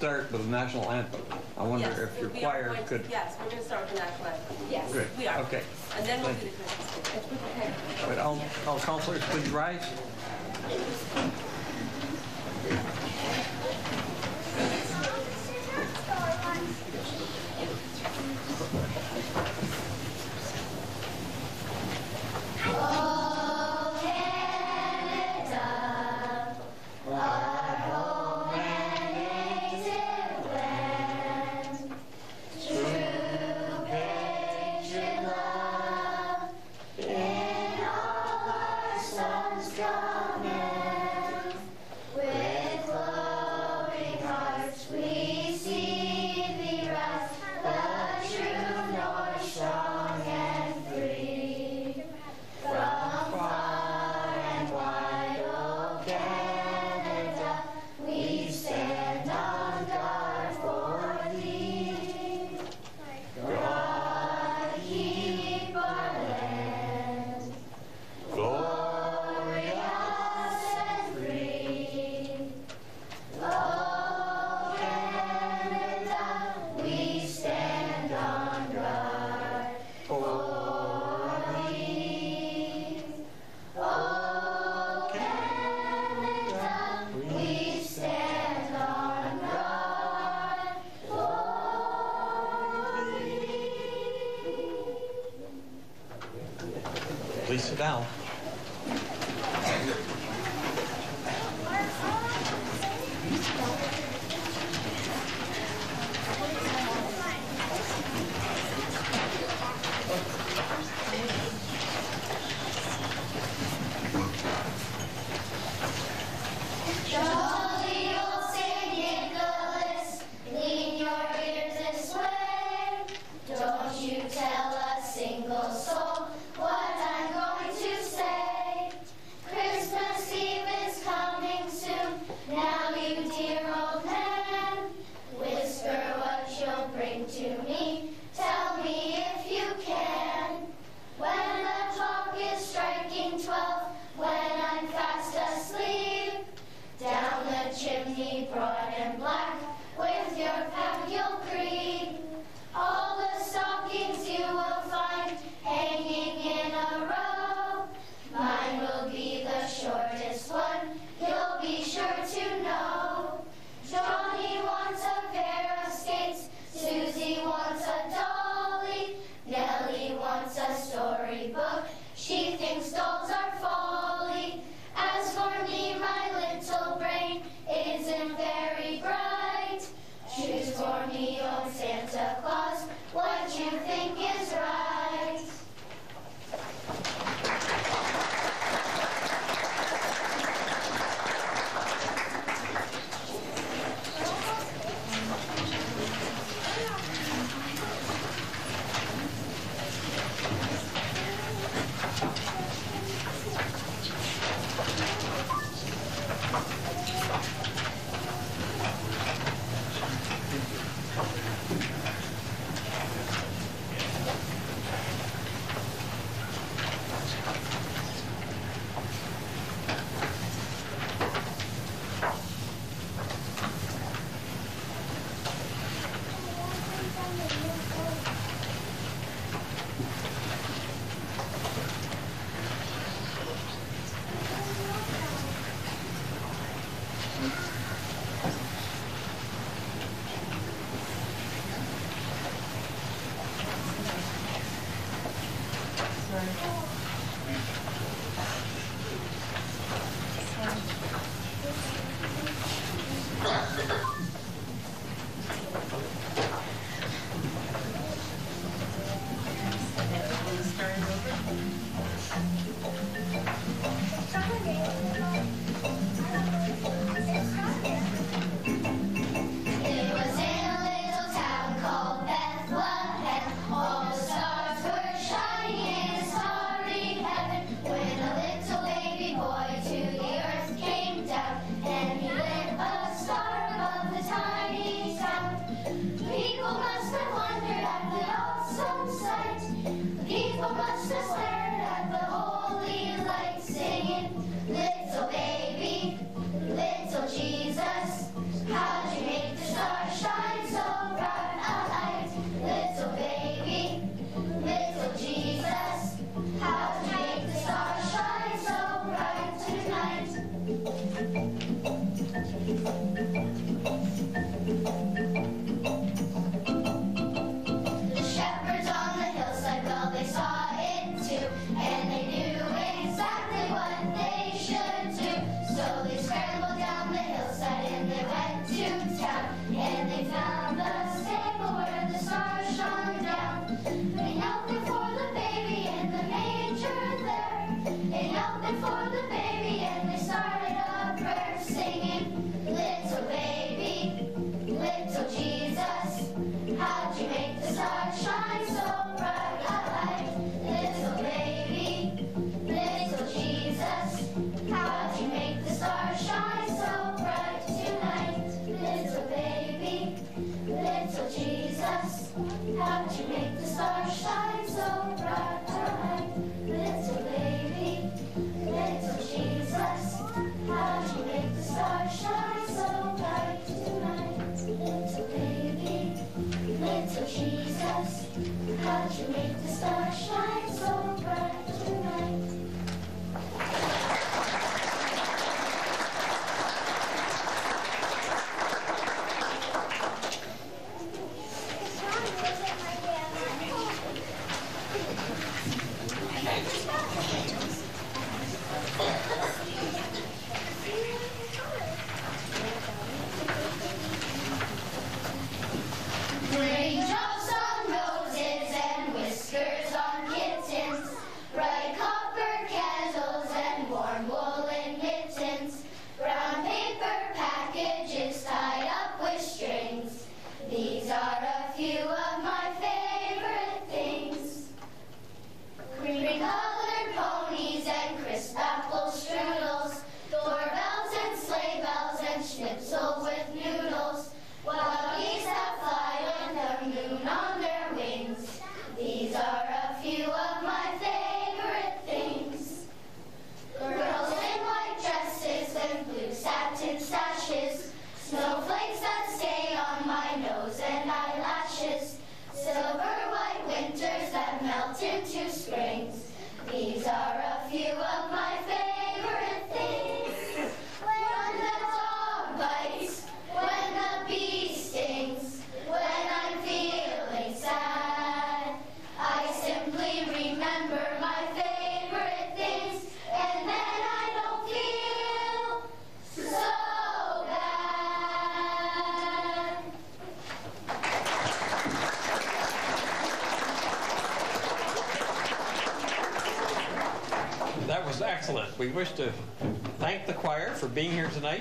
start with the national anthem. I wonder Yes, if your choir going could. Yes, we're gonna start with the national anthem. Good. Yes, we are. Okay. And then we'll do the Christmas. But all, all counselors, please rise.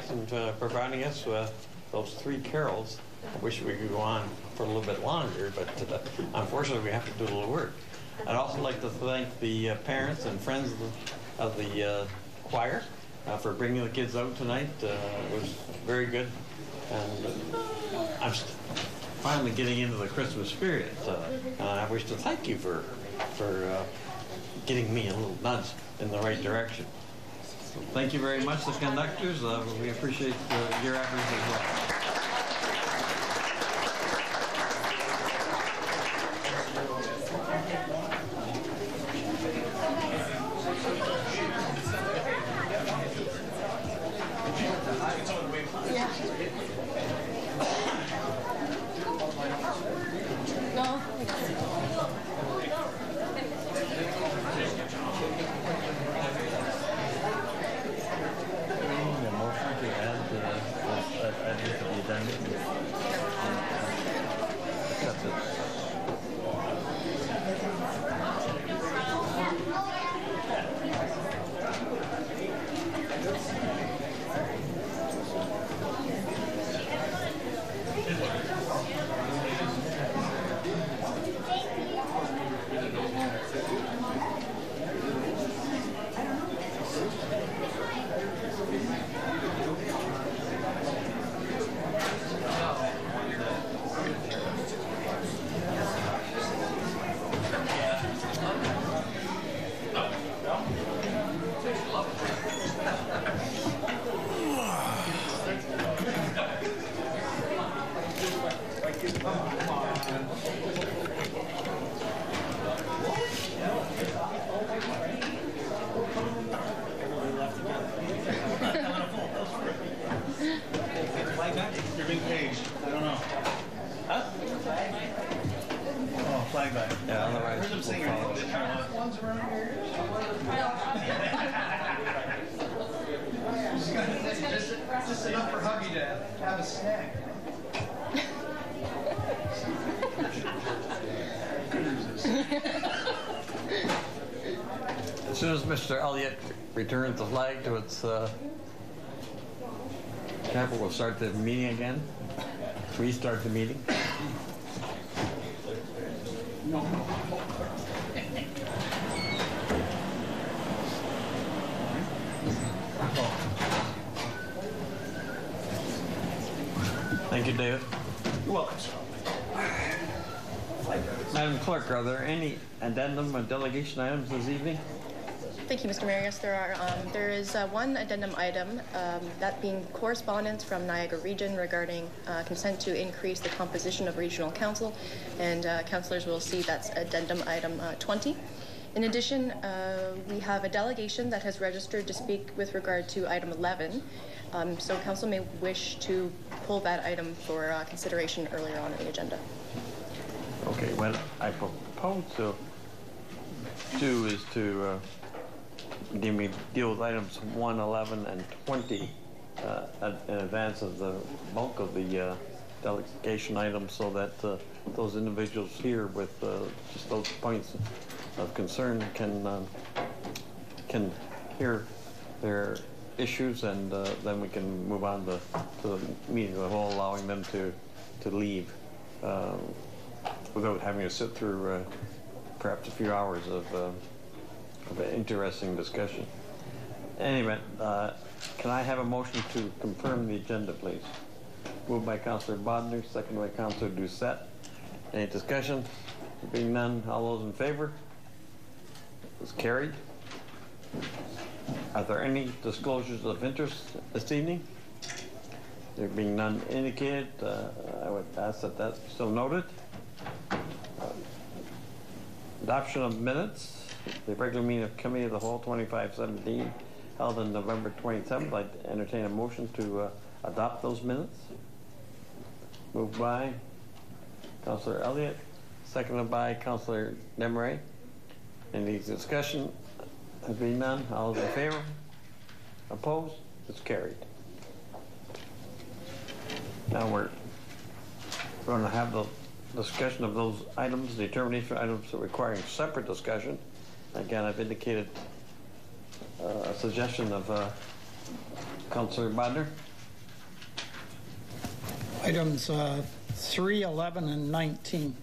and uh, providing us with those three carols. I wish we could go on for a little bit longer, but uh, unfortunately we have to do a little work. I'd also like to thank the uh, parents and friends of the, of the uh, choir uh, for bringing the kids out tonight. it was very good. And I'm finally getting into the Christmas spirit. and I wish to thank you for, for getting me a little nudge in the right direction thank you very much, the conductors. Uh, we appreciate uh, your efforts as well. Start the meeting again. Restart the meeting. No. Thank you, David. You're welcome, sir. Madam Clerk, are there any addendum or delegation items this evening? Thank you, Mr. Mayor. Yes, there are. Um, There is uh, one addendum item, um, that being correspondence from Niagara Region regarding uh, consent to increase the composition of regional council, and uh, councilors will see that's addendum item uh, 20. In addition, uh, we have a delegation that has registered to speak with regard to item 11. Um, So council may wish to pull that item for uh, consideration earlier on in the agenda. Okay, well, I propose to do is to deal with items 1, 11, and 20 uh, in advance of the bulk of the uh, delegation items so that uh, those individuals here with uh, just those points of concern can, um, can hear their issues and uh, then we can move on to, to the meeting of the whole, allowing them to, to leave. um, without having to sit through uh, perhaps a few hours of, uh, of an interesting discussion. Anyway, uh, can I have a motion to confirm the agenda, please? Moved by Councillor Bodner, seconded by Councillor Doucet. Any discussion? Being none, all those in favor? Is carried. Are there any disclosures of interest this evening? There being none indicated, uh, I would ask that that's so noted. Adoption of minutes, the regular meeting of Committee of the Whole 2517 held on November 27th. I'd entertain a motion to uh, adopt those minutes. Moved by Councillor Elliott, seconded by Councillor Desmarais. Any discussion? There being none, all those in favor? Opposed? It's carried. Now we're going to have the discussion of those items, determination of items requiring separate discussion. Again, I've indicated uh, a suggestion of uh, Councillor Bodner. Items uh, 3, 11, and 19.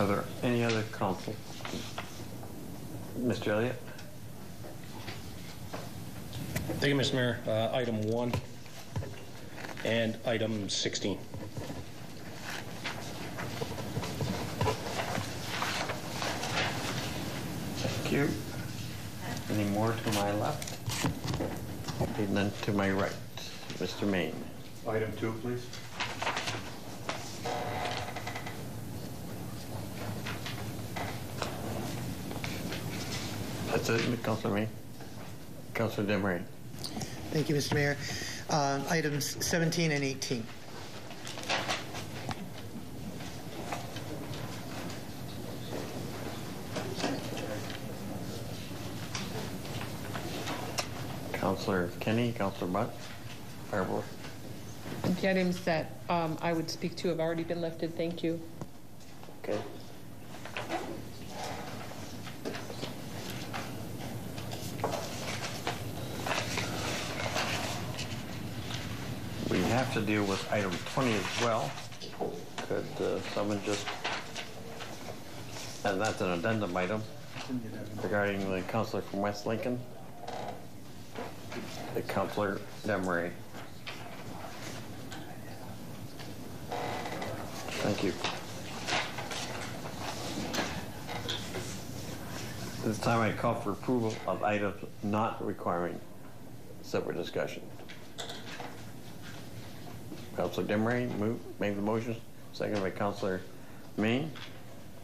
Are there any other council? Mr. Elliott? Thank. Mayor. Uh, Item 1 and item 16. Thank you. Any more to my left? And then to my right, Mr. Mayne. Item two, please. That's it, Councillor Mayne. Councillor Desmarais. Thank you, Mr. Mayor. Uh, Items 17 and 18. Councillor Kenny, Councillor Butt, Fireball. The items that um, I would speak to have already been lifted. Thank you. Okay. We have to deal with item 20 as well. Could uh, someone just, and that's an addendum item, regarding the counselor from West Lincoln, the counselor Desmarais. Thank you. This time I call for approval of items not requiring separate discussion. Counselor Desmarais move, made the motion, seconded by Counselor Mayne.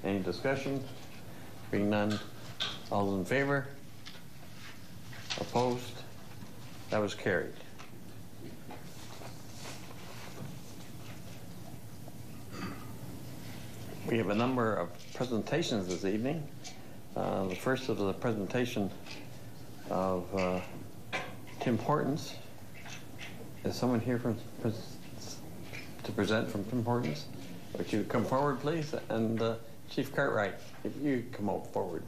Any discussion? Being none, all in favor? Opposed? That was carried. We have a number of presentations this evening. Uh, The first is the presentation of uh, Tim Hortons. Is someone here from, to present from Tim Hortons? Would you come forward, please? And uh, Chief Cartwright, if you come up forward.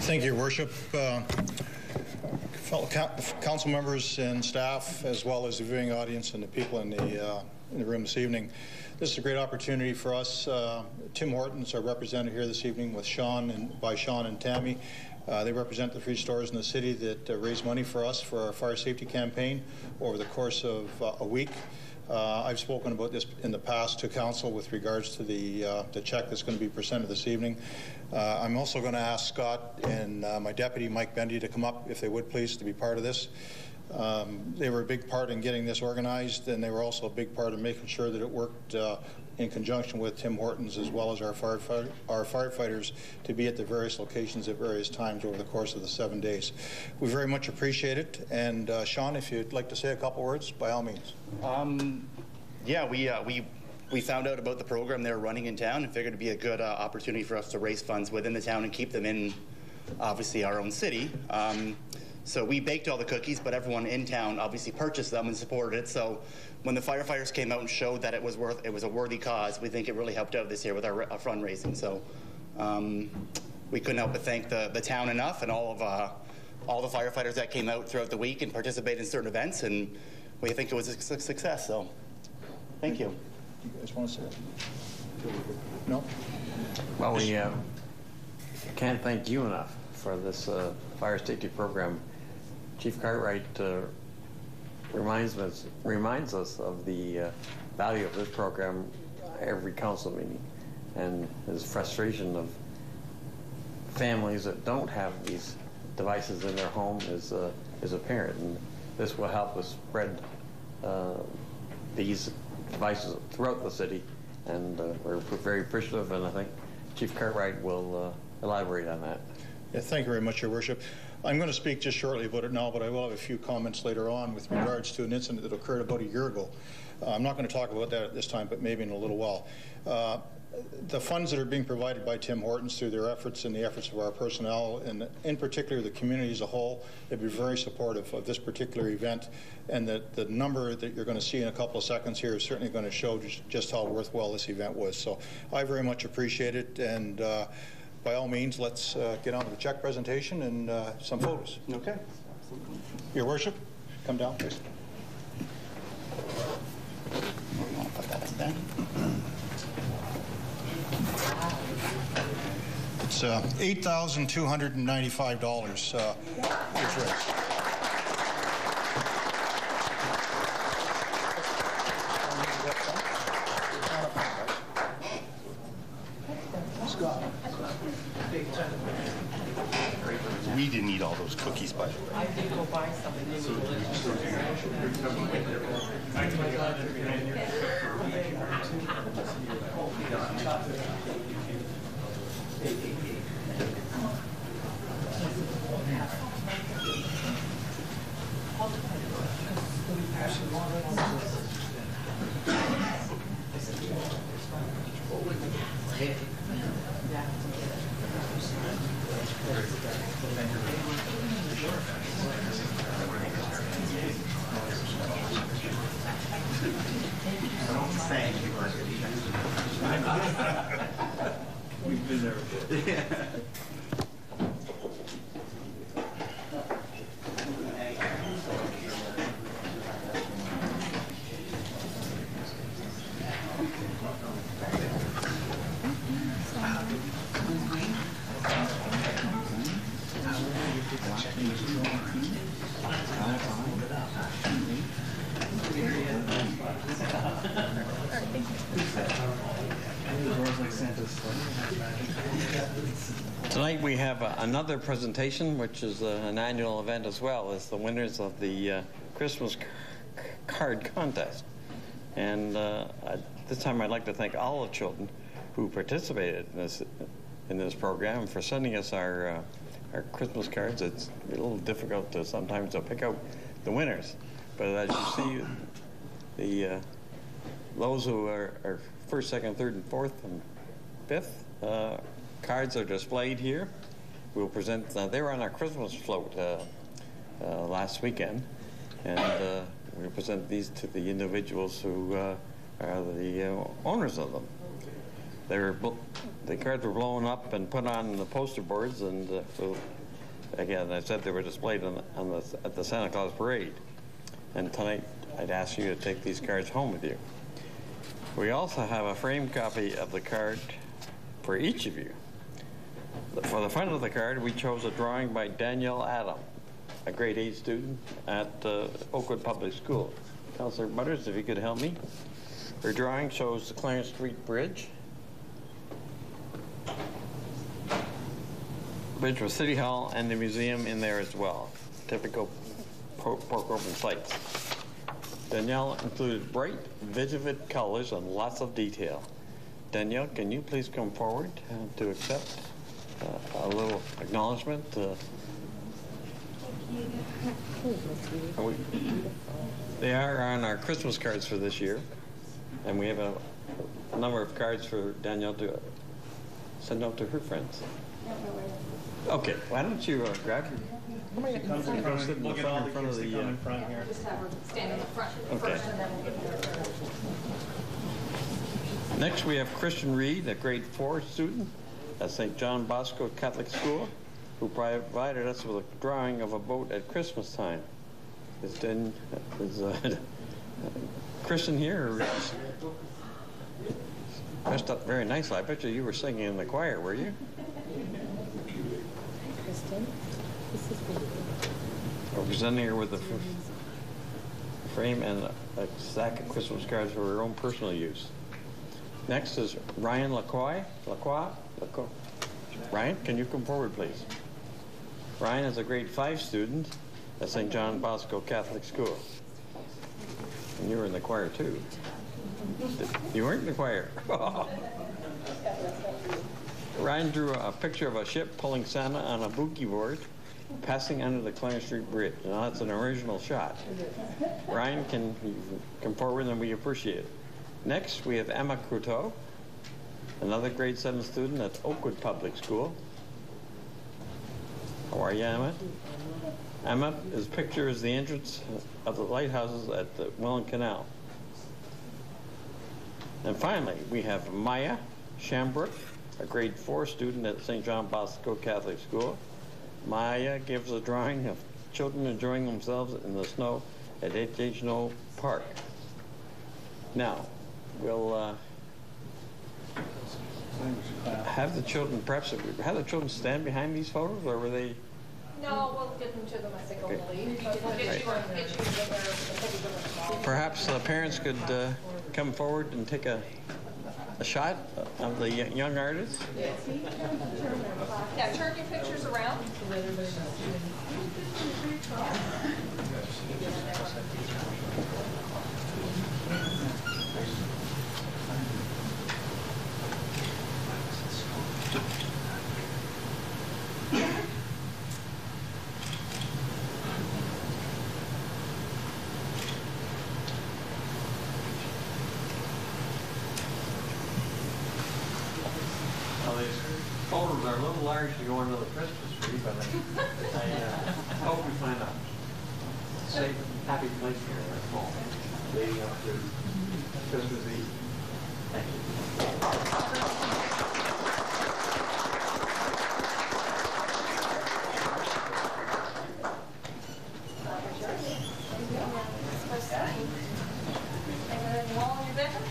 Thank you, Your Worship. Uh, Fellow council members and staff, as well as the viewing audience and the people in the, uh, in the room this evening. This is a great opportunity for us. Uh, Tim Hortons are represented here this evening with Sean and by Sean and Tammy. Uh, They represent the three stores in the city that uh, raise money for us for our fire safety campaign over the course of uh, a week. Uh, I've spoken about this in the past to council with regards to the, uh, the check that's going to be presented this evening. I'm also going to ask Scott and my deputy, Mike Bendy, to come up, if they would please, to be part of this. Um, They were a big part in getting this organized, and they were also a big part in making sure that it worked uh, in conjunction with Tim Hortons as well as our firefight- our firefighters to be at the various locations at various times over the course of the seven days. We very much appreciate it, and uh, Sean, if you'd like to say a couple words, by all means. Um, yeah, we, uh, we, we found out about the program they're running in town and figured it'd be a good uh, opportunity for us to raise funds within the town and keep them in, obviously, our own city. Um, so we baked all the cookies, but everyone in town obviously purchased them and supported it. So when the firefighters came out and showed that it was worth, it was a worthy cause, we think it really helped out this year with our, our fundraising. So um, we couldn't help but thank the, the town enough and all of uh, all the firefighters that came out throughout the week and participated in certain events, and we think it was a su- success. So thank you. You guys want to say it? No? Well, we uh, can't thank you enough for this uh, fire safety program. Chief Cartwright uh, reminds us reminds us of the uh, value of this program every council meeting, and his frustration of families that don't have these devices in their home is uh, is apparent, and this will help us spread uh, these devices throughout the city, and uh, we're very appreciative, and I think Chief Cartwright will uh, elaborate on that. Yeah, thank you very much, Your Worship. I'm going to speak just shortly about it now, but I will have a few comments later on with regards to an incident that occurred about a year ago. Uh, I'm not going to talk about that at this time, but maybe in a little while. Uh, the funds that are being provided by Tim Hortons through their efforts and the efforts of our personnel, and in particular the community as a whole, have been very supportive of this particular event. And that the number that you're going to see in a couple of seconds here is certainly going to show just, just how worthwhile this event was. So I very much appreciate it. And uh, by all means, let's uh, get on to the check presentation and uh, some photos. Okay. Your Worship, come down, please. I'll put that up then. It's uh, $8,295 uh, was raised. We didn't eat all those cookies, by the way. I did go buy some. and they were delicious. Thank you. We've been there. Tonight we have uh, another presentation, which is an annual event as well, is the winners of the uh, Christmas card contest. And uh, I, this time I'd like to thank all the children who participated in this in this program for sending us our uh, our Christmas cards. It's a little difficult to sometimes to pick out the winners, but as you see, the uh, those who are, are first, second, third, and fourth, and fifth uh, cards are displayed here. We'll present. Uh, they were on our Christmas float uh, uh, last weekend, and we'll present these to the individuals who are the owners of them. They were the cards were blown up and put on the poster boards, and uh, again, I said they were displayed on, on the, at the Santa Claus parade. And tonight, I'd ask you to take these cards home with you. We also have a framed copy of the card for each of you. For the front of the card, we chose a drawing by Danielle Adam, a grade eight student at uh, Oakwood Public School. Counselor Butters, if you could help me. Her drawing shows the Clarence Street Bridge. Bridge with City Hall and the museum in there as well. Typical Port Colborne sites. Danielle included bright, vivid colors and lots of detail. Danielle, can you please come forward uh, to accept a little acknowledgement? uh, are we- They are on our Christmas cards for this year, and we have a, a number of cards for Danielle to send out to her friends. Okay, why don't you uh, grab your... Uh, Okay. her. Next, we have Christian Reed, a grade four student at St. John Bosco Catholic School, who provided us with a drawing of a boat at Christmas time. Is, Dan, is uh, Christian here? Or is- dressed up very nicely. I bet you you were singing in the choir, were you? Kristen, this is. We're presenting her with a f- frame and a stack of Christmas cards for her own personal use. Next is Ryan Lacroix. Lacroix? Ryan, can you come forward, please? Ryan is a grade five student at St. John Bosco Catholic School. And you were in the choir too. You weren't in the choir. Ryan drew a picture of a ship pulling Santa on a boogie board, passing under the Clarence Street Bridge. Now that's an original shot. Ryan, can come forward and we appreciate it. Next, we have Emma Cruteau, another grade seven student at Oakwood Public School. How are you, Emma? Emma, his picture is the entrance of the lighthouses at the Welland Canal. And finally, we have Maya Shambrook, a grade four student at St. John Bosco Catholic School. Maya gives a drawing of children enjoying themselves in the snow at H.H. Park. Now, we'll uh, have the children, perhaps have the children stand behind these photos, or were they? No, we'll get them to them as they go to leave, but we'll get you, Right. get you in there, we'll take you to the small. Perhaps the parents could uh, come forward and take a, a shot of the young artist. Yeah, turn your pictures around. Well, these are a little large to go under the Christmas tree, but I, I uh, hope we find a safe, and happy place here in our home leading up to Christmas Eve. Thank you. And then wall in your bedroom?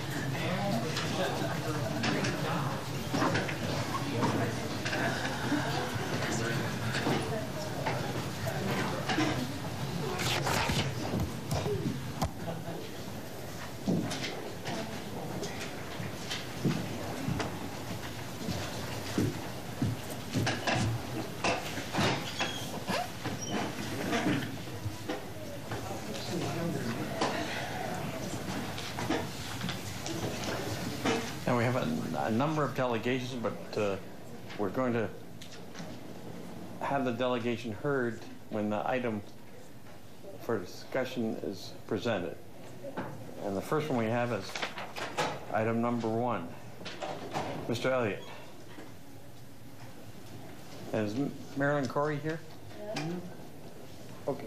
a, number delegations, but uh, we're going to have the delegation heard when the item for discussion is presented. And the first one we have is item number one. Mr. Elliott. Is Marilyn Corey here? Okay.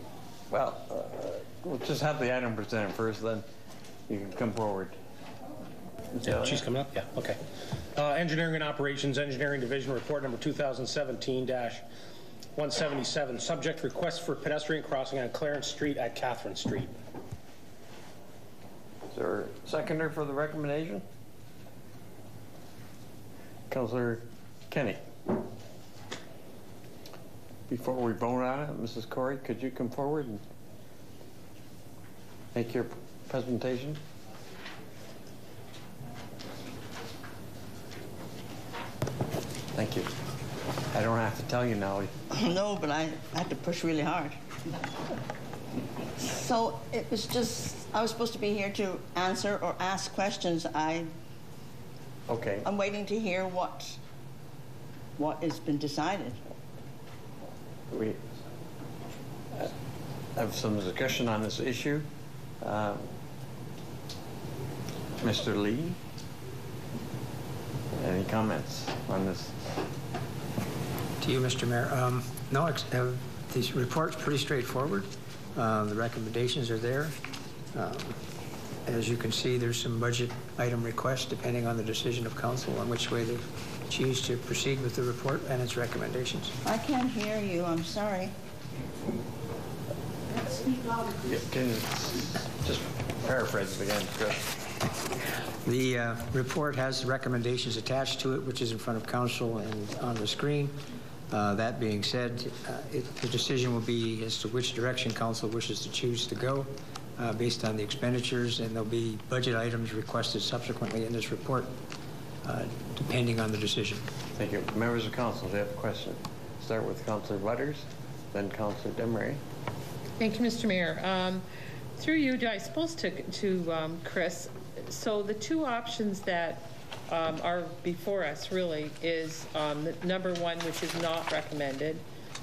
Well, uh, we'll just have the item presented first, then you can come forward. Mr. Yeah, Elliott? she's coming up? Yeah, okay. Uh, Engineering and Operations, Engineering Division Report Number 2017-177, subject request for pedestrian crossing on Clarence Street at Catherine Street. Is there a seconder for the recommendation? Councillor Kenny. Before we vote on it, Mrs. Corey, could you come forward and make your presentation? Thank you. I don't have to tell you now. No, but I had to push really hard. So it was just, I was supposed to be here to answer or ask questions. I, Okay. I'm waiting to hear what, what has been decided. We uh, have some discussion on this issue. Um, Mr. Lee, any comments on this? To you, Mr. Mayor. Um, No, ex- uh, this report's pretty straightforward. Uh, The recommendations are there. Um, As you can see, there's some budget item requests depending on the decision of council on which way they choose to proceed with the report and its recommendations. I can't hear you, I'm sorry. Yeah, Can you just paraphrase it again, Chris? The uh, report has recommendations attached to it, which is in front of council and on the screen. Uh, That being said, uh, it- the decision will be as to which direction council wishes to choose to go uh, based on the expenditures, and there'll be budget items requested subsequently in this report, uh, depending on the decision. Thank you. Members of council, do you have a question? Start with Councillor Butters, then Councillor Desmarais. Thank you, Mr. Mayor. Um, Through you, I suppose to, to um, Chris, so the two options that um, are before us really is um, the number one, which is not recommended,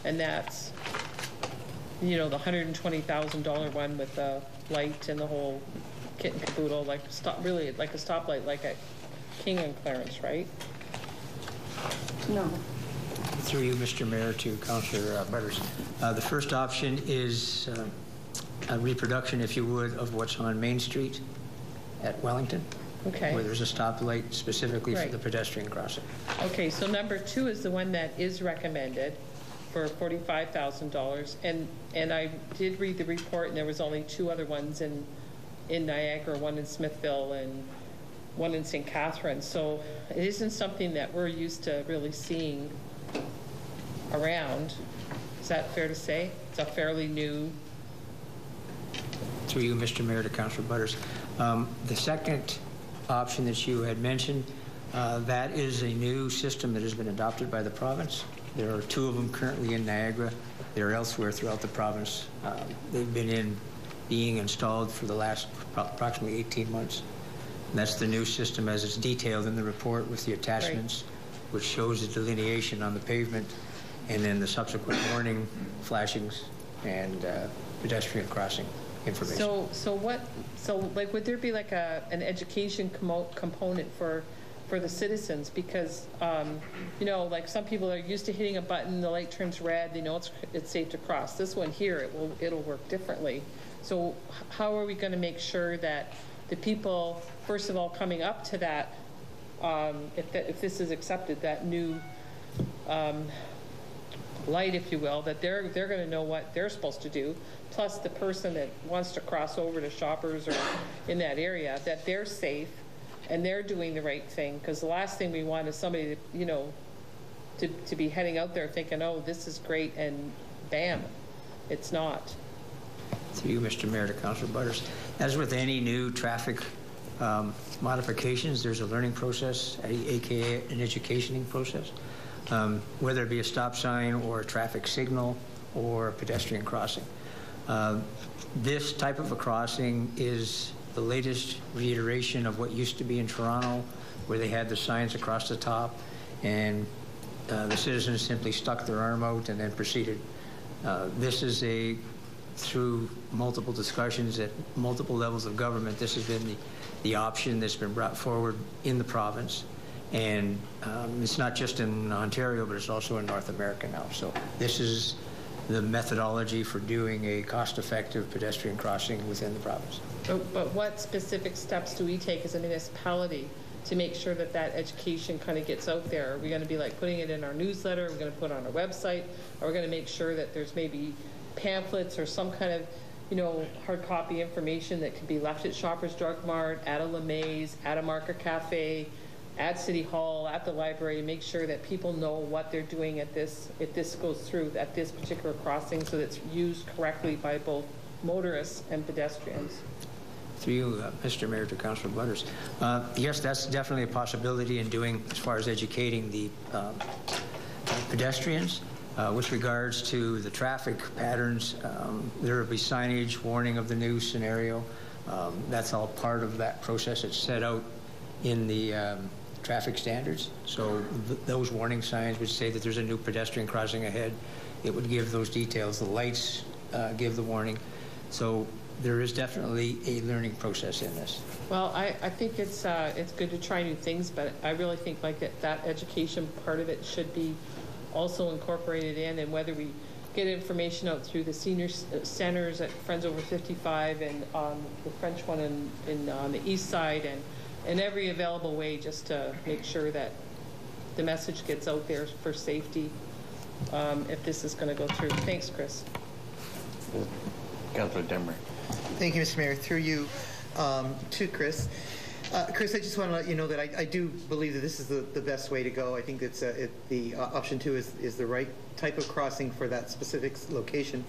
and that's, you know, the $120,000 one with the light and the whole kit and caboodle, like stop, really like a stoplight, like at King and Clarence, right? No. Through you, Mr. Mayor, to Councillor uh, Butters. Uh, The first option is uh, a reproduction, if you would, of what's on Main Street at Wellington. Okay. Where there's a stoplight specifically for Right. the pedestrian crossing. Okay, so number two is the one that is recommended for forty-five thousand dollars. And, and I did read the report, and there was only two other ones in, in Niagara, one in Smithville and one in St. Catharines. So it isn't something that we're used to really seeing around. Is that fair to say? It's a fairly new, Through you, Mr. Mayor, to Councillor Butters. Um, The second option that you had mentioned, uh, that is a new system that has been adopted by the province. There are two of them currently in Niagara. They're elsewhere throughout the province. Um, They've been in, being installed for the last appro- approximately 18 months. And that's the new system as it's detailed in the report with the attachments, which shows the delineation on the pavement and then the subsequent warning flashings and uh, pedestrian crossing information. So, so what, so like, would there be like a, an education component for, for the citizens? Because, um, you know, like some people are used to hitting a button, the light turns red, they know it's, it's safe to cross. This one here, it will, it'll work differently. So how are we gonna make sure that the people, first of all, coming up to that, um, if that, if this is accepted, that new, um, light, if you will, that they're, they're going to know what they're supposed to do, plus the person that wants to cross over to shoppers or in that area, that they're safe and they're doing the right thing, because the last thing we want is somebody, to, you know, to, to be heading out there thinking, oh, this is great, and bam, it's not. Through you, Mr. Mayor, to Councilor Butters. As with any new traffic um, modifications, there's a learning process, AKA an educationing process, um, whether it be a stop sign or a traffic signal or a pedestrian crossing. Uh, This type of a crossing is the latest reiteration of what used to be in Toronto, where they had the signs across the top, and uh, the citizens simply stuck their arm out and then proceeded. Uh, This is a, through multiple discussions at multiple levels of government, this has been the, the option that's been brought forward in the province. And um, it's not just in Ontario, but it's also in North America now. So this is the methodology for doing a cost-effective pedestrian crossing within the province. But, but what specific steps do we take as a municipality to make sure that that education kind of gets out there? Are we going to be like putting it in our newsletter? Are we going to put it on our website? Are we going to make sure that there's maybe pamphlets or some kind of, you know, hard copy information that can be left at Shoppers Drug Mart, at a LeMay's, at a Market Cafe, at City Hall, at the library, make sure that people know what they're doing at this, if this goes through, at this particular crossing, so that it's used correctly by both motorists and pedestrians. Through you, uh, Mr. Mayor, to Councilor Butters. Uh, Yes, that's definitely a possibility in doing, as far as educating the um, pedestrians. Uh, With regards to the traffic patterns, um, there will be signage, warning of the new scenario. Um, That's all part of that process. It's set out in the um, traffic standards. So th- those warning signs would say that there's a new pedestrian crossing ahead. It would give those details. The lights uh, give the warning. So there is definitely a learning process in this. Well, I, I think it's, uh, it's good to try new things, but I really think like that, that education part of it should be also incorporated in, and whether we get information out through the senior uh, centers at Friends Over 55 and um, the French one in, in, on the east side, and, in every available way, just to make sure that the message gets out there for safety, um, if this is going to go through. Thanks, Chris. Councilor Desmarais. Thank you, Mr. Mayor. Through you um, to Chris. Uh, Chris, I just want to let you know that I, I do believe that this is the, the best way to go. I think it's uh, it, the uh, option two is, is the right type of crossing for that specific location.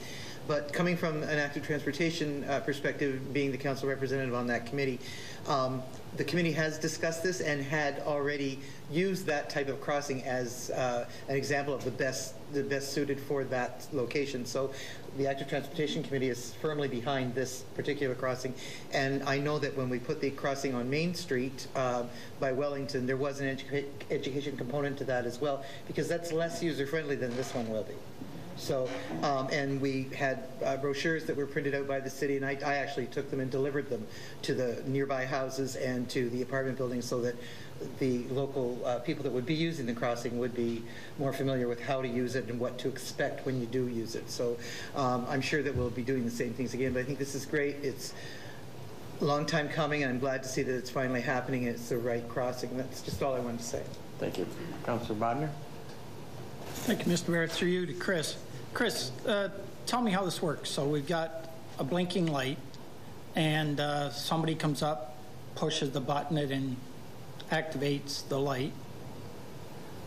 But coming from an active transportation uh, perspective, being the council representative on that committee, um, the committee has discussed this and had already used that type of crossing as uh, an example of the best the best suited for that location. So the active transportation committee is firmly behind this particular crossing. And I know that when we put the crossing on Main Street uh, by Wellington, there was an educa- education component to that as well, because that's less user friendly than this one will be. So, um, and we had uh, brochures that were printed out by the city, and I, I actually took them and delivered them to the nearby houses and to the apartment buildings so that the local uh, people that would be using the crossing would be more familiar with how to use it and what to expect when you do use it. So um, I'm sure that we'll be doing the same things again, but I think this is great. It's a long time coming, and I'm glad to see that it's finally happening and it's the right crossing. That's just all I wanted to say. Thank you. Councilor Bodner? Thank you, Mr. Mayor. Through you to Chris. Chris, uh, tell me how this works. So we've got a blinking light, and uh, somebody comes up, pushes the button, it and activates the light.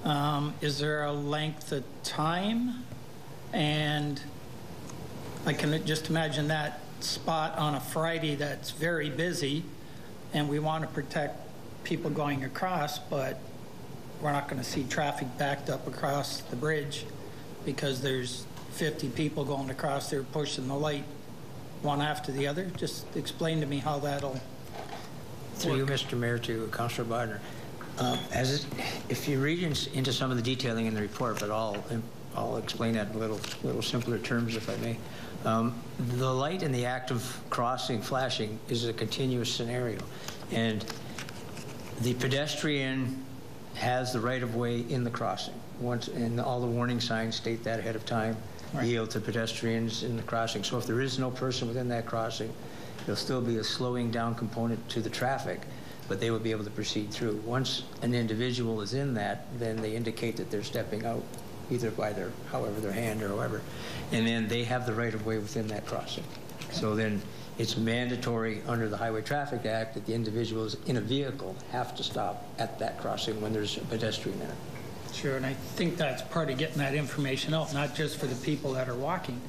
Um, Is there a length of time? And I can just imagine that spot on a Friday that's very busy, and we want to protect people going across, but we're not going to see traffic backed up across the bridge because there's 50 people going across there pushing the light one after the other. Just explain to me how that'll Through you, Mr. Mayor, to Councilor Bodner. Uh, As, it- if you read in- into some of the detailing in the report, but I'll, I'll explain that in a little, little simpler terms, if I may. Um, The light in the act of crossing flashing is a continuous scenario. And the pedestrian has the right-of-way in the crossing. Once, and all the warning signs state that ahead of time, yield to pedestrians in the crossing. So if there is no person within that crossing, there'll still be a slowing down component to the traffic, but they will be able to proceed through. Once an individual is in that, then they indicate that they're stepping out, either by their, however, their hand or however, and then they have the right-of-way within that crossing. So then it's mandatory under the Highway Traffic Act that the individuals in a vehicle have to stop at that crossing when there's a pedestrian in it. Sure, and I think that's part of getting that information out, not just for the people that are walking,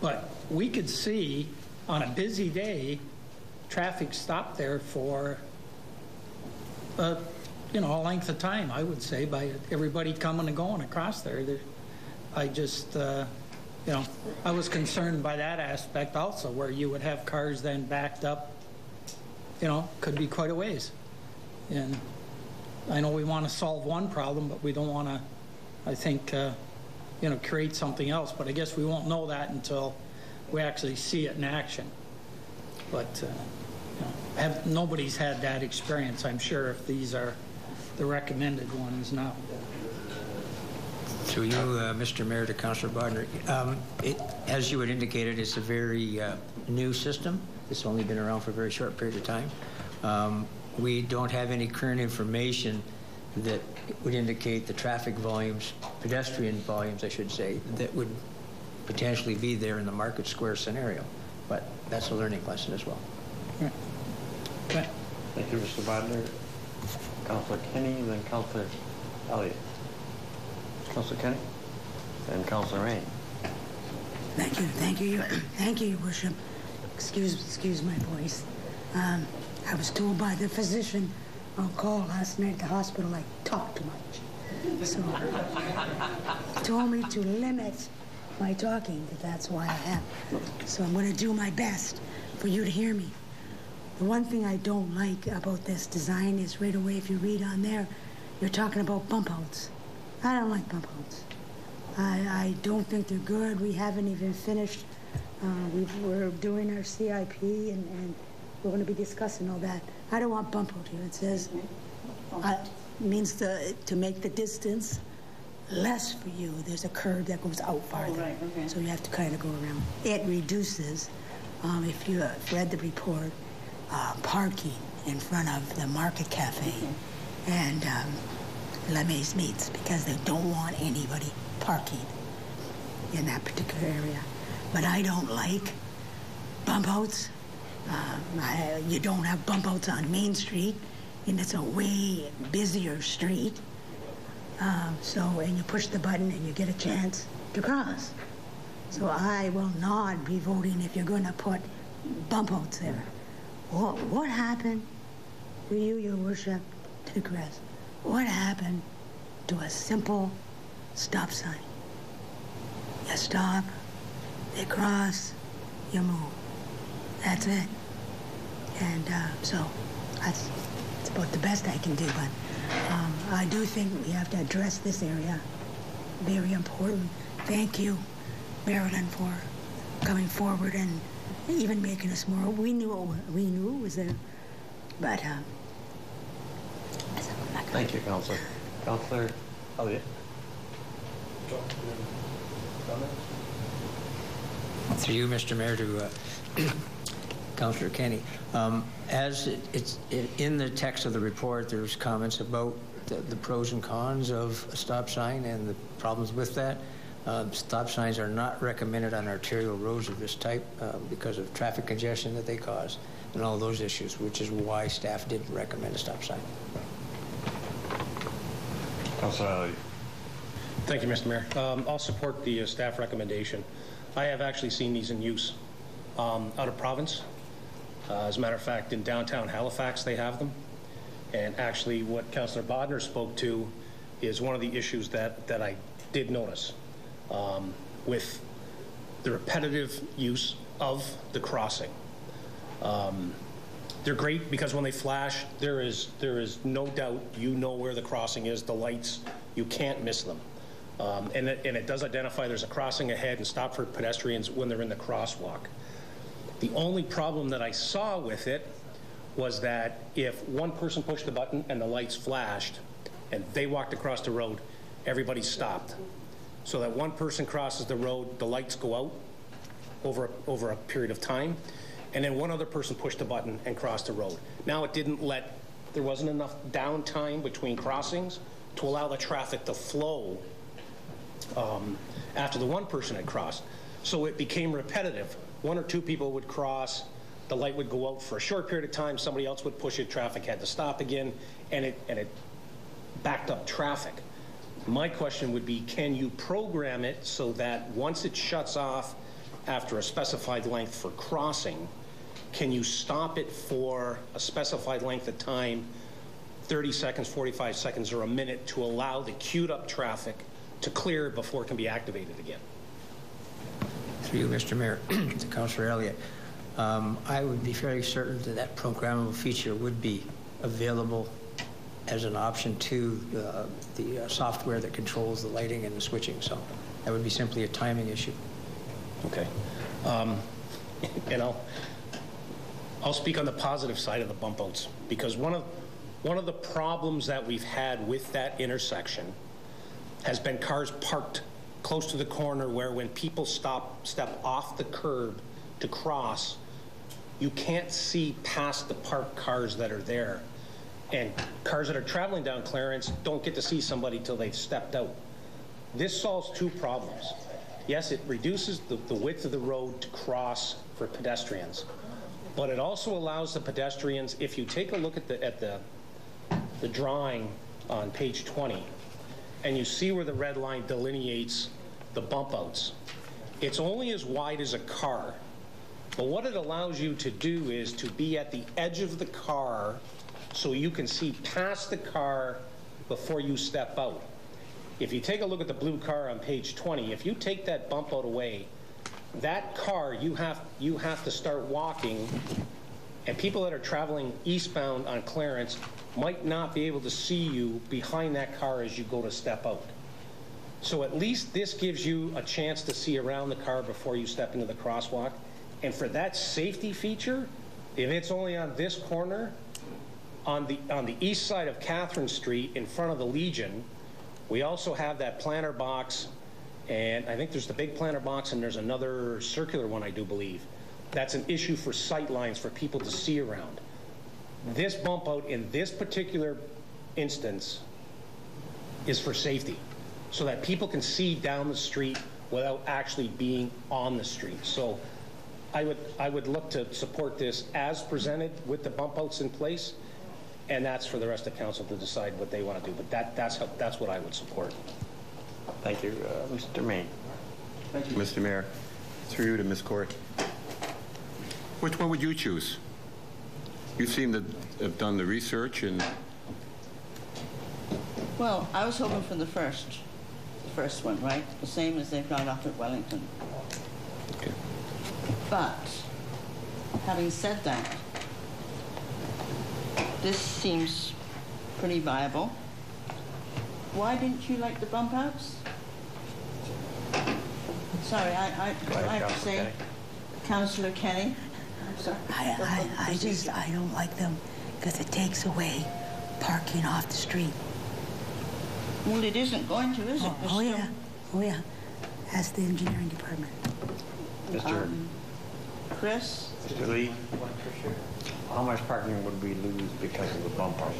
but we could see on a busy day, traffic stop there for, uh, you know, a length of time, I would say, by everybody coming and going across there. There- I just, uh, you know, I was concerned by that aspect also, where you would have cars then backed up, you know, could be quite a ways. And I know we want to solve one problem, but we don't want to, I think, uh, you know, create something else. But I guess we won't know that until we actually see it in action. But, uh, you know, have, nobody's had that experience, I'm sure, if these are the recommended ones now. Through you, uh, Mr. Mayor, to Councillor Bodner. Um, it, as you had indicated, it's a very uh, new system. It's only been around for a very short period of time. Um, we don't have any current information that would indicate the traffic volumes, pedestrian volumes, I should say, that would potentially be there in the Market Square scenario. But that's a learning lesson as well. Thank you, Mr. Bodner. Councilor Kenny, then Councilor Elliott. Councilor Kenny? then Councilor Rain. Thank you, thank you, Your- thank you, Your Worship. Excuse, excuse my voice. Um, I was told by the physician on call last night at the hospital I talk too much. So he told me to limit my talking, that that's why I have. So I'm going to do my best for you to hear me. The one thing I don't like about this design is right away, if you read on there, you're talking about bump outs. I don't like bump outs. I, I don't think they're good. We haven't even finished. Uh, we've, we're doing our CIP and, and we're going to be discussing all that. I don't want bump out here. It says uh, means to, to make the distance less for you. There's a curve that goes out farther. So you have to kind of go around. It reduces, um, if you have read the report, uh, parking in front of the Market Cafe and um, Leme's Meats because they don't want anybody parking in that particular area. But I don't like bump outs. Um, you don't have bump outs on Main Street, and it's a way busier street. Um, so, and you push the button and you get a chance to cross. So I will not be voting if you're going to put bump outs there. What, what happened for you, your worship, to Chris? What happened to a simple stop sign? You stop, they cross, you move. That's it. And uh, so that's, that's about the best I can do. But um, I do think we have to address this area. Very important. Thank you, Marilyn, for coming forward and even making us more. We knew we knew it was there, but um, Thank you, Councilor. Councilor Elliott. Through you, Mr. Mayor, to uh, Councillor Kenny. Um, As it- it's it- in the text of the report, there's comments about the the pros and cons of a stop sign and the problems with that. Um, Stop signs are not recommended on arterial roads of this type uh, because of traffic congestion that they cause and all those issues, which is why staff didn't recommend a stop sign. Councilor Elliott. Thank you, Mr. Mayor. Um, I'll support the uh, staff recommendation. I have actually seen these in use um, out of province. Uh, As a matter of fact, in downtown Halifax, they have them. And actually, what Councilor Bodner spoke to is one of the issues that, that I did notice um, with the repetitive use of the crossing. Um, They're great because when they flash, there is, there is no doubt you know where the crossing is, the lights, you can't miss them. Um, And it, and it does identify there's a crossing ahead and stop for pedestrians when they're in the crosswalk. The only problem that I saw with it was that if one person pushed the button and the lights flashed and they walked across the road, everybody stopped. So that one person crosses the road, the lights go out over, over a period of time, and then one other person pushed the button and crossed the road. Now it didn't let, there wasn't enough downtime between crossings to allow the traffic to flow um, after the one person had crossed. So it became repetitive. One or two people would cross, the light would go out for a short period of time, somebody else would push it, traffic had to stop again, and it, and it backed up traffic. My question would be, can you program it so that once it shuts off after a specified length for crossing, can you stop it for a specified length of time, 30 seconds, 45 seconds, or a minute, to allow the queued-up traffic to clear before it can be activated again? Through you, Mr. Mayor, to Councillor Elliott. Um, I would be fairly certain that that programmable feature would be available as an option to uh, the uh, software that controls the lighting and the switching. So that would be simply a timing issue. Okay. Um, And I'll, I'll speak on the positive side of the bump outs, because one of, one of the problems that we've had with that intersection has been cars parked close to the corner where when people stop, step off the curb to cross, you can't see past the parked cars that are there. And cars that are traveling down Clarence don't get to see somebody till they've stepped out. This solves two problems. Yes, it reduces the, the width of the road to cross for pedestrians, but it also allows the pedestrians, if you take a look at the, at the, the drawing on page 20, and you see where the red line delineates the bump outs, it's only as wide as a car. But what it allows you to do is to be at the edge of the car so you can see past the car before you step out. If you take a look at the blue car on page 20, if you take that bump out away, that car, you have, you have to start walking, and people that are traveling eastbound on Clarence might not be able to see you behind that car as you go to step out. So at least this gives you a chance to see around the car before you step into the crosswalk. And for that safety feature, if it's only on this corner, on the, on the east side of Catherine Street in front of the Legion, we also have that planter box, and I think there's the big planter box, and there's another circular one, I do believe. That's an issue for sight lines for people to see around. This bump out in this particular instance is for safety, so that people can see down the street without actually being on the street. So I would, I would look to support this as presented with the bump outs in place, and that's for the rest of council to decide what they want to do. But that, that's, how, that's what I would support. Thank you. Uh, Mr. Mayne. Thank you, Mr. Mayor. Through to Ms. Court. Which one would you choose? You seem to have done the research and Well, I was hoping for the first, the first one, right? The same as they've got up at Wellington. Okay. But, having said that, this seems pretty viable. Why didn't you like the bump outs? Sorry, I, I, ahead, I have to Councillor say, Kenny. Councillor Kenny. I'm sorry. I, I, I just, I don't like them because it takes away parking off the street. Well, it isn't going to, is it? Oh, It's oh, yeah, oh, yeah. That's the engineering department. Mr. Um, Chris? Mr. Lee, how much parking would we lose because of the bump out?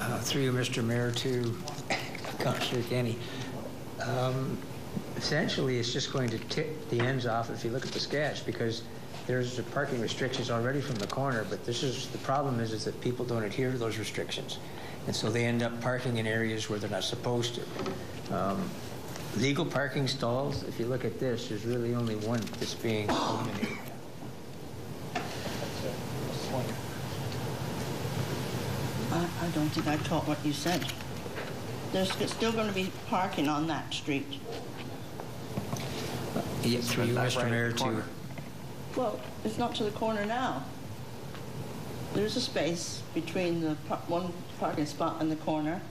Uh, Through you, Mr. Mayor, to Councillor Kenny. Um, Essentially, it's just going to tip the ends off if you look at the sketch, because there's the parking restrictions already from the corner, but this is, the problem is, is that people don't adhere to those restrictions. And so they end up parking in areas where they're not supposed to. Um, Legal parking stalls, if you look at this, there's really only one that's being eliminated. I, I don't think I caught what you said. There's still going to be parking on that street. Yeah, Through you, That's right Mayor, to. Well, it's not to the corner now. There's a space between the par- one parking spot and the corner.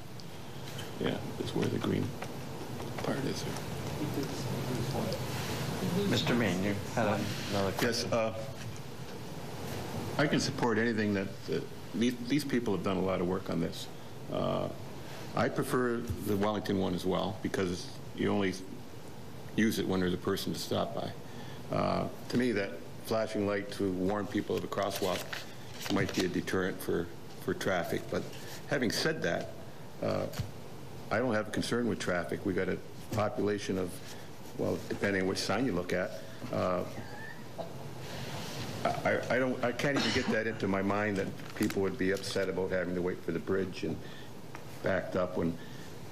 Yeah, that's where the green part is. Mr. Mayne, you had another Yes, uh, I can support anything that, uh, these, these people have done a lot of work on this. Uh, I prefer the Wellington one as well, because you only use it when there's a person to stop by. Uh, To me, that flashing light to warn people of a crosswalk might be a deterrent for, for traffic, but having said that, uh, I don't have a concern with traffic. We've got a population of, well, depending on which sign you look at, uh, I, I don't, I can't even get that into my mind that people would be upset about having to wait for the bridge and backed up when,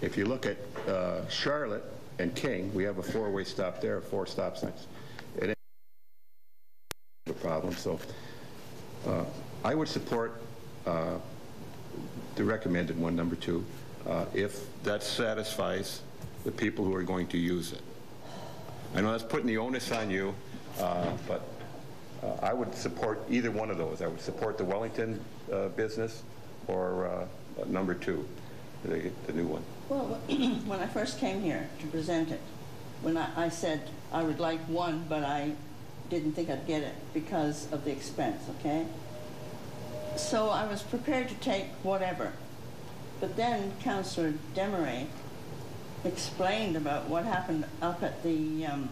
if you look at uh, Charlotte and King, we have a four-way stop there, four stop signs. A problem, so uh, I would support uh, the recommended one, number two, uh, if that satisfies the people who are going to use it. I know that's putting the onus on you, uh, but uh, I would support either one of those. I would support the Wellington uh, business or number two. the, the new one? Well, when I first came here to present it, when I, I said I would like one, but I didn't think I'd get it because of the expense, okay? So I was prepared to take whatever. But then Councillor Desmarais explained about what happened up at the um,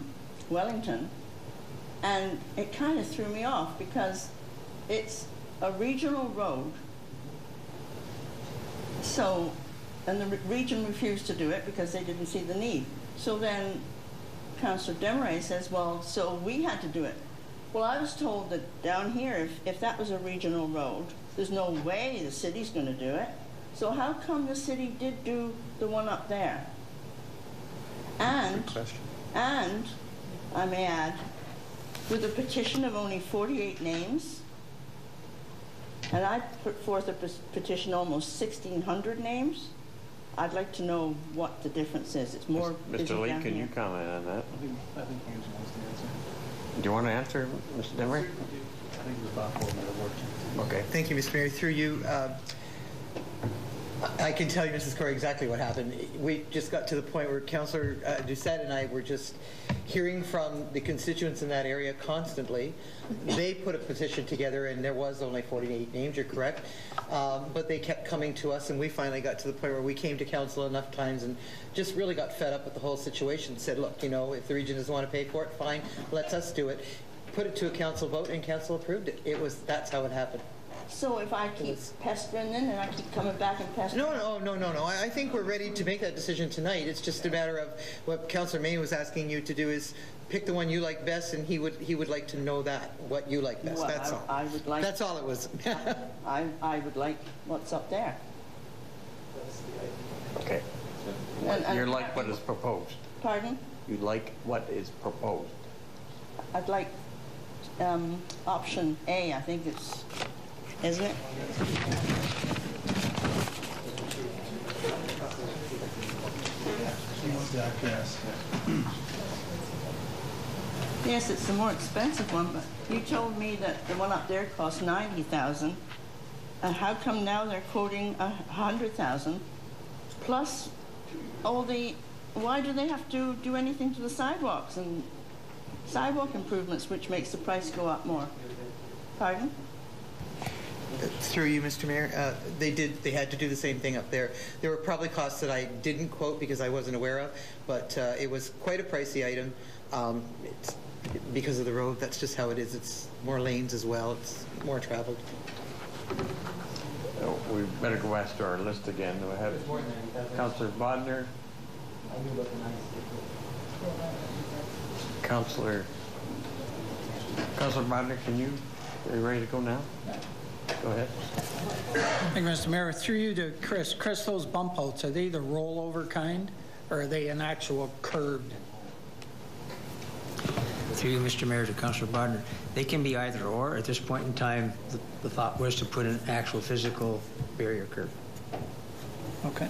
Wellington, and it kind of threw me off because it's a regional road. So, and the re- region refused to do it because they didn't see the need. So then Councillor Desmarais says, well, so we had to do it. Well, I was told that down here, if, if that was a regional road, there's no way the city's going to do it. So how come the city did do the one up there? And, and, I may add, with a petition of only 48 names, and I put forth a petition almost 1,600 names, I'd like to know what the difference is. It's more busy Mr. Lee, can here. you comment on that? I think, I think he wants to answer. Do you want to answer, Mr. Desmarais? I think it was Bob Ford, Meadow Ward. Okay. Thank you, Mr. Mayor. Through you, um, I can tell you, Mrs. Corey, exactly what happened. We just got to the point where Councillor uh, Doucet and I were just hearing from the constituents in that area constantly. They put a petition together, and there was only 48 names, you're correct. Um, But they kept coming to us, and we finally got to the point where we came to council enough times and just really got fed up with the whole situation. Said, look, you know, if the region doesn't want to pay for it, fine, let's us do it. Put it to a council vote, and council approved it. It was, that's how it happened. So if I keep pestering then, and I keep coming back and pestering? No, no, no, no, no. I I think we're ready to make that decision tonight. It's just a matter of what Councillor Mayne was asking you to do is pick the one you like best, and he would, he would like to know that, what you like best. Well, That's I- all. I would like- That's all it was. I, I would like what's up there. Okay. And- and- You like what is proposed? Pardon? You like what is proposed? I'd like um, option A, I think it's, isn't it? Yes. It's the more expensive one, but you told me that the one up there cost 90,000. And uh, how come now they're quoting a 100,000 plus all the, why do they have to do anything to the sidewalks and sidewalk improvements, which makes the price go up more? Pardon? Through you, Mr. Mayor, uh, they did, they had to do the same thing up there. There were probably costs that I didn't quote because I wasn't aware of, but uh, it was quite a pricey item. Um, it's- Because of the road, that's just how it is. It's more lanes as well, it's more traveled. Oh, We better go back to our list again. Do I have Councillor Bodner? Councillor, Councillor Bodner, can you, are you ready to go now? Go ahead. Thank you, Mr. Mayor. Through you to Chris. Chris, those bump outs, are they the rollover kind, or are they an actual curved? Through you, Mr. Mayor, to Councilor Bodner. They can be either or. At this point in time, the, the thought was to put an actual physical barrier curb Okay.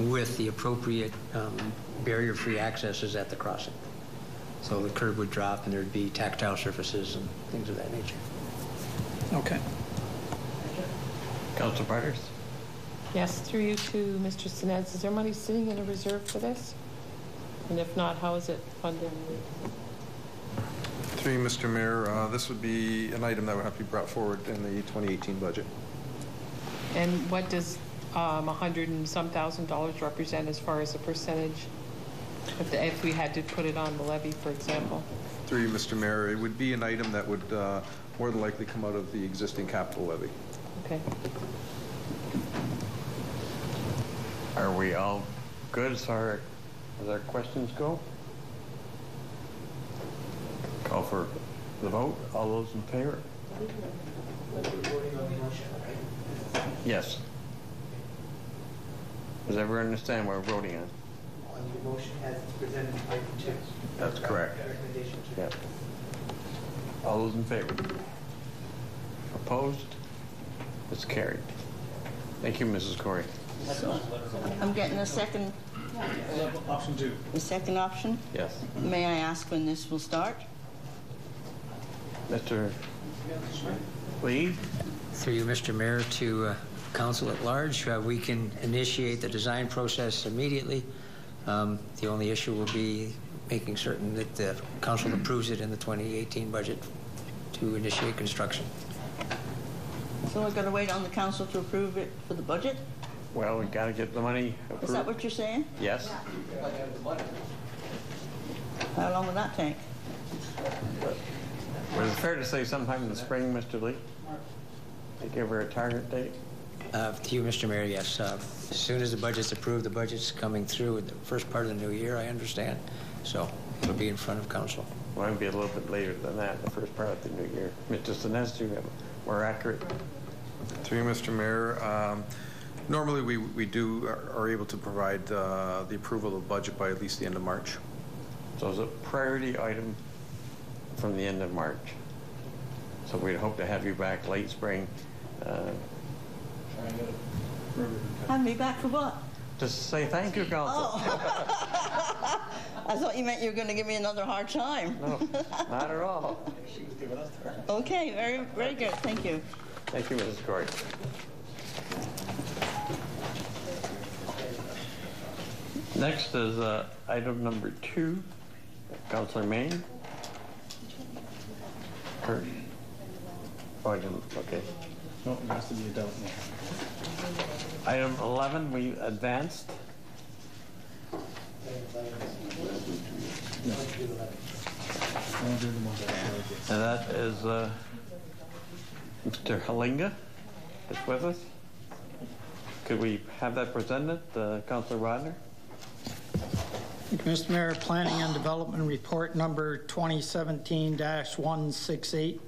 with the appropriate um, barrier-free accesses at the crossing. So the curb would drop and there'd be tactile surfaces and things of that nature. Okay. Councillor Butters? Yes, through you to Mr. Senese, is there money sitting in a reserve for this? And if not, how is it funded? Through you, Mr. Mayor, uh, this would be an item that would have to be brought forward in the 2018 budget. And what does um, 100 and some thousand dollars represent as far as a percentage? If, the- if we had to put it on the levy, for example? Through you, Mr. Mayor, it would be an item that would uh, more than likely come out of the existing capital levy. Okay. Are we all good as our, as our questions go? Call for the vote. All those in favor? Yes. Does everyone understand what we're voting on? On your motion as it's presented in item two. That's correct. Recommendation two. Yeah. All those in favor? Opposed? It's carried. Thank you, Mrs. Corey. So I'm getting a second, Option two. a second option. Yes. May I ask when this will start? Mr. Lee? Through you, Mr. Mayor, to uh, council at large, uh, we can initiate the design process immediately. Um, The only issue will be making certain that the council approves it in the 2018 budget to initiate construction. So we're gonna wait on the council to approve it for the budget? Well, we've gotta get the money approved. Is that what you're saying? Yes. How long will that take? Was it fair to say sometime in the spring, Mr. Lee? To give her a target date? Uh, To you, Mr. Mayor, yes. uh, As soon as the budget's approved, the budget's coming through in the first part of the new year, I understand. So it'll be in front of council. Well, it'll be a little bit later than that, the first part of the new year. Mr. Senese, do you have a more accurate? Through you, Mr. Mayor, um, normally we we do, are- are able to provide uh, the approval of the budget by at least the end of March. So it's a priority item from the end of March. So we'd hope to have you back late spring, uh, Have me back for what? just to say thank you, council. Oh. I thought you meant you were gonna give me another hard time. No, not at all. Okay, very, very good, thank you. Thank you, Mrs. Corey. Next is uh, item number two. Councilor Mayne. Her- Oh, I didn't, okay. No, it has to be adult now. Item 11, we advanced. I'll do the ones that I like it. And that is uh, Mr. Halinga is with us. Could we have that presented, uh, Councilor Bodner? Mr. Mayor, Planning and Development Report Number 2017-168,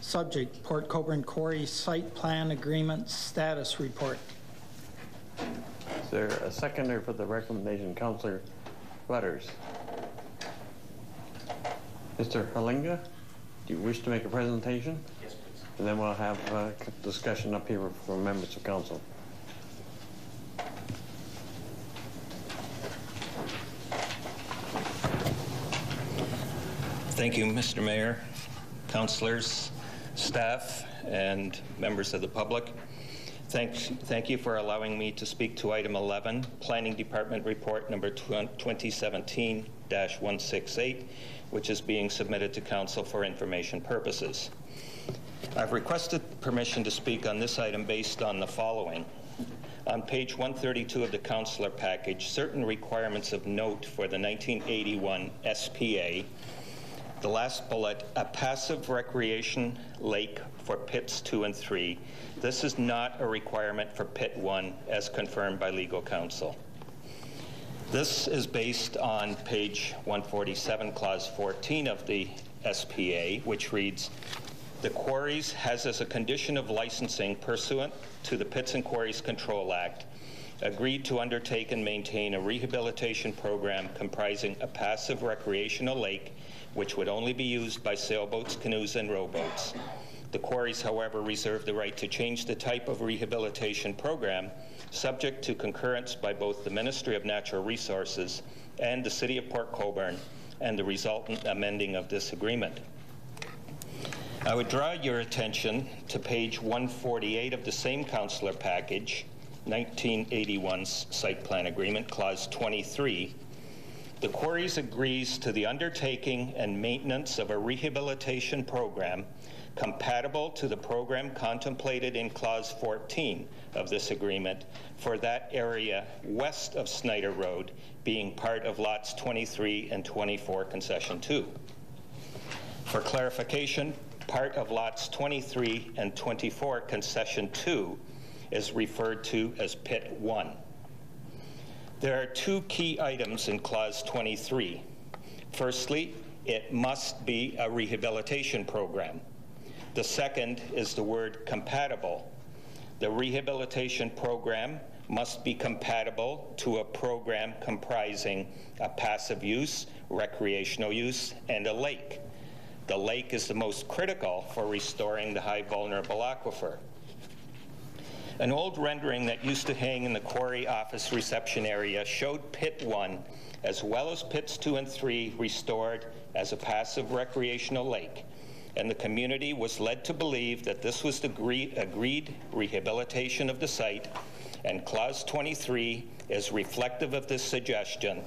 subject Port Colborne Quarry Site Plan Agreement Status Report. Is there a seconder for the recommendation, Councilor Butters? Mr. Halinga, do you wish to make a presentation? And then we'll have uh, discussion up here from members of council. Thank you, Mr. Mayor, councilors, staff, and members of the public. Thanks, thank you for allowing me to speak to item 11, Planning Department Report number 2017-168, which is being submitted to council for information purposes. I've requested permission to speak on this item based on the following. On page 132 of the councilor package, certain requirements of note for the 1981 SPA the last bullet, a passive recreation lake for pits two and three. This is not a requirement for pit one as confirmed by legal counsel. This is based on page 147, clause 14 of the SPA, which reads, the quarries has as a condition of licensing pursuant to the Pits and Quarries Control Act agreed to undertake and maintain a rehabilitation program comprising a passive recreational lake which would only be used by sailboats, canoes, and rowboats. The quarries, however, reserve the right to change the type of rehabilitation program subject to concurrence by both the Ministry of Natural Resources and the City of Port Colborne and the resultant amending of this agreement. I would draw your attention to page 148 of the same councillor package, 1981's Site Plan Agreement, Clause 23, the Quarries agrees to the undertaking and maintenance of a rehabilitation program compatible to the program contemplated in Clause 14 of this agreement for that area west of Snyder Road being part of lots 23 and 24 concession 2. For clarification, part of lots 23 and 24 concession 2 is referred to as pit 1. There are two key items in Clause 23. Firstly, it must be a rehabilitation program. The second is the word compatible. The rehabilitation program must be compatible to a program comprising a passive use, recreational use, and a lake. The lake is the most critical for restoring the high vulnerable aquifer. An old rendering that used to hang in the quarry office reception area showed pit 1 as well as pits 2 and 3 restored as a passive recreational lake. and the community was led to believe that this was the agreed rehabilitation of the site, and Clause 23 is reflective of this suggestion.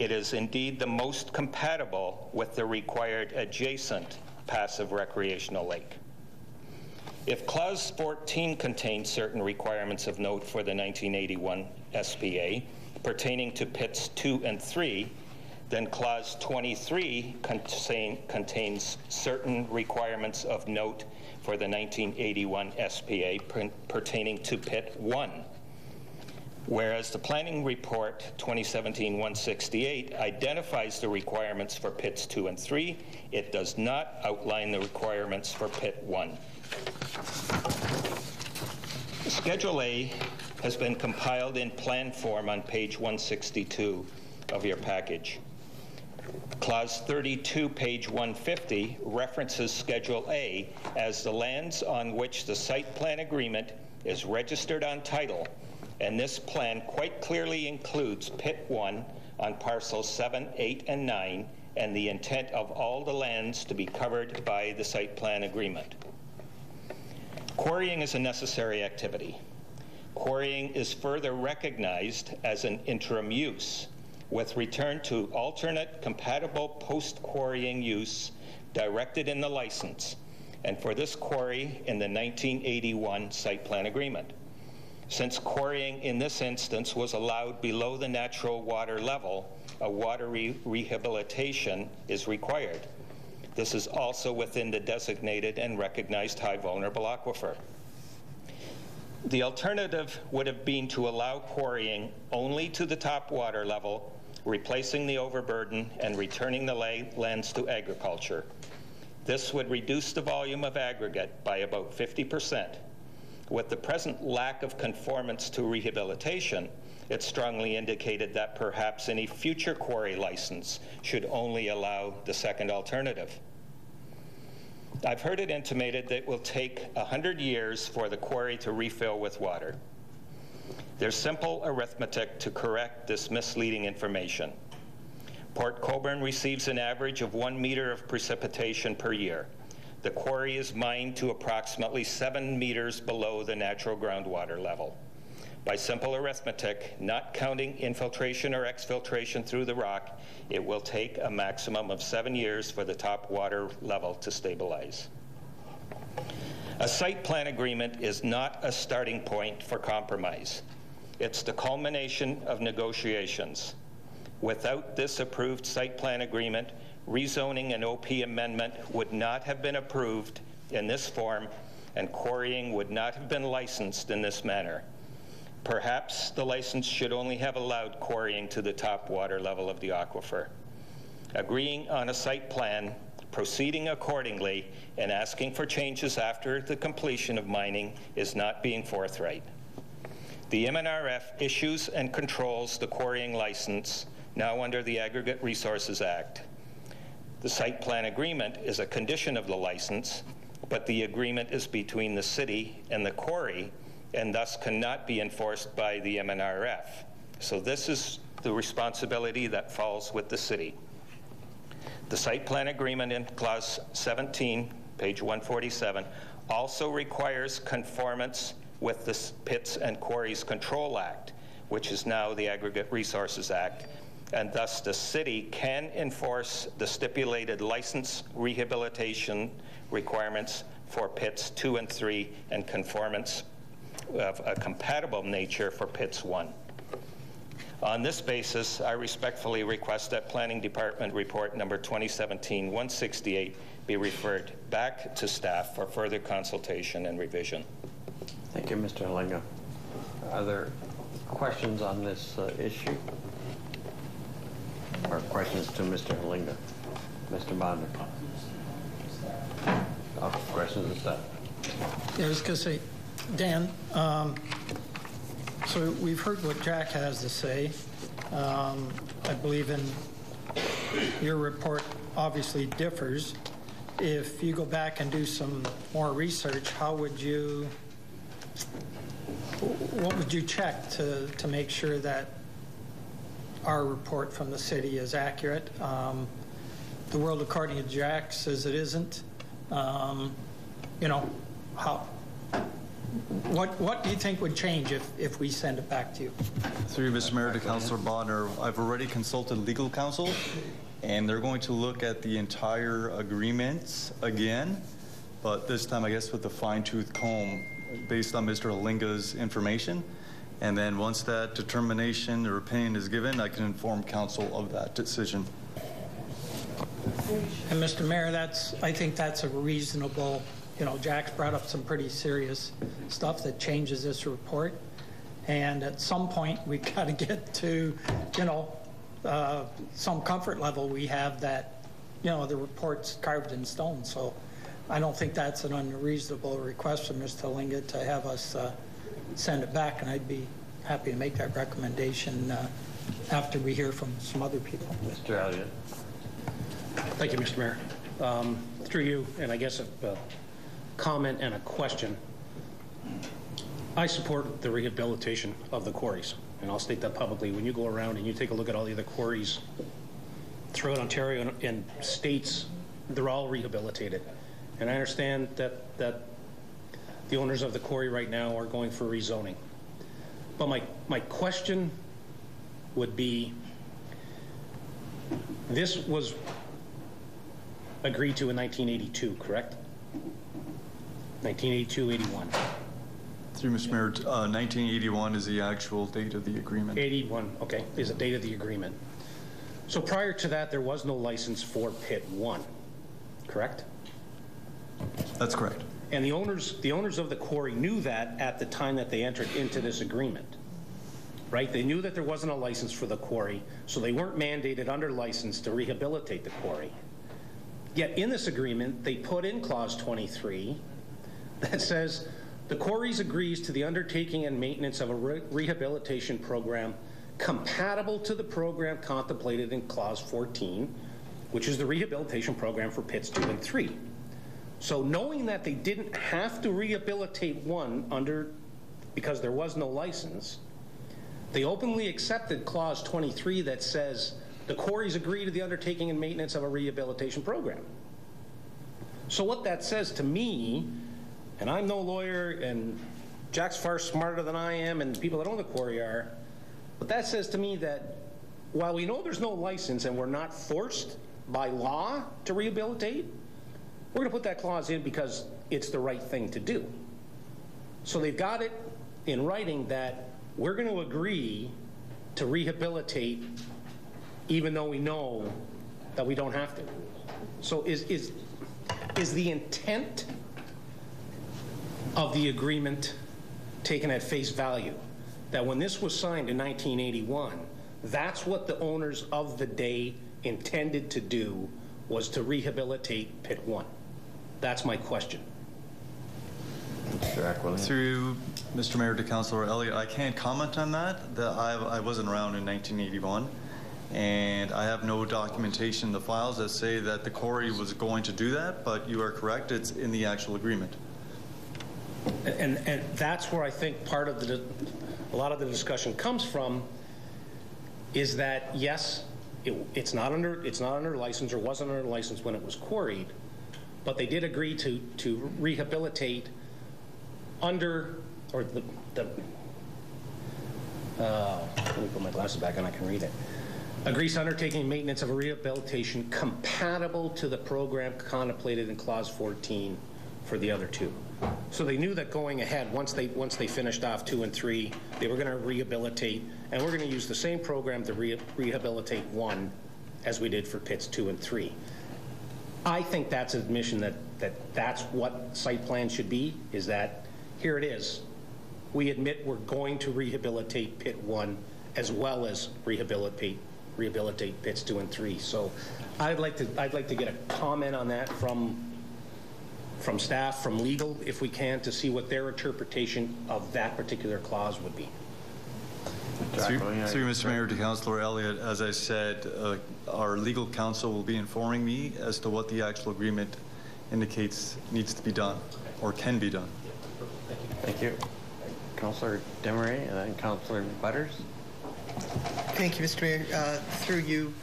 It is indeed the most compatible with the required adjacent passive recreational lake. If Clause 14 contains certain requirements of note for the 1981 SPA pertaining to pits 2 and 3, then Clause 23 contain, contains certain requirements of note for the 1981 SPA per, pertaining to Pit 1. Whereas the Planning Report 2017-168 identifies the requirements for Pits 2 and 3, it does not outline the requirements for Pit 1. Schedule A has been compiled in plan form on page 162 of your package. Clause 32, page 150, references Schedule A as the lands on which the site plan agreement is registered on title, and this plan quite clearly includes Pit 1 on parcels 7, 8, and 9, and the intent of all the lands to be covered by the site plan agreement. Quarrying is a necessary activity. Quarrying is further recognized as an interim use with return to alternate compatible post-quarrying use directed in the license, and for this quarry in the 1981 site plan agreement. Since quarrying in this instance was allowed below the natural water level, a water re rehabilitation is required. This is also within the designated and recognized high vulnerable aquifer. The alternative would have been to allow quarrying only to the top water level replacing the overburden and returning the lands to agriculture. This would reduce the volume of aggregate by about 50%. With the present lack of conformance to rehabilitation, it strongly indicated that perhaps any future quarry license should only allow the second alternative. I've heard it intimated that it will take 100 years for the quarry to refill with water. There's simple arithmetic to correct this misleading information. Port Colborne receives an average of one meter of precipitation per year. The quarry is mined to approximately seven meters below the natural groundwater level. By simple arithmetic, not counting infiltration or exfiltration through the rock, it will take a maximum of seven years for the top water level to stabilize. A site plan agreement is not a starting point for compromise. It's the culmination of negotiations. Without this approved site plan agreement, rezoning and OP amendment would not have been approved in this form and quarrying would not have been licensed in this manner. Perhaps the license should only have allowed quarrying to the top water level of the aquifer. Agreeing on a site plan, proceeding accordingly, and asking for changes after the completion of mining is not being forthright. The MNRF issues and controls the quarrying license now under the Aggregate Resources Act. The site plan agreement is a condition of the license, but the agreement is between the city and the quarry and thus cannot be enforced by the MNRF. So this is the responsibility that falls with the city. The site plan agreement in clause 17, page 147, also requires conformance with the Pits and Quarries Control Act, which is now the Aggregate Resources Act, and thus the city can enforce the stipulated license rehabilitation requirements for pits two and three and conformance of a compatible nature for pits one. On this basis, I respectfully request that Planning Department Report number 2017-168 be referred back to staff for further consultation and revision. Thank you, Mr. Halinga. Are there questions on this uh, issue? Or questions to Mr. Halinga? Mr. Bodner? Oh, questions of staff? Yeah, I was going to say, Dan, um, so we've heard what Jack has to say. Um, I believe in your report obviously differs. If you go back and do some more research, how would you what would you check to, to make sure that our report from the city is accurate? Um, the world according to Jack says it isn't. Um, You know, how, what, what do you think would change if, if we send it back to you? Through you, Mr. Mayor, to Councillor Bodner, I've already consulted legal counsel, and they're going to look at the entire agreement again, but this time, I guess, with a fine-tooth comb, based on Mr. Halinga's information. And then once that determination or opinion is given, I can inform council of that decision. And Mr. Mayor, that's, I think that's a reasonable, you know, Jack's brought up some pretty serious stuff that changes this report. And at some point, we've got to get to, you know, uh, some comfort level we have that, you know, the report's carved in stone. So I don't think that's an unreasonable request from Mr. Linga to have us uh, send it back, and I'd be happy to make that recommendation uh, after we hear from some other people. Mr. Elliott. Thank you, Mr. Mayor. Um, Through you, and I guess a a comment and a question. I support the rehabilitation of the quarries, and I'll state that publicly. When you go around and you take a look at all the other quarries throughout Ontario and- and states, they're all rehabilitated. And I understand that, that the owners of the quarry right now are going for rezoning. But my, my question would be, this was agreed to in 1982, correct? 1982, 81. Through Mr. Mayor, uh, 1981 is the actual date of the agreement. 81, okay, is the date of the agreement. So prior to that, there was no license for Pit 1, correct? That's correct. And the owners, the owners of the quarry knew that at the time that they entered into this agreement, right? They knew that there wasn't a license for the quarry, so they weren't mandated under license to rehabilitate the quarry. Yet in this agreement, they put in clause 23 that says, "The quarries agrees to the undertaking and maintenance of a re- rehabilitation program compatible to the program contemplated in clause 14, which is the rehabilitation program for pits 2 and 3." So knowing that they didn't have to rehabilitate one under, because there was no license, they openly accepted clause 23 that says the quarries agree to the undertaking and maintenance of a rehabilitation program. So what that says to me, and I'm no lawyer, and Jack's far smarter than I am, and the people that own the quarry are, but that says to me that while we know there's no license and we're not forced by law to rehabilitate, we're going to put that clause in because it's the right thing to do. So they've got it in writing that we're going to agree to rehabilitate even though we know that we don't have to. So is, is, is the intent of the agreement taken at face value? That when this was signed in 1981, that's what the owners of the day intended to do was to rehabilitate Pit 1? That's my question. Through Mr. Mayor to Councilor Elliott, I can't comment on that. The, I, I wasn't around in 1981, and I have no documentation in the files that say that the quarry was going to do that, but you are correct, it's in the actual agreement. And, and that's where I think part of the, a lot of the discussion comes from, is that, yes, it, it's not under, it's not under license or wasn't under license when it was quarried, but they did agree to, to rehabilitate under, or the, the, uh, let me put my glasses back and I can read it. Agrees to undertaking maintenance of a rehabilitation compatible to the program contemplated in clause 14 for the other two. So they knew that going ahead, once they, once they finished off two and three, they were going to rehabilitate, and we're going to use the same program to re- rehabilitate one as we did for pits two and three. I think that's admission that, that that's what site plan should be, is that, here it is. We admit we're going to rehabilitate pit one as well as rehabilitate, rehabilitate pits two and three. So I'd like to, I'd like to get a comment on that from, from staff, from legal, if we can, to see what their interpretation of that particular clause would be. Through, through Mr. Mayor to Councilor Elliott, as I said, uh, our legal counsel will be informing me as to what the actual agreement indicates needs to be done or can be done. Thank you. Councilor Desmarais and then Councilor Butters. Thank you, Mr. Mayor. Uh, Through you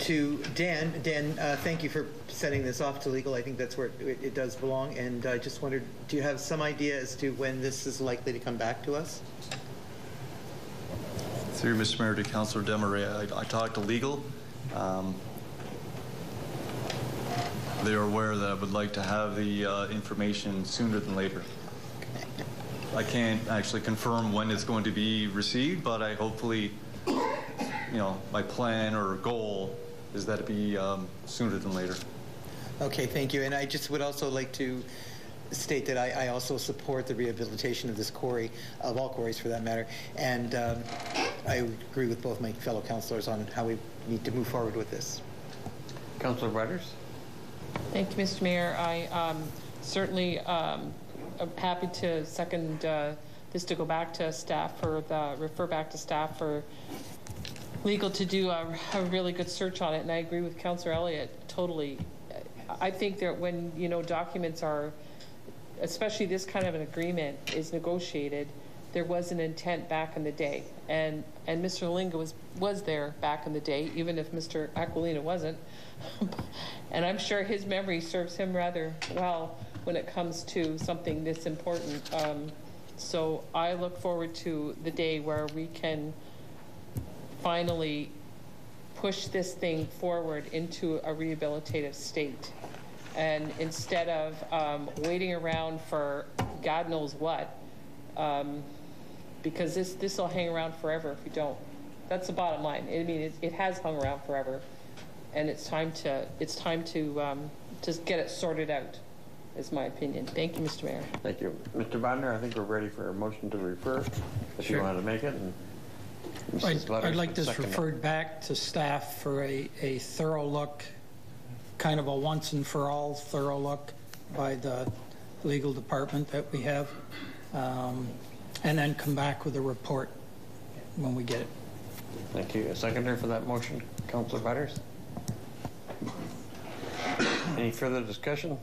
to Dan. Dan, uh, thank you for sending this off to legal. I think that's where it, it does belong. And I just wondered, do you have some idea as to when this is likely to come back to us? Through Mr. Mayor to Councillor Desmarais, I, I talked to legal. Um, they are aware that I would like to have the uh, information sooner than later. I can't actually confirm when it's going to be received, but I hopefully, you know, my plan or goal is that it be um, sooner than later. Okay, thank you. And I just would also like to state that I, I also support the rehabilitation of this quarry, of all quarries for that matter. And um, I agree with both my fellow councillors on how we need to move forward with this. Councillor Butters? Thank you, Mr. Mayor. I um, certainly um, am happy to second uh, this to go back to staff for the, refer back to staff for legal to do a, a really good search on it. And I agree with Councillor Elliott totally. I think that when, you know, documents are, especially this kind of an agreement is negotiated, there was an intent back in the day. And, and Mr. Linga was, was there back in the day, even if Mr. Aquilina wasn't. and I'm sure his memory serves him rather well when it comes to something this important. Um, so I look forward to the day where we can finally push this thing forward into a rehabilitative state. And instead of um, waiting around for God knows what, um, because this this will hang around forever if we don't. That's the bottom line. I mean, it, it has hung around forever, and it's time to it's time to um, just get it sorted out. Is my opinion. Thank you, Mr. Mayor. Thank you. Mr. Bodner, I think we're ready for a motion to refer, if you Sure. want to make it. And I'd, I'd like this second it. referred back to staff for a, a thorough look, kind of a once and for all thorough look by the legal department that we have, um, and then come back with a report when we get it. Thank you. A seconder for that motion, Councillor Butters? Any further discussion?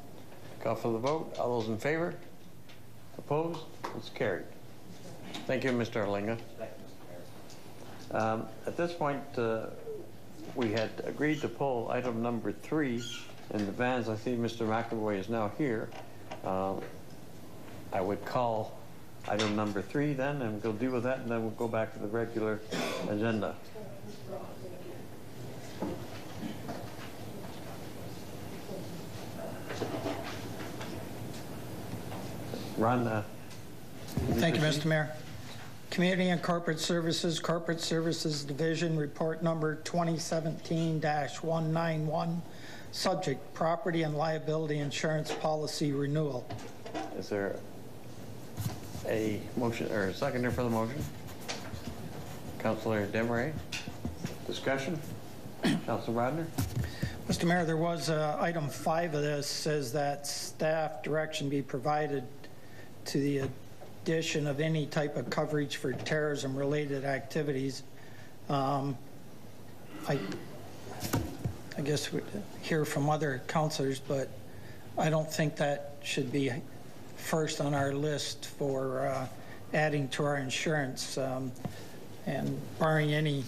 Call for the vote. All those in favor? Opposed? It's carried. Thank you, Mr. Erlinga. Um, At this point, uh, we had agreed to pull item number three in the vans. I see Mr. McAvoy is now here. Uh, I would call item number three then, and we'll deal with that, and then we'll go back to the regular agenda. Ron, uh, Thank you, Mr. Mayor. Community and Corporate Services, Corporate Services Division, Report Number 2017-191, Subject, Property and Liability Insurance Policy Renewal. is there a motion, or a seconder for the motion? Councillor Desmarais? Discussion? Councillor Bodner? Mr. Mayor, there was, uh, item five of this says that staff direction be provided to the addition of any type of coverage for terrorism-related activities. Um, I, I guess we'd hear from other counselors, but I don't think that should be first on our list for uh, adding to our insurance. Um, And barring any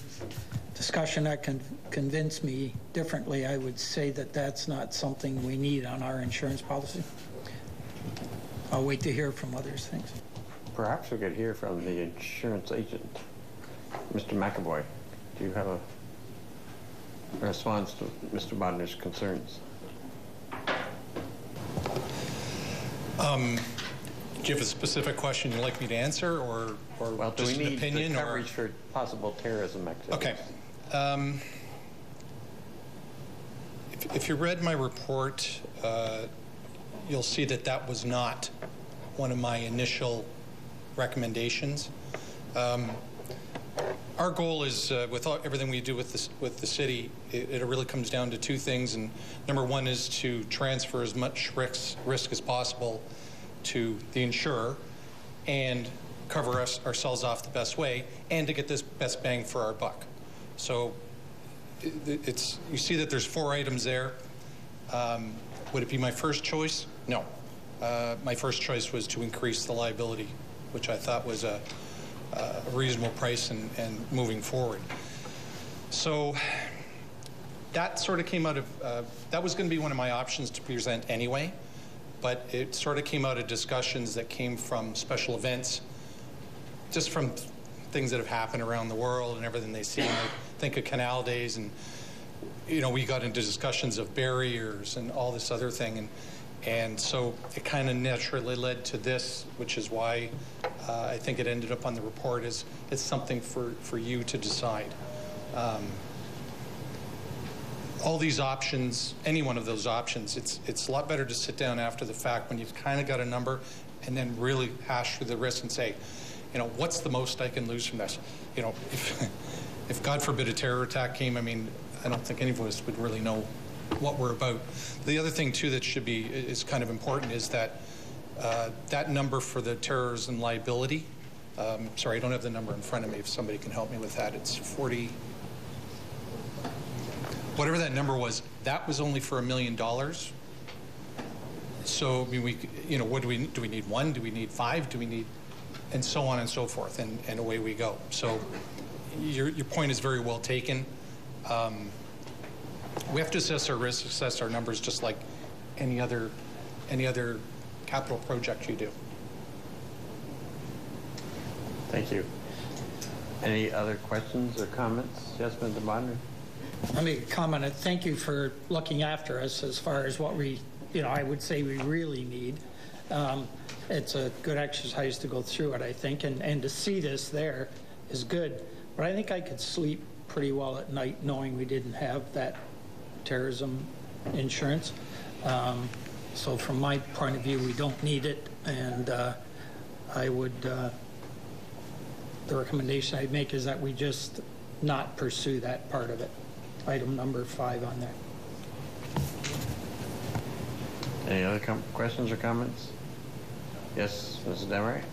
discussion that can convince me differently, I would say that that's not something we need on our insurance policy. I'll wait to hear from others, thanks. Perhaps we could hear from the insurance agent. Mr. McAvoy, do you have a response to Mr. Bodner's concerns? Um, Do you have a specific question you'd like me to answer, or, or Well, do we just an opinion? or- coverage for possible terrorism activities? Okay. Um, If if you read my report, uh, you'll see that that was not one of my initial recommendations. Um, Our goal is, uh, with all- everything we do with this, with the city, it it really comes down to two things. And number one is to transfer as much risk, risk as possible to the insurer and cover us, ourselves off the best way, and to get this best bang for our buck. So it- it's, you see that there's four items there. Um, Would it be my first choice? No. Uh, My first choice was to increase the liability, which I thought was a a reasonable price and, and moving forward. So that sort of came out of, uh, that was going to be one of my options to present anyway, but it sort of came out of discussions that came from special events, just from things that have happened around the world and everything they see. And I think of Canal Days and, you know, we got into discussions of barriers and all this other thing. And, and so it kind of naturally led to this, which is why uh, I think it ended up on the report as it's something for, for you to decide. Um, all these options, any one of those options, it's, it's a lot better to sit down after the fact when you've kind of got a number and then really hash through the risk and say, you know, what's the most I can lose from this? You know, if, if God forbid a terror attack came, I mean, I don't think any of us would really know what we're about. The other thing too that should be is kind of important is that uh, that number for the terrorism liability. Um, sorry, I don't have the number in front of me. If somebody can help me with that, it's 40. Whatever that number was, that was only for a million dollars. So I mean, we, you know, what do we do? We need one? Do we need five? Do we need, and so on and so forth, and, and away we go. So your your point is very well taken. Um, we have to assess our risks, assess our numbers, just like any other any other capital project you do. Thank you. Any other questions or comments? Yes, Mr. Bodner? Let me comment. and Thank you for looking after us as far as what we, you know, I would say we really need. Um, it's a good exercise to go through it, I think, and, and to see this there is good. But I think I could sleep pretty well at night knowing we didn't have that terrorism insurance. Um, so from my point of view, we don't need it, and uh, I would, uh, the recommendation I'd make is that we just not pursue that part of it. Item number five on there. Any other com- questions or comments? Yes, Mrs. Desmarais?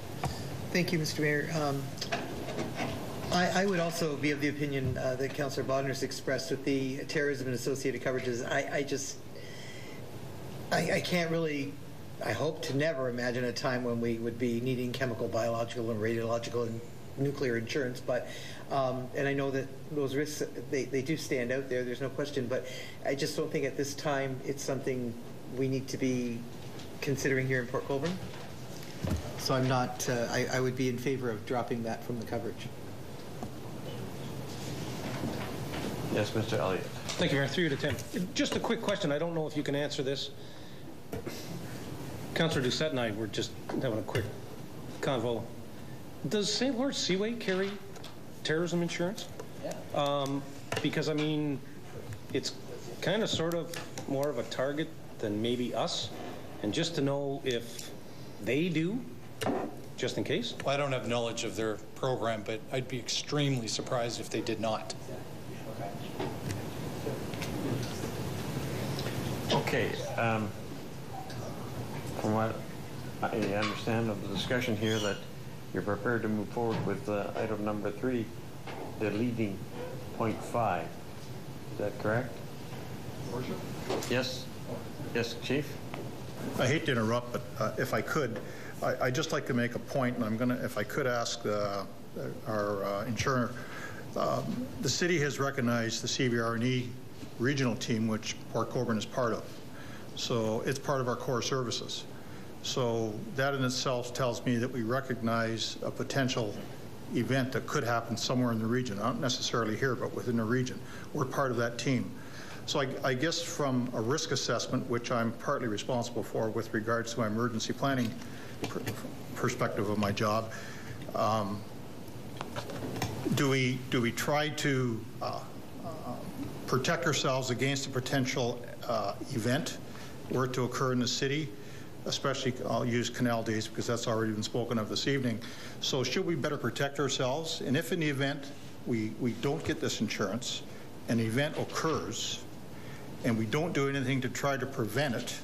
Thank you, Mr. Mayor. Um, I, I would also be of the opinion uh, that Councillor Bodner's expressed with the terrorism and associated coverages. I, I just, I, I can't really, I hope to never imagine a time when we would be needing chemical, biological, and radiological and nuclear insurance. But, um, and I know that those risks, they, they do stand out there, there's no question. But I just don't think at this time it's something we need to be considering here in Port Colborne. So I'm not, uh, I, I would be in favor of dropping that from the coverage. Yes, Mr. Elliott. Thank you, Mayor. Through you to Tim. Just a quick question. I don't know if you can answer this. Councillor Doucet and I were just having a quick convo. Does St. Lawrence Seaway carry terrorism insurance? Yeah. Um, because, I mean, it's kind of sort of more of a target than maybe us. And just to know if they do, just in case. Well, I don't have knowledge of their program, but I'd be extremely surprised if they did not. Okay. Um, from what I understand of the discussion here, that you're prepared to move forward with uh, item number three, deleting point five. Is that correct? Yes. Yes, Chief. I hate to interrupt, but uh, if I could, I, I'd just like to make a point, and I'm going to, if I could ask uh, our uh, insurer, um, the city has recognized the CBRNE E regional team, which Port Colborne is part of. So it's part of our core services. So that in itself tells me that we recognize a potential event that could happen somewhere in the region, not necessarily here, but within the region. We're part of that team. So I, I guess from a risk assessment, which I'm partly responsible for with regards to my emergency planning per perspective of my job, um, do we do we try to uh, protect ourselves against a potential uh, event were it to occur in the city? Especially, I'll use Canal Days because that's already been spoken of this evening. So, should we better protect ourselves? And if in the event we we don't get this insurance, an event occurs, and we don't do anything to try to prevent it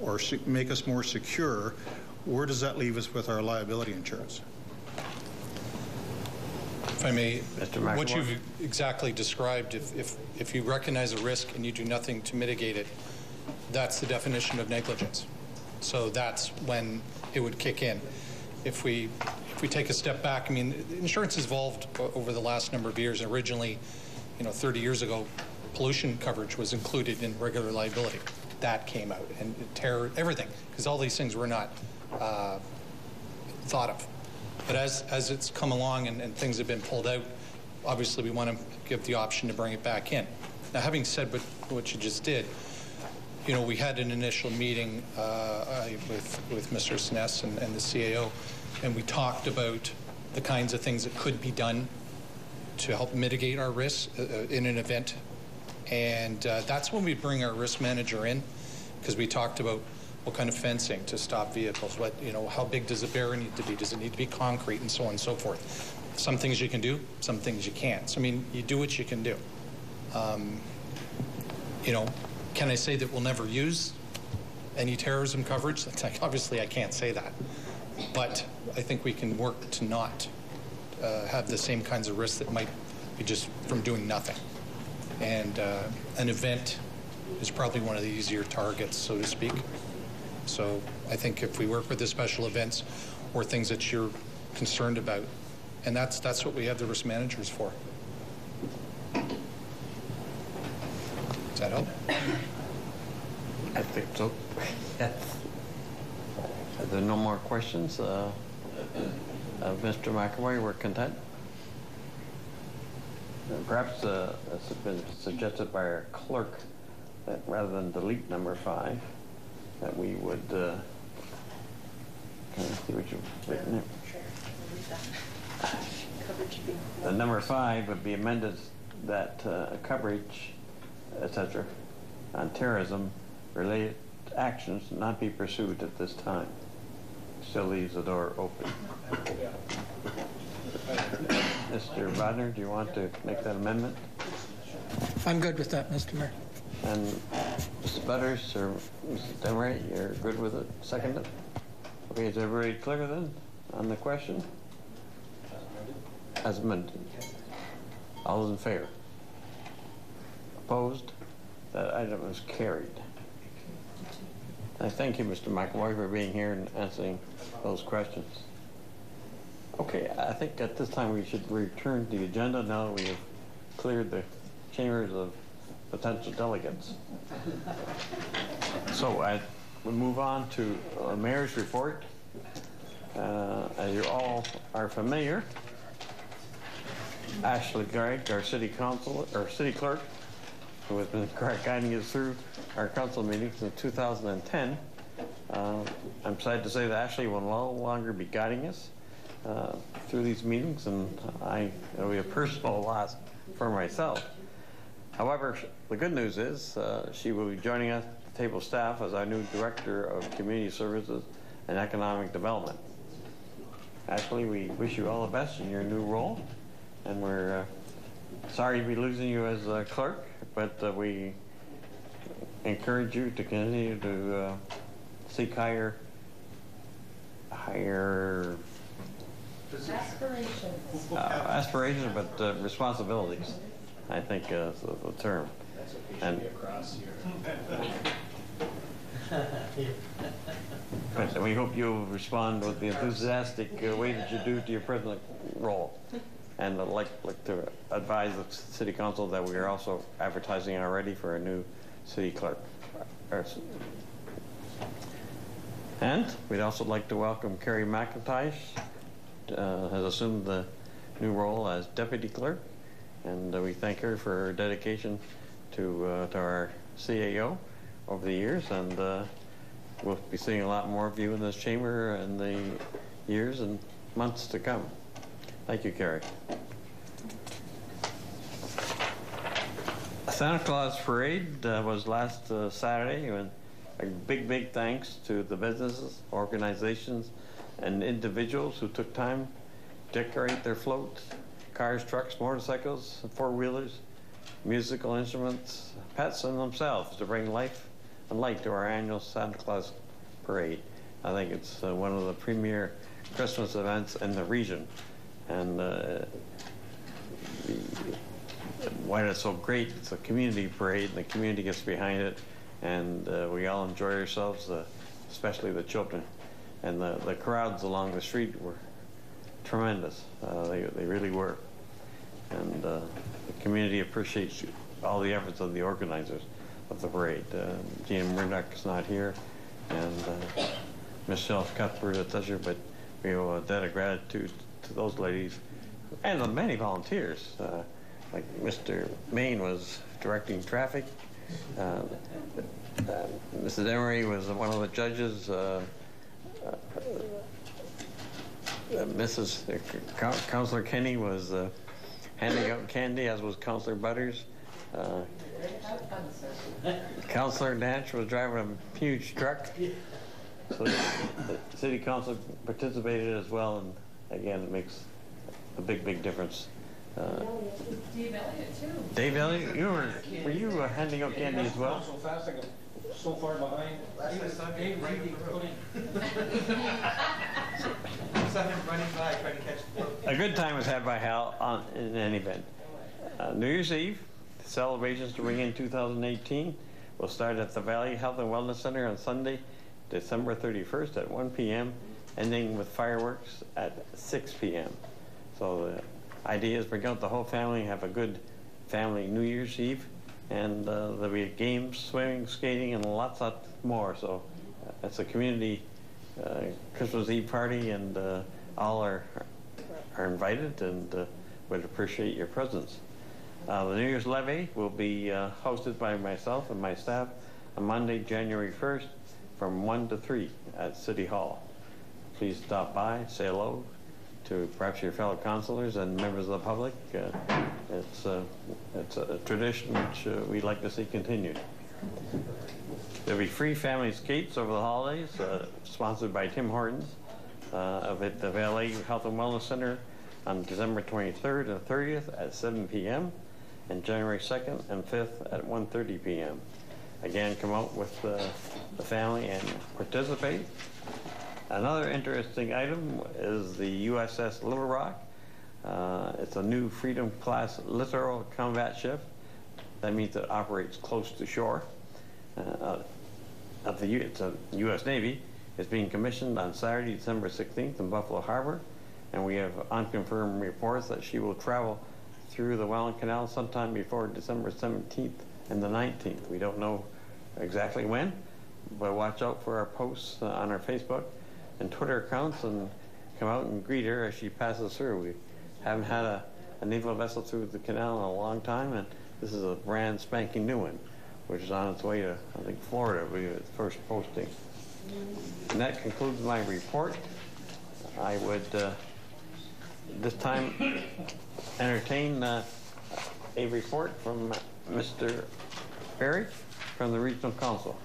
or make us more secure, where does that leave us with our liability insurance? I may, Mr. what you've exactly described, if, if, if you recognize a risk and you do nothing to mitigate it, that's the definition of negligence. So that's when it would kick in. If we, if we take a step back, I mean, insurance has evolved over the last number of years. Originally, you know, 30 years ago, pollution coverage was included in regular liability. That came out, and terror, everything, because all these things were not uh, thought of. But as, as it's come along and, and things have been pulled out, obviously we want to give the option to bring it back in. Now, having said what, what you just did, you know, we had an initial meeting uh, with, with Mr. Senese and, and the CAO, and we talked about the kinds of things that could be done to help mitigate our risks uh, uh, in an event. And uh, that's when we bring our risk manager in, because we talked about what kind of fencing to stop vehicles, what, you know, how big does a barrier need to be? Does it need to be concrete and so on and so forth? Some things you can do, some things you can't. So, I mean, you do what you can do. Um, you know, can I say that we'll never use any terrorism coverage? Like, obviously, I can't say that. But I think we can work to not uh, have the same kinds of risks that might be just from doing nothing. And uh, an event is probably one of the easier targets, so to speak. So I think if we work with the special events or things that you're concerned about, and that's that's what we have the risk managers for. Does that help? I think so. Yes. Are there no more questions? Uh, uh, Mr. McAvoy, we're content? Perhaps, uh, has been suggested by our clerk, that rather than delete number five, that we would, uh, can I see what you've written there? The number five would be amended that uh, coverage, et cetera, on terrorism-related actions not be pursued at this time. Still leaves the door open. Mr. Bodner, do you want to make that amendment? I'm good with that, Mr. Mayor. And Mr. Butters or. Desmarais, you're good with it? Second it? Okay, is everybody clear then on the question? As amended. All those in favor? Opposed? That item is carried. I thank you, Mr. McAvoy, for being here and answering those questions. Okay, I think at this time we should return to the agenda now that we have cleared the chambers of potential delegates. So I will move on to uh, mayor's report. Uh, As you all are familiar, Ashley Grigg, our city council, or city clerk, who has been guiding us through our council meetings since 2010. Uh, I'm sad to say that Ashley will no longer be guiding us uh, through these meetings, and I, it'll be a personal loss for myself. However, the good news is uh, she will be joining us at the table staff as our new Director of Community Services and Economic Development. Ashley, we wish you all the best in your new role, and we're uh, sorry to be losing you as a clerk, but uh, we encourage you to continue to uh, seek higher, higher Aspirations. uh, aspirations, but uh, responsibilities, I think uh, is the the term. And But we hope you'll respond with the enthusiastic uh, way that you do to your present role. And I'd like, like to advise the city council that we are also advertising already for a new city clerk. Or- And we'd also like to welcome Carrie McIntosh, uh, has assumed the new role as deputy clerk. And uh, we thank her for her dedication to, uh, to our CAO over the years. And uh, we'll be seeing a lot more of you in this chamber in the years and months to come. Thank you, Carrie. Santa Claus Parade uh, was last uh, Saturday, and a big, big thanks to the businesses, organizations, and individuals who took time to decorate their floats, cars, trucks, motorcycles, four-wheelers, musical instruments, pets, and themselves to bring life and light to our annual Santa Claus Parade. I think it's uh, one of the premier Christmas events in the region. And uh, the, why it's so great, it's a community parade, and the community gets behind it, and uh, we all enjoy ourselves, uh, especially the children. And the, the crowds along the street were tremendous. Uh, they, they really were. And uh, the community appreciates all the efforts of the organizers of the parade. Uh, Gina Murdoch is not here, and uh, Michelle Cuthbert, et cetera, but we owe a debt of gratitude to those ladies and the many volunteers. Uh, like Mr. Mayne was directing traffic. Uh, uh, Mrs. Emery was one of the judges. Uh, uh, Mrs. Coun- Counselor Kenny was handing out candy, as was Counselor Butters. Uh, Counselor Danch was driving a huge truck. So the the city council participated as well, and again, it makes a big, big difference. Uh, Dave Elliott, too. Dave Elliott, you were, were you uh, handing out candy as well? So fast, I got so far behind. He was Dave, right in the road. A good time was had by Hal on, in any event. Uh, New Year's Eve, celebrations to ring in 2018 will start at the Vale Health and Wellness Center on Sunday, December 31st at 1 p.m., ending with fireworks at 6 p.m. So the idea is bring out the whole family, have a good family New Year's Eve, and uh, there'll be games, swimming, skating, and lots, lots more. So uh, it's a community Christmas Eve party, and uh, all are are invited and uh, would appreciate your presence. Uh, the New Year's levee will be uh, hosted by myself and my staff on Monday, January 1st, from 1 to 3 at City Hall. Please stop by, say hello to perhaps your fellow councilors and members of the public. Uh, it's, uh, it's a tradition which uh, we'd like to see continued. There'll be free family skates over the holidays, uh, sponsored by Tim Hortons uh, of at the Vale Health and Wellness Center on December 23rd and 30th at 7 p.m. and January 2nd and 5th at 1:30 p.m. Again, come out with uh, the family and participate. Another interesting item is the USS Little Rock. Uh, it's a new Freedom Class littoral combat ship. That means it operates close to shore. Uh, of the U- it's a U.S. Navy is being commissioned on Saturday, December 16th in Buffalo Harbor, and we have unconfirmed reports that she will travel through the Welland Canal sometime before December 17th and the 19th. We don't know exactly when, but watch out for our posts on our Facebook and Twitter accounts and come out and greet her as she passes through. We haven't had a, a naval vessel through the canal in a long time, and this is a brand spanking new one, which is on its way to, I think, Florida, we its first posting. And that concludes my report. I would, uh, this time, entertain uh, a report from Mr. Perry from the Regional Council.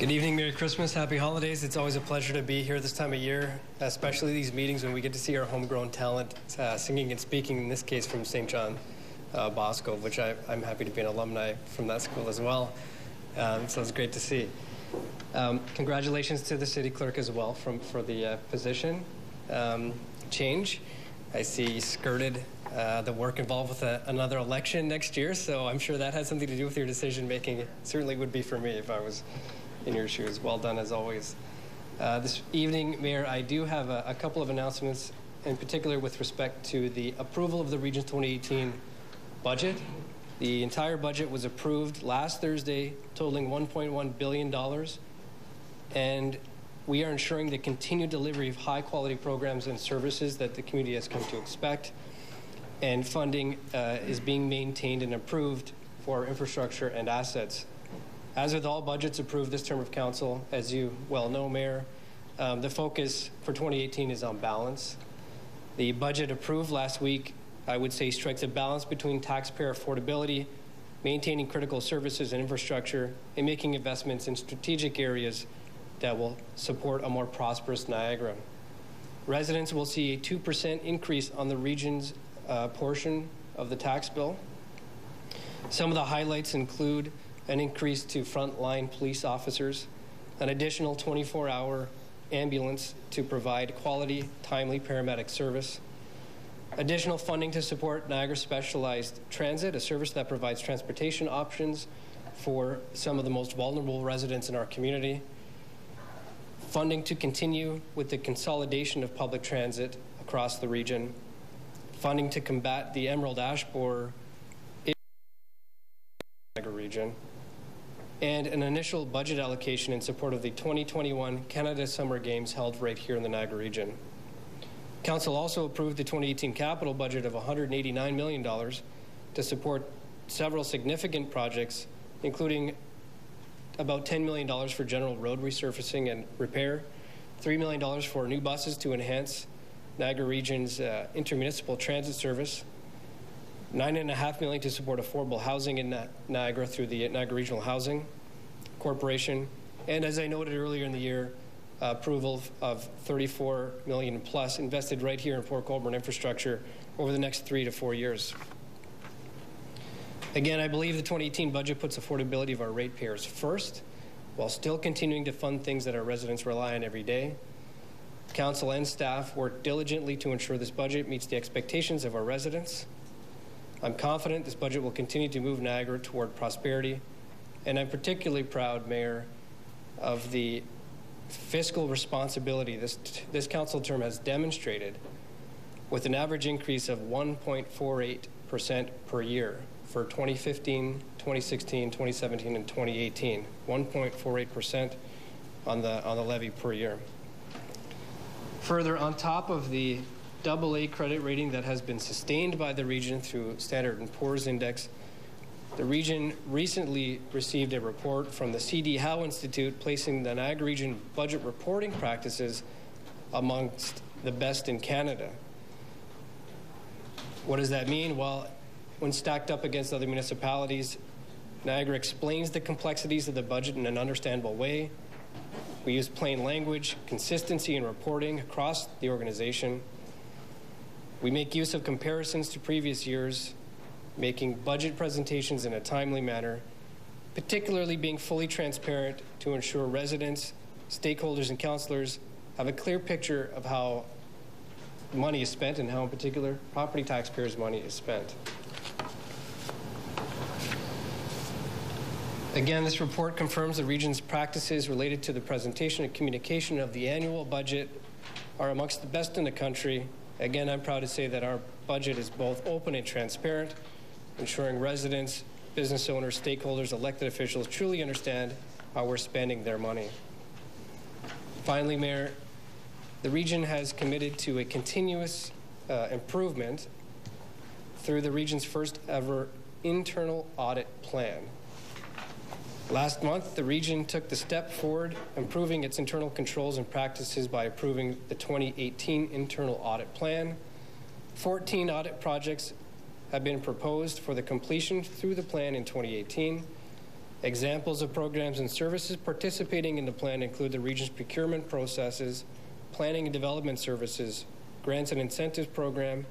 Good evening, Merry Christmas, Happy Holidays. It's always a pleasure to be here this time of year, especially these meetings when we get to see our homegrown talent uh, singing and speaking, in this case from St. John uh, Bosco, which I, I'm happy to be an alumni from that school as well. Um, so it's great to see. Um, congratulations to the city clerk as well from, for the uh, position um, change. I see skirted uh, the work involved with a, another election next year, so I'm sure that has something to do with your decision making. It certainly would be for me if I was in your shoes. Well done as always. Uh, this evening, Mayor, I do have a, a couple of announcements, in particular with respect to the approval of the Region 2018 budget. The entire budget was approved last Thursday, totaling $1.1 billion, and we are ensuring the continued delivery of high-quality programs and services that the community has come to expect, and funding uh, is being maintained and approved for infrastructure and assets. As with all budgets approved this term of council, as you well know, Mayor, um, the focus for 2018 is on balance. The budget approved last week, I would say, strikes a balance between taxpayer affordability, maintaining critical services and infrastructure, and making investments in strategic areas that will support a more prosperous Niagara. Residents will see a 2% increase on the region's uh, portion of the tax bill. Some of the highlights include an increase to frontline police officers, an additional 24-hour ambulance to provide quality, timely paramedic service, additional funding to support Niagara Specialized Transit, a service that provides transportation options for some of the most vulnerable residents in our community, funding to continue with the consolidation of public transit across the region, funding to combat the emerald ash borer in the Niagara region, and an initial budget allocation in support of the 2021 Canada Summer Games held right here in the Niagara region. Council also approved the 2018 capital budget of $189 million to support several significant projects, including about $10 million for general road resurfacing and repair, $3 million for new buses to enhance Niagara Region's uh, intermunicipal transit service, nine and a half million to support affordable housing in Niagara through the Niagara Regional Housing Corporation, and as I noted earlier in the year, uh, approval of 34 million plus invested right here in Port Colborne infrastructure over the next three to four years. Again, I believe the 2018 budget puts affordability of our ratepayers first, while still continuing to fund things that our residents rely on every day. Council and staff work diligently to ensure this budget meets the expectations of our residents. I'm confident this budget will continue to move Niagara toward prosperity, and I'm particularly proud, Mayor, of the fiscal responsibility this, this council term has demonstrated with an average increase of 1.48% per year for 2015, 2016, 2017, and 2018. 1.48% on the, on the levy per year. Further, on top of the double A credit rating that has been sustained by the region through Standard & Poor's Index, the region recently received a report from the C.D. Howe Institute placing the Niagara region budget reporting practices amongst the best in Canada. What does that mean? Well, when stacked up against other municipalities, Niagara explains the complexities of the budget in an understandable way. We use plain language, consistency in reporting across the organization. We make use of comparisons to previous years, making budget presentations in a timely manner, particularly being fully transparent to ensure residents, stakeholders, and councilors have a clear picture of how money is spent and how, in particular, property taxpayers' money is spent. Again, this report confirms the region's practices related to the presentation and communication of the annual budget are amongst the best in the country. Again, I'm proud to say that our budget is both open and transparent, ensuring residents, business owners, stakeholders, elected officials truly understand how we're spending their money. Finally, Mayor, the region has committed to a continuous uh, improvement through the region's first ever internal audit plan. Last month, the region took the step forward, improving its internal controls and practices by approving the 2018 internal audit plan. 14 audit projects have been proposed for the completion through the plan in 2018. Examples of programs and services participating in the plan include the region's procurement processes, planning and development services, grants and incentives program,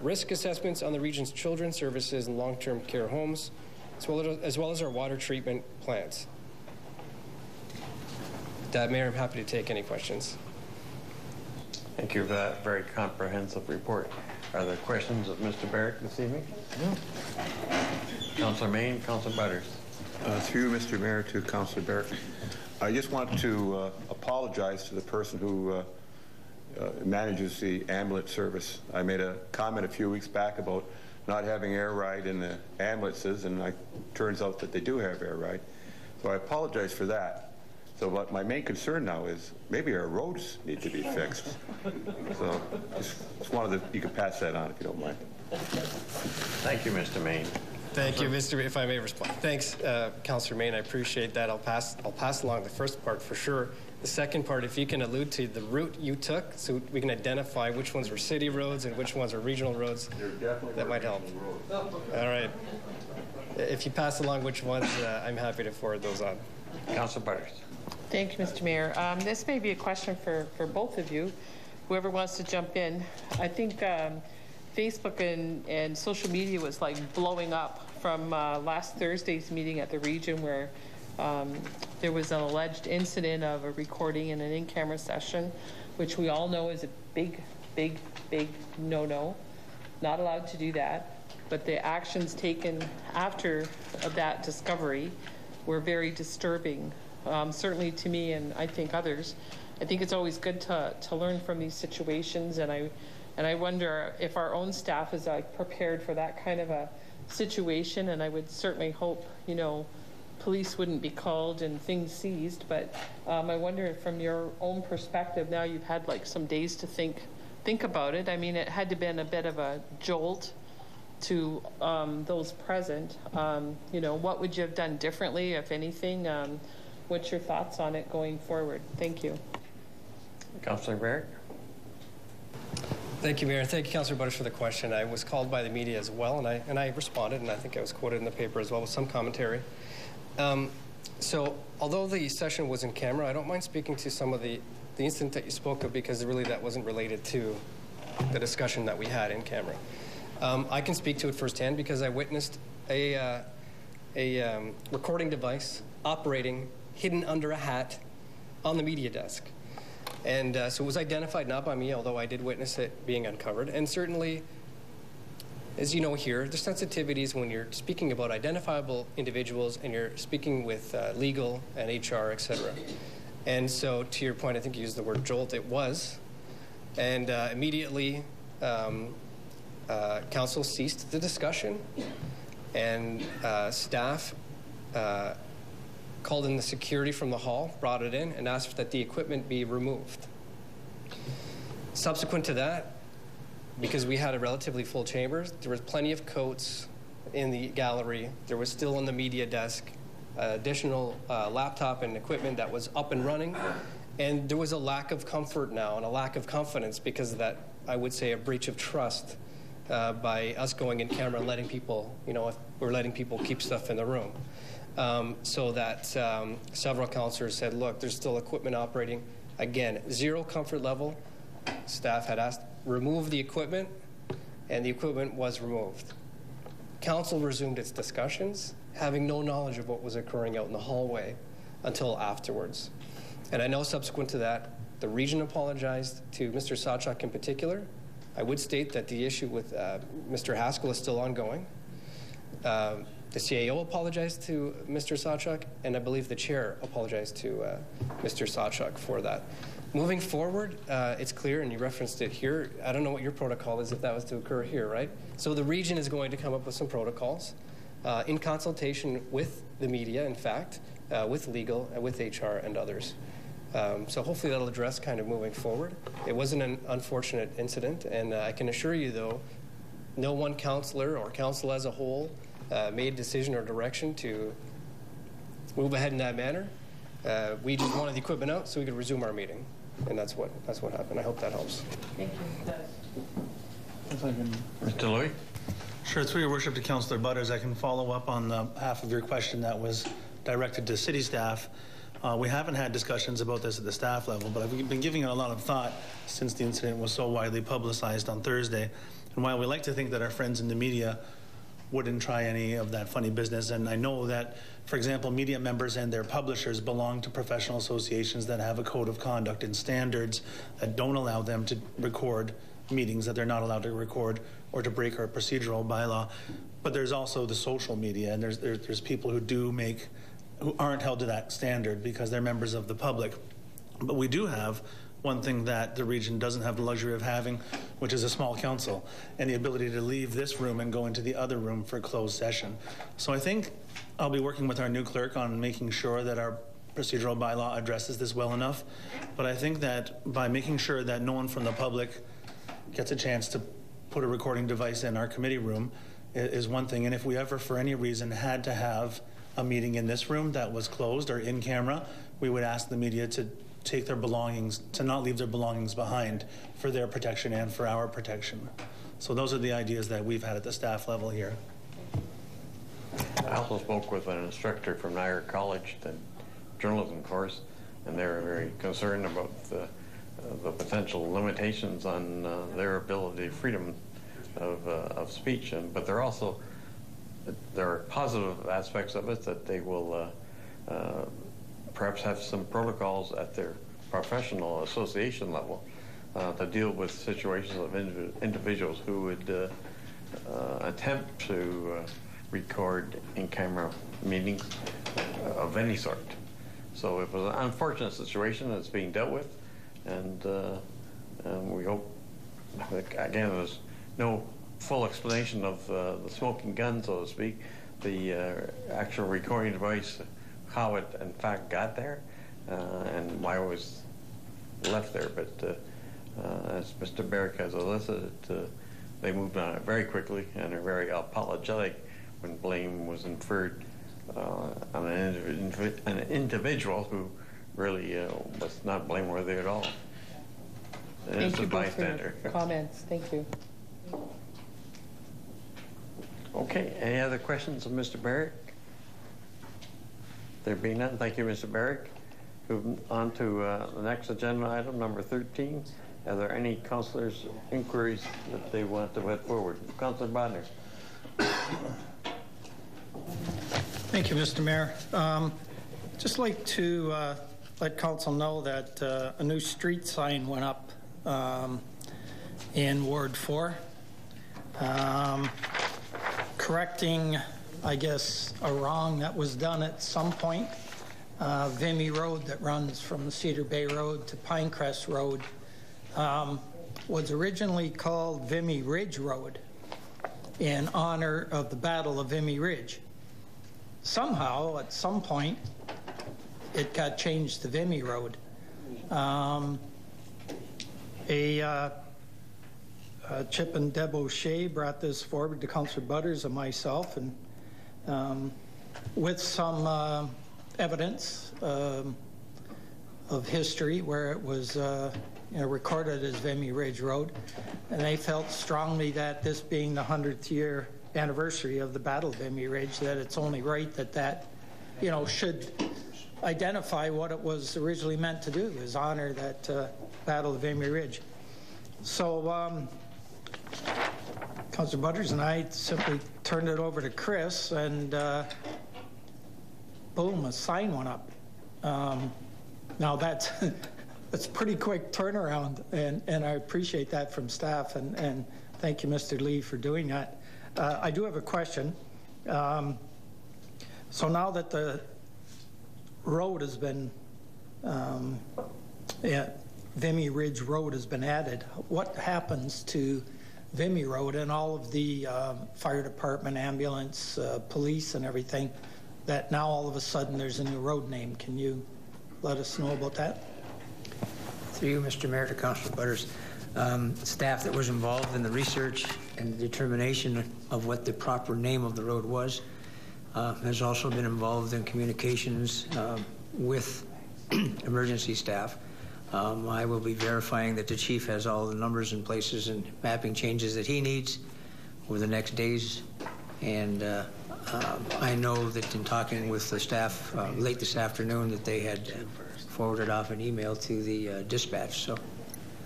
risk assessments on the region's children's services and long-term care homes, as well as, as well as our water treatment plants. That, Mayor, I'm happy to take any questions. Thank you for that very comprehensive report. Are there questions of Mr. Barrick this evening? No. Councilor Mayne, Councilor Butters. Uh, Through you, Mr. Mayor, to Councilor Barrick. I just want to uh, apologize to the person who uh, uh, manages the ambulance service. I made a comment a few weeks back about not having air ride in the ambulances, and it turns out that they do have air ride. So I apologize for that. So but my main concern now is maybe our roads need to be fixed. So just, just wanted to, you could pass that on if you don't mind. Thank you, Mr. Mayne. Thank you, Mr. If I may respond. Thanks, uh, Councilor Mayne. I appreciate that. I'll pass. I'll pass along the first part for sure. The second part, if you can allude to the route you took, so we can identify which ones were city roads and which ones are regional roads, that might help. All right. If you pass along which ones, uh, I'm happy to forward those on. Councilor Butters. Thank you, Mr. Mayor. Um, This may be a question for, for both of you, whoever wants to jump in. I think um, Facebook and, and social media was like blowing up from uh, last Thursday's meeting at the region where um, there was an alleged incident of a recording in an in-camera session, which we all know is a big, big, big no-no. Not allowed to do that. But the actions taken after that discovery were very disturbing um, certainly to me and I think others. I think it's always good to, to learn from these situations, and I, and I wonder if our own staff is prepared for that kind of a situation, and I would certainly hope, you know, police wouldn't be called and things seized, but um, I wonder if from your own perspective, now you've had like some days to think, think about it. I mean, it had to been a bit of a jolt to um, those present. Um, you know, what would you have done differently, if anything? Um, what's your thoughts on it going forward? Thank you. Councillor Barrick? Thank you, Mayor. Thank you, Councillor Butters, for the question. I was called by the media as well, and I, and I responded, and I think I was quoted in the paper as well with some commentary. Um, so, although the session was in camera, I don't mind speaking to some of the, the incident that you spoke of because really that wasn't related to the discussion that we had in camera. Um, I can speak to it firsthand because I witnessed a, uh, a um, recording device operating hidden under a hat on the media desk. And uh, so it was identified not by me, although I did witness it being uncovered. And certainly, as you know here, the sensitivities when you're speaking about identifiable individuals and you're speaking with uh, legal and HR, et cetera. And so, to your point, I think you used the word jolt. It was. And uh, immediately, um, uh, council ceased the discussion, and uh, staff uh, called in the security from the hall, brought it in, and asked that the equipment be removed. Subsequent to that, because we had a relatively full chamber, there was plenty of coats in the gallery. There was still on the media desk uh, additional uh, laptop and equipment that was up and running. And there was a lack of comfort now and a lack of confidence because of that, I would say, a breach of trust uh, by us going in camera and letting people, you know, if we're letting people keep stuff in the room. Um, so that um, several counselors said, look, there's still equipment operating. Again, zero comfort level. Staff had asked, remove the equipment, and the equipment was removed. Council resumed its discussions, having no knowledge of what was occurring out in the hallway until afterwards. And I know subsequent to that, the region apologized to Mr. Sawchuk in particular. I would state that the issue with uh, Mr. Haskell is still ongoing. Um, the CAO apologized to Mr. Sawchuk, and I believe the chair apologized to uh, Mr. Sawchuk for that. Moving forward, uh, it's clear, and you referenced it here. I don't know what your protocol is if that was to occur here, right? So the region is going to come up with some protocols uh, in consultation with the media, in fact, uh, with legal, and with HR and others. Um, so hopefully that'll address kind of moving forward. It wasn't an unfortunate incident, and uh, I can assure you, though, no one counselor or council as a whole uh, made decision or direction to move ahead in that manner. Uh, we just wanted the equipment out so we could resume our meeting, and that's what that's what happened. I hope that helps. Thank you. Mr. Luey? Sure, through your worship to Councillor Butters, I can follow up on the half of your question that was directed to city staff. Uh, we haven't had discussions about this at the staff level, but I've been giving it a lot of thought since the incident was so widely publicized on Thursday. And while we like to think that our friends in the media wouldn't try any of that funny business, and I know that, for example, media members and their publishers belong to professional associations that have a code of conduct and standards that don't allow them to record meetings that they're not allowed to record or to break our procedural bylaw. But there's also the social media, and there's, there's, there's people who do make, who aren't held to that standard because they're members of the public. But we do have one thing that the region doesn't have the luxury of having, which is a small council, and the ability to leave this room and go into the other room for a closed session. So I think I'll be working with our new clerk on making sure that our procedural bylaw addresses this well enough. But I think that by making sure that no one from the public gets a chance to put a recording device in our committee room is one thing. And if we ever, for any reason, had to have a meeting in this room that was closed or in camera, we would ask the media to take their belongings, to not leave their belongings behind for their protection and for our protection. So those are the ideas that we've had at the staff level here. I also spoke with an instructor from Niagara College, the journalism course, and they were very concerned about the, uh, the potential limitations on uh, their ability, freedom of, uh, of speech. And, but there are also, there are positive aspects of it that they will uh, uh, perhaps have some protocols at their professional association level uh, to deal with situations of indiv individuals who would uh, uh, attempt to uh, record in-camera meetings of any sort. So it was an unfortunate situation that's being dealt with, and, uh, and we hope, again, there's no full explanation of uh, the smoking gun, so to speak, the actual recording device, how it in fact got there, uh, and why it was left there. But uh, uh, as Mr. Barrick has elicited, uh, they moved on it very quickly and are very apologetic when blame was inferred uh, on an, indiv- an individual who really uh, was not blameworthy at all. And Thank it's a you both for comments. Thank you. Okay, any other questions of Mr. Barrick? There being none, thank you, Mr. Barrick. Moving on to uh, the next agenda item, number 13. Are there any councilors' inquiries that they want to put forward? Councilor Bodner. Thank you, Mr. Mayor. Um, Just like to uh, let council know that uh, a new street sign went up um, in Ward 4, um, correcting, I guess, a wrong that was done at some point. Uh, Vimy Road that runs from Cedar Bay Road to Pinecrest Road um, was originally called Vimy Ridge Road in honor of the Battle of Vimy Ridge somehow, at some point, it got changed to Vimy Road. Um, a, uh, uh, Chip and Deb O'Shea brought this forward to Councillor Butters and myself, and um, with some uh, evidence um, of history where it was uh, you know, recorded as Vimy Ridge Road, and they felt strongly that this being the 100th year anniversary of the Battle of Vimy Ridge, that it's only right that that, you know, should identify what it was originally meant to do, is honor that uh, Battle of Vimy Ridge. So um, Councilor Butters and I simply turned it over to Chris, and uh, boom, a sign went up. Um, now that's that's pretty quick turnaround, and, and I appreciate that from staff, and, and thank you, Mr. Lee, for doing that. Uh, I do have a question. Um, so now that the road has been, um, yeah, Vimy Ridge Road has been added, what happens to Vimy Road and all of the um, fire department, ambulance, uh, police, and everything? That now all of a sudden there's a new road name. Can you let us know about that? Through you, Mr. Mayor, to Councilor Butters. Um, staff that was involved in the research and the determination of what the proper name of the road was uh, has also been involved in communications uh, with emergency staff. Um, I will be verifying that the chief has all the numbers and places and mapping changes that he needs over the next days. And uh, um, I know that in talking with the staff uh, late this afternoon that they had forwarded off an email to the uh, dispatch. So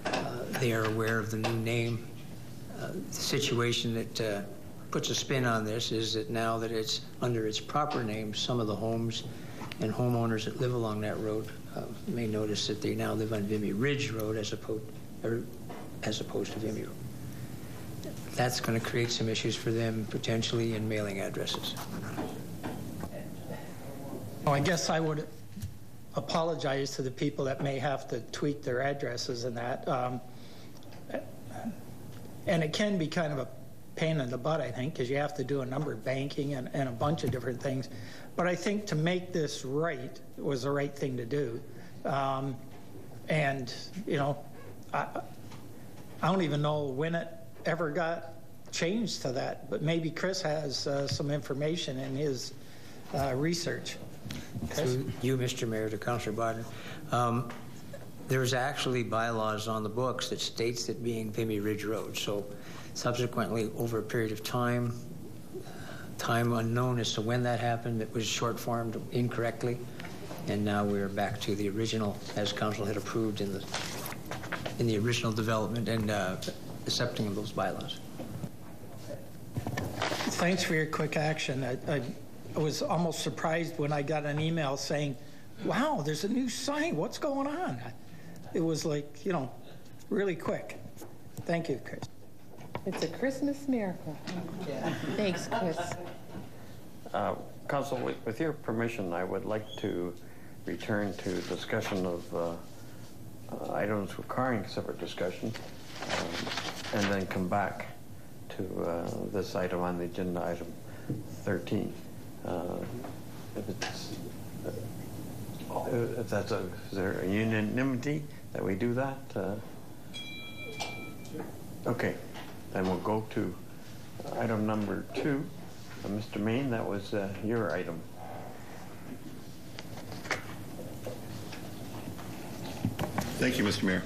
uh, they are aware of the new name. Uh, the situation that uh, puts a spin on this is that now that it's under its proper name, some of the homes and homeowners that live along that road uh, may notice that they now live on Vimy Ridge Road as opposed, or, as opposed to Vimy Road. That's going to create some issues for them potentially in mailing addresses. Well, I guess I would apologize to the people that may have to tweak their addresses and that. Um, and it can be kind of a pain in the butt, I think, because you have to do a number of banking and, and a bunch of different things. But I think to make this right was the right thing to do. Um, and, you know, I, I don't even know when it ever got changed to that, but maybe Chris has uh, some information in his uh, research. Through you, Mr. Mayor, to Councilor Bodner. Um, there's actually bylaws on the books that states that being Vimy Ridge Road. So subsequently, over a period of time, time unknown as to when that happened, it was short-formed incorrectly. And now we're back to the original, as council had approved in the, in the original development and uh, accepting of those bylaws. Thanks for your quick action. I, I, I was almost surprised when I got an email saying, wow, there's a new sign. What's going on? It was like, you know, really quick. Thank you, Chris. It's a Christmas miracle. Thanks, Chris. Uh, Council, with your permission, I would like to return to discussion of uh, uh, items requiring separate discussion, um, and then come back to uh, this item on the agenda, item 13. Uh, If it's, uh, if that's a, is there a unanimity that we do that? Okay, then we'll go to item number two. Mr. Mayne, that was uh, your item. Thank you, Mr. Mayor.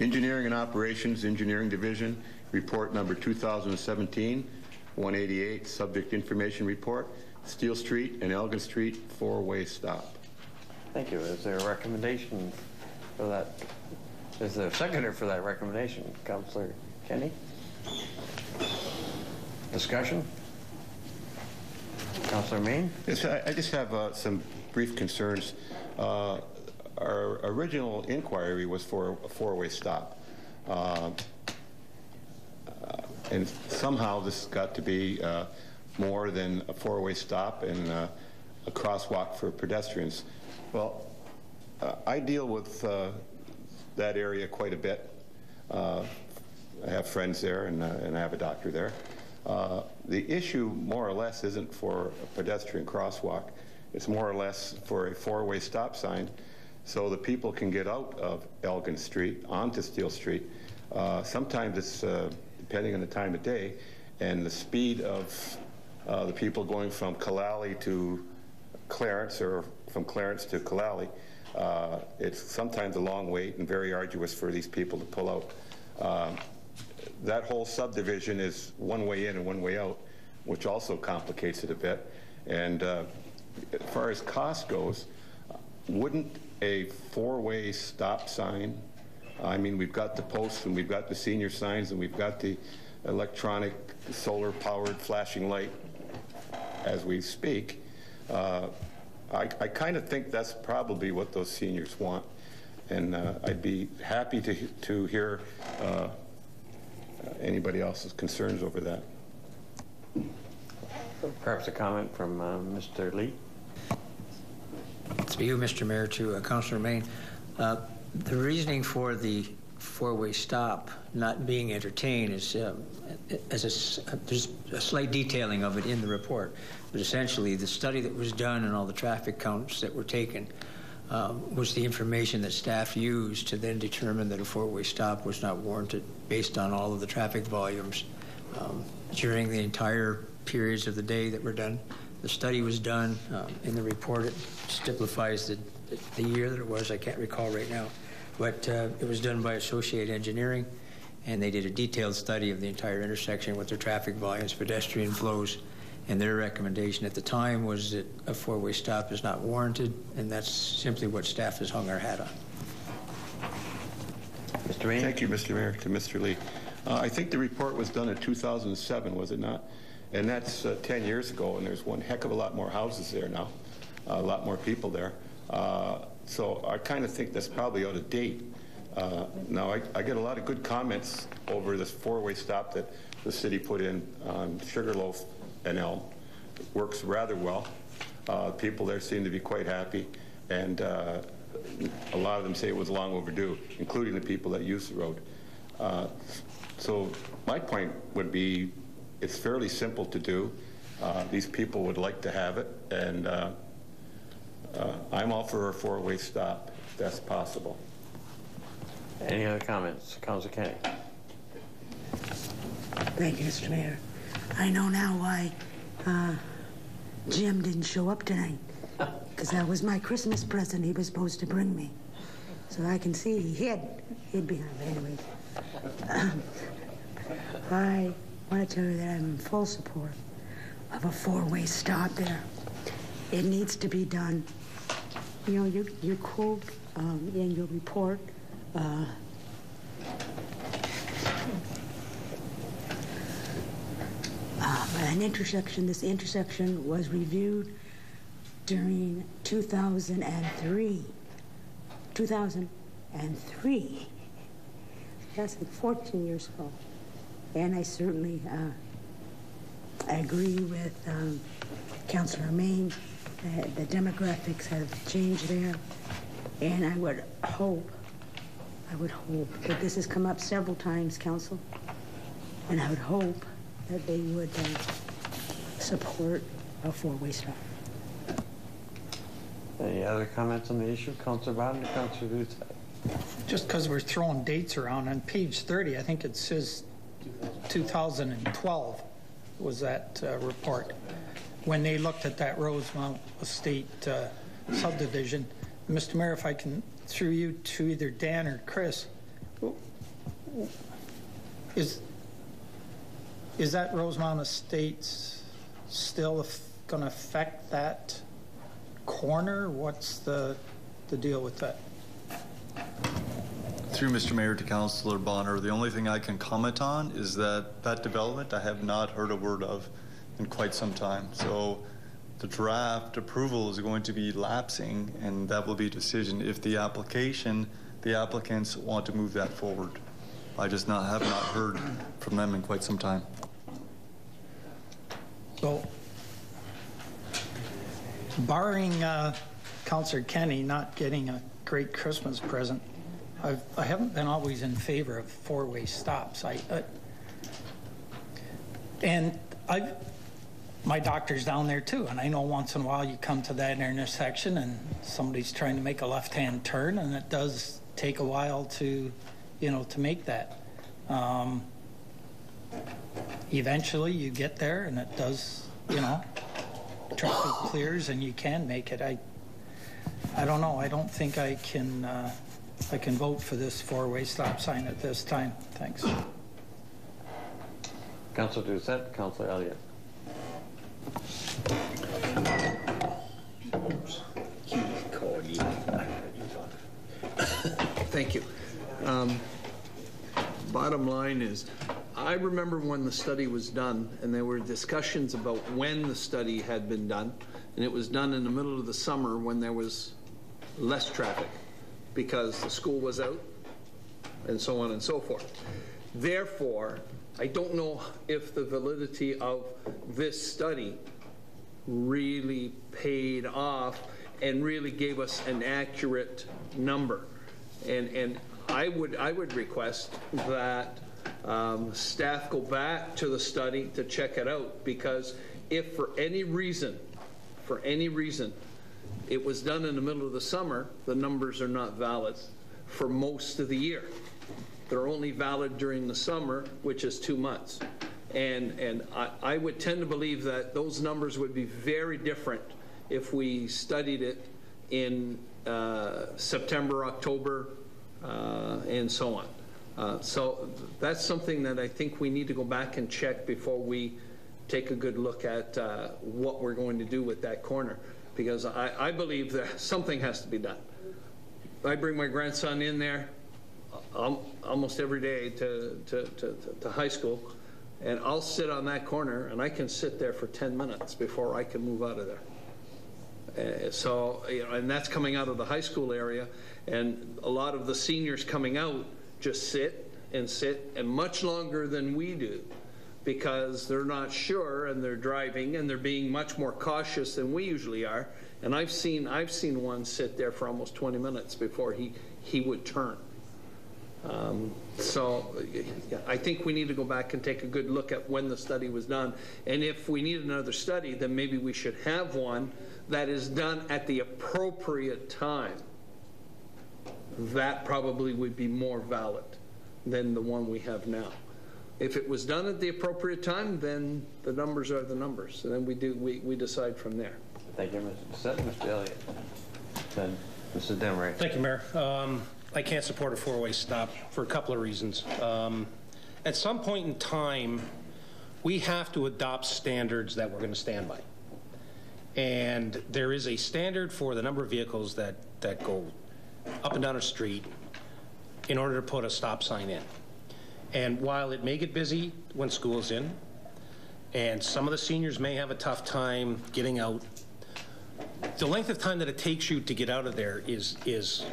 Engineering and Operations, Engineering Division, report number 2017-188, subject information report, Steele Street and Elgin Street four-way stop. Thank you. Is there a recommendation for that? Is there a seconder for that recommendation? Councillor Kenny? Discussion? Councillor Mayne? Yes, I, I just have uh, some brief concerns. Uh, our original inquiry was for a four-way stop. Uh, and somehow this got to be uh, more than a four-way stop and uh, a crosswalk for pedestrians. Well, uh, I deal with that area quite a bit. I have friends there and, and I have a doctor there. Uh, the issue, more or less, isn't for a pedestrian crosswalk. It's more or less for a four-way stop sign so the people can get out of Elgin Street onto Steele Street. Uh, sometimes it's uh, depending on the time of day and the speed of uh, the people going from Killaly to Clarence or from Clarence to Killaly. Uh, it's sometimes a long wait and very arduous for these people to pull out. That whole subdivision is one way in and one way out, which also complicates it a bit. And uh, as far as cost goes, wouldn't a four-way stop sign, I mean, we've got the posts and we've got the senior signs and we've got the electronic solar-powered flashing light as we speak. Uh, I, I kind of think that's probably what those seniors want. And uh, I'd be happy to, to hear uh, anybody else's concerns over that. Perhaps a comment from uh, Mr. Lee? It's you, Mr. Mayor, to uh, Councilor Mayne. Uh, the reasoning for the four-way stop not being entertained is um, as a s there's a slight detailing of it in the report, but essentially the study that was done and all the traffic counts that were taken um, was the information that staff used to then determine that a four-way stop was not warranted based on all of the traffic volumes um, during the entire periods of the day that were done. The study was done. Um, in the report, it stipulates the, the year that it was. I can't recall right now. But uh, it was done by Associated Engineering, and they did a detailed study of the entire intersection with their traffic volumes, pedestrian flows, and their recommendation at the time was that a four-way stop is not warranted, and that's simply what staff has hung our hat on. Mr. Mayor? Thank you, Mr. Mayor, to Mr. Lee. Uh, I think the report was done in 2007, was it not? And that's uh, 10 years ago, and there's one heck of a lot more houses there now, a lot more people there. Uh, so I kind of think that's probably out of date. Uh, now, I, I, get a lot of good comments over this four-way stop that the city put in on Sugarloaf and Elm. It works rather well. Uh, people there seem to be quite happy, and uh, a lot of them say it was long overdue, including the people that use the road. Uh, so my point would be it's fairly simple to do. Uh, these people would like to have it, and uh, uh, I'm all for a four-way stop, if that's possible. Any other comments? Councilor Kenny? Thank you, Mr. Mayor. I know now why uh, Jim didn't show up tonight, because that was my Christmas present he was supposed to bring me. So I can see he hid, hid behind. Anyways, um, I want to tell you that I'm in full support of a four-way stop there. It needs to be done. You know, you, you quote um, in your report uh, um, an intersection, this intersection was reviewed during 2003. 2003. That's like 14 years ago. And I certainly uh, agree with um, Councillor Mayne the demographics have changed there, and I would hope, I would hope, that this has come up several times, council, and I would hope that they would uh, support a four-way stop. Any other comments on the issue? Councillor Bodner, Councillor Doucet? Just because we're throwing dates around, on page 30, I think it says 2012 was that uh, report, when they looked at that Rosemount Estate uh, subdivision. Mr. Mayor, if I can, through you to either Dan or Chris, is, is that Rosemount Estates still going to affect that corner? What's the, the deal with that? Through Mr. Mayor to Councillor Bodner, the only thing I can comment on is that that development I have not heard a word of in quite some time. So the draft approval is going to be lapsing, and that will be a decision if the application, the applicants want to move that forward. I just not have not heard from them in quite some time. So barring uh, Counselor Kenny not getting a great Christmas present, I've, I haven't been always in favor of four-way stops. I, uh, and I, my doctor's down there too, and I know once in a while you come to that intersection and somebody's trying to make a left-hand turn, and it does take a while to, you know, to make that. Um, eventually, you get there, and it does, you know, traffic clears, and you can make it. I, I don't know. I don't think I can. Uh, I can vote for this four-way stop sign at this time. Thanks. Councillor Doucet, Councillor Elliott. Thank you. Um, Bottom line is, I remember when the study was done, and there were discussions about when the study had been done, and it was done in the middle of the summer when there was less traffic, because the school was out, and so on and so forth. Therefore, I don't know if the validity of this study really paid off and really gave us an accurate number. And, and I would, I would request that um, staff go back to the study to check it out, because if for any reason, for any reason, it was done in the middle of the summer, the numbers are not valid for most of the year. They're only valid during the summer, which is two months. And, and I, I would tend to believe that those numbers would be very different if we studied it in uh, September, October, uh, and so on. Uh, so that's something that I think we need to go back and check before we take a good look at uh, what we're going to do with that corner. Because I, I believe that something has to be done. I bring my grandson in there um, almost every day to, to, to, to high school, and I'll sit on that corner, and I can sit there for 10 minutes before I can move out of there. Uh, so, you know, and that's coming out of the high school area, and a lot of the seniors coming out just sit and sit, and much longer than we do, because they're not sure and they're driving and they're being much more cautious than we usually are. And I've seen I've seen one sit there for almost 20 minutes before he he would turn. Um, so I think we need to go back and take a good look at when the study was done. And if we need another study, then maybe we should have one that is done at the appropriate time. That probably would be more valid than the one we have now. If it was done at the appropriate time, then the numbers are the numbers. And then we do we, we decide from there. Thank you, Mr. Doucet. Mr. Elliott. Then Mr. Desmarais. Thank you, Mayor. Um, I can't support a four-way stop for a couple of reasons. Um, at some point in time, we have to adopt standards that we're going to stand by. And there is a standard for the number of vehicles that, that go up and down a street in order to put a stop sign in. And while it may get busy when school's in, and some of the seniors may have a tough time getting out, the length of time that it takes you to get out of there is, is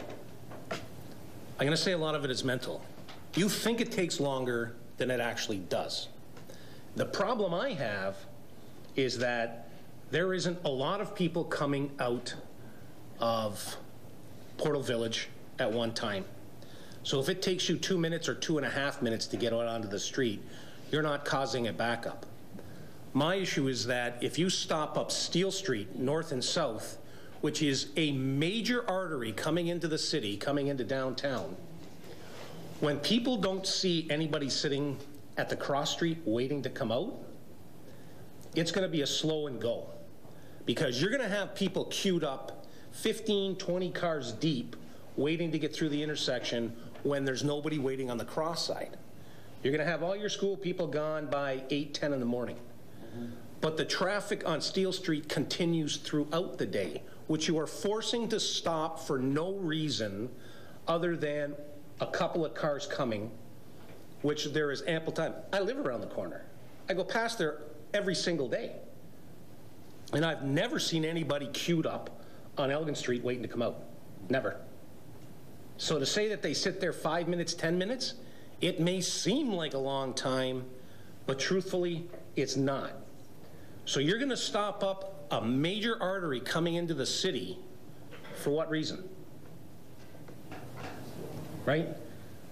I'm going to say a lot of it is mental. You think it takes longer than it actually does. The problem I have is that there isn't a lot of people coming out of Portal Village at one time. So if it takes you two minutes or two and a half minutes to get out onto the street, you're not causing a backup. My issue is that if you stop up Steele Street, north and south, which is a major artery coming into the city, coming into downtown, when people don't see anybody sitting at the cross street waiting to come out, it's going to be a slow and go because you're going to have people queued up 15, 20 cars deep waiting to get through the intersection when there's nobody waiting on the cross side. You're going to have all your school people gone by 8, 10 in the morning. But the traffic on Steele Street continues throughout the day, which you are forcing to stop for no reason other than a couple of cars coming, which there is ample time. I live around the corner. I go past there every single day. And I've never seen anybody queued up on Elgin Street waiting to come out. Never. So to say that they sit there five minutes, 10 minutes, it may seem like a long time, but truthfully, it's not. So you're going to stop up a major artery coming into the city for what reason? Right?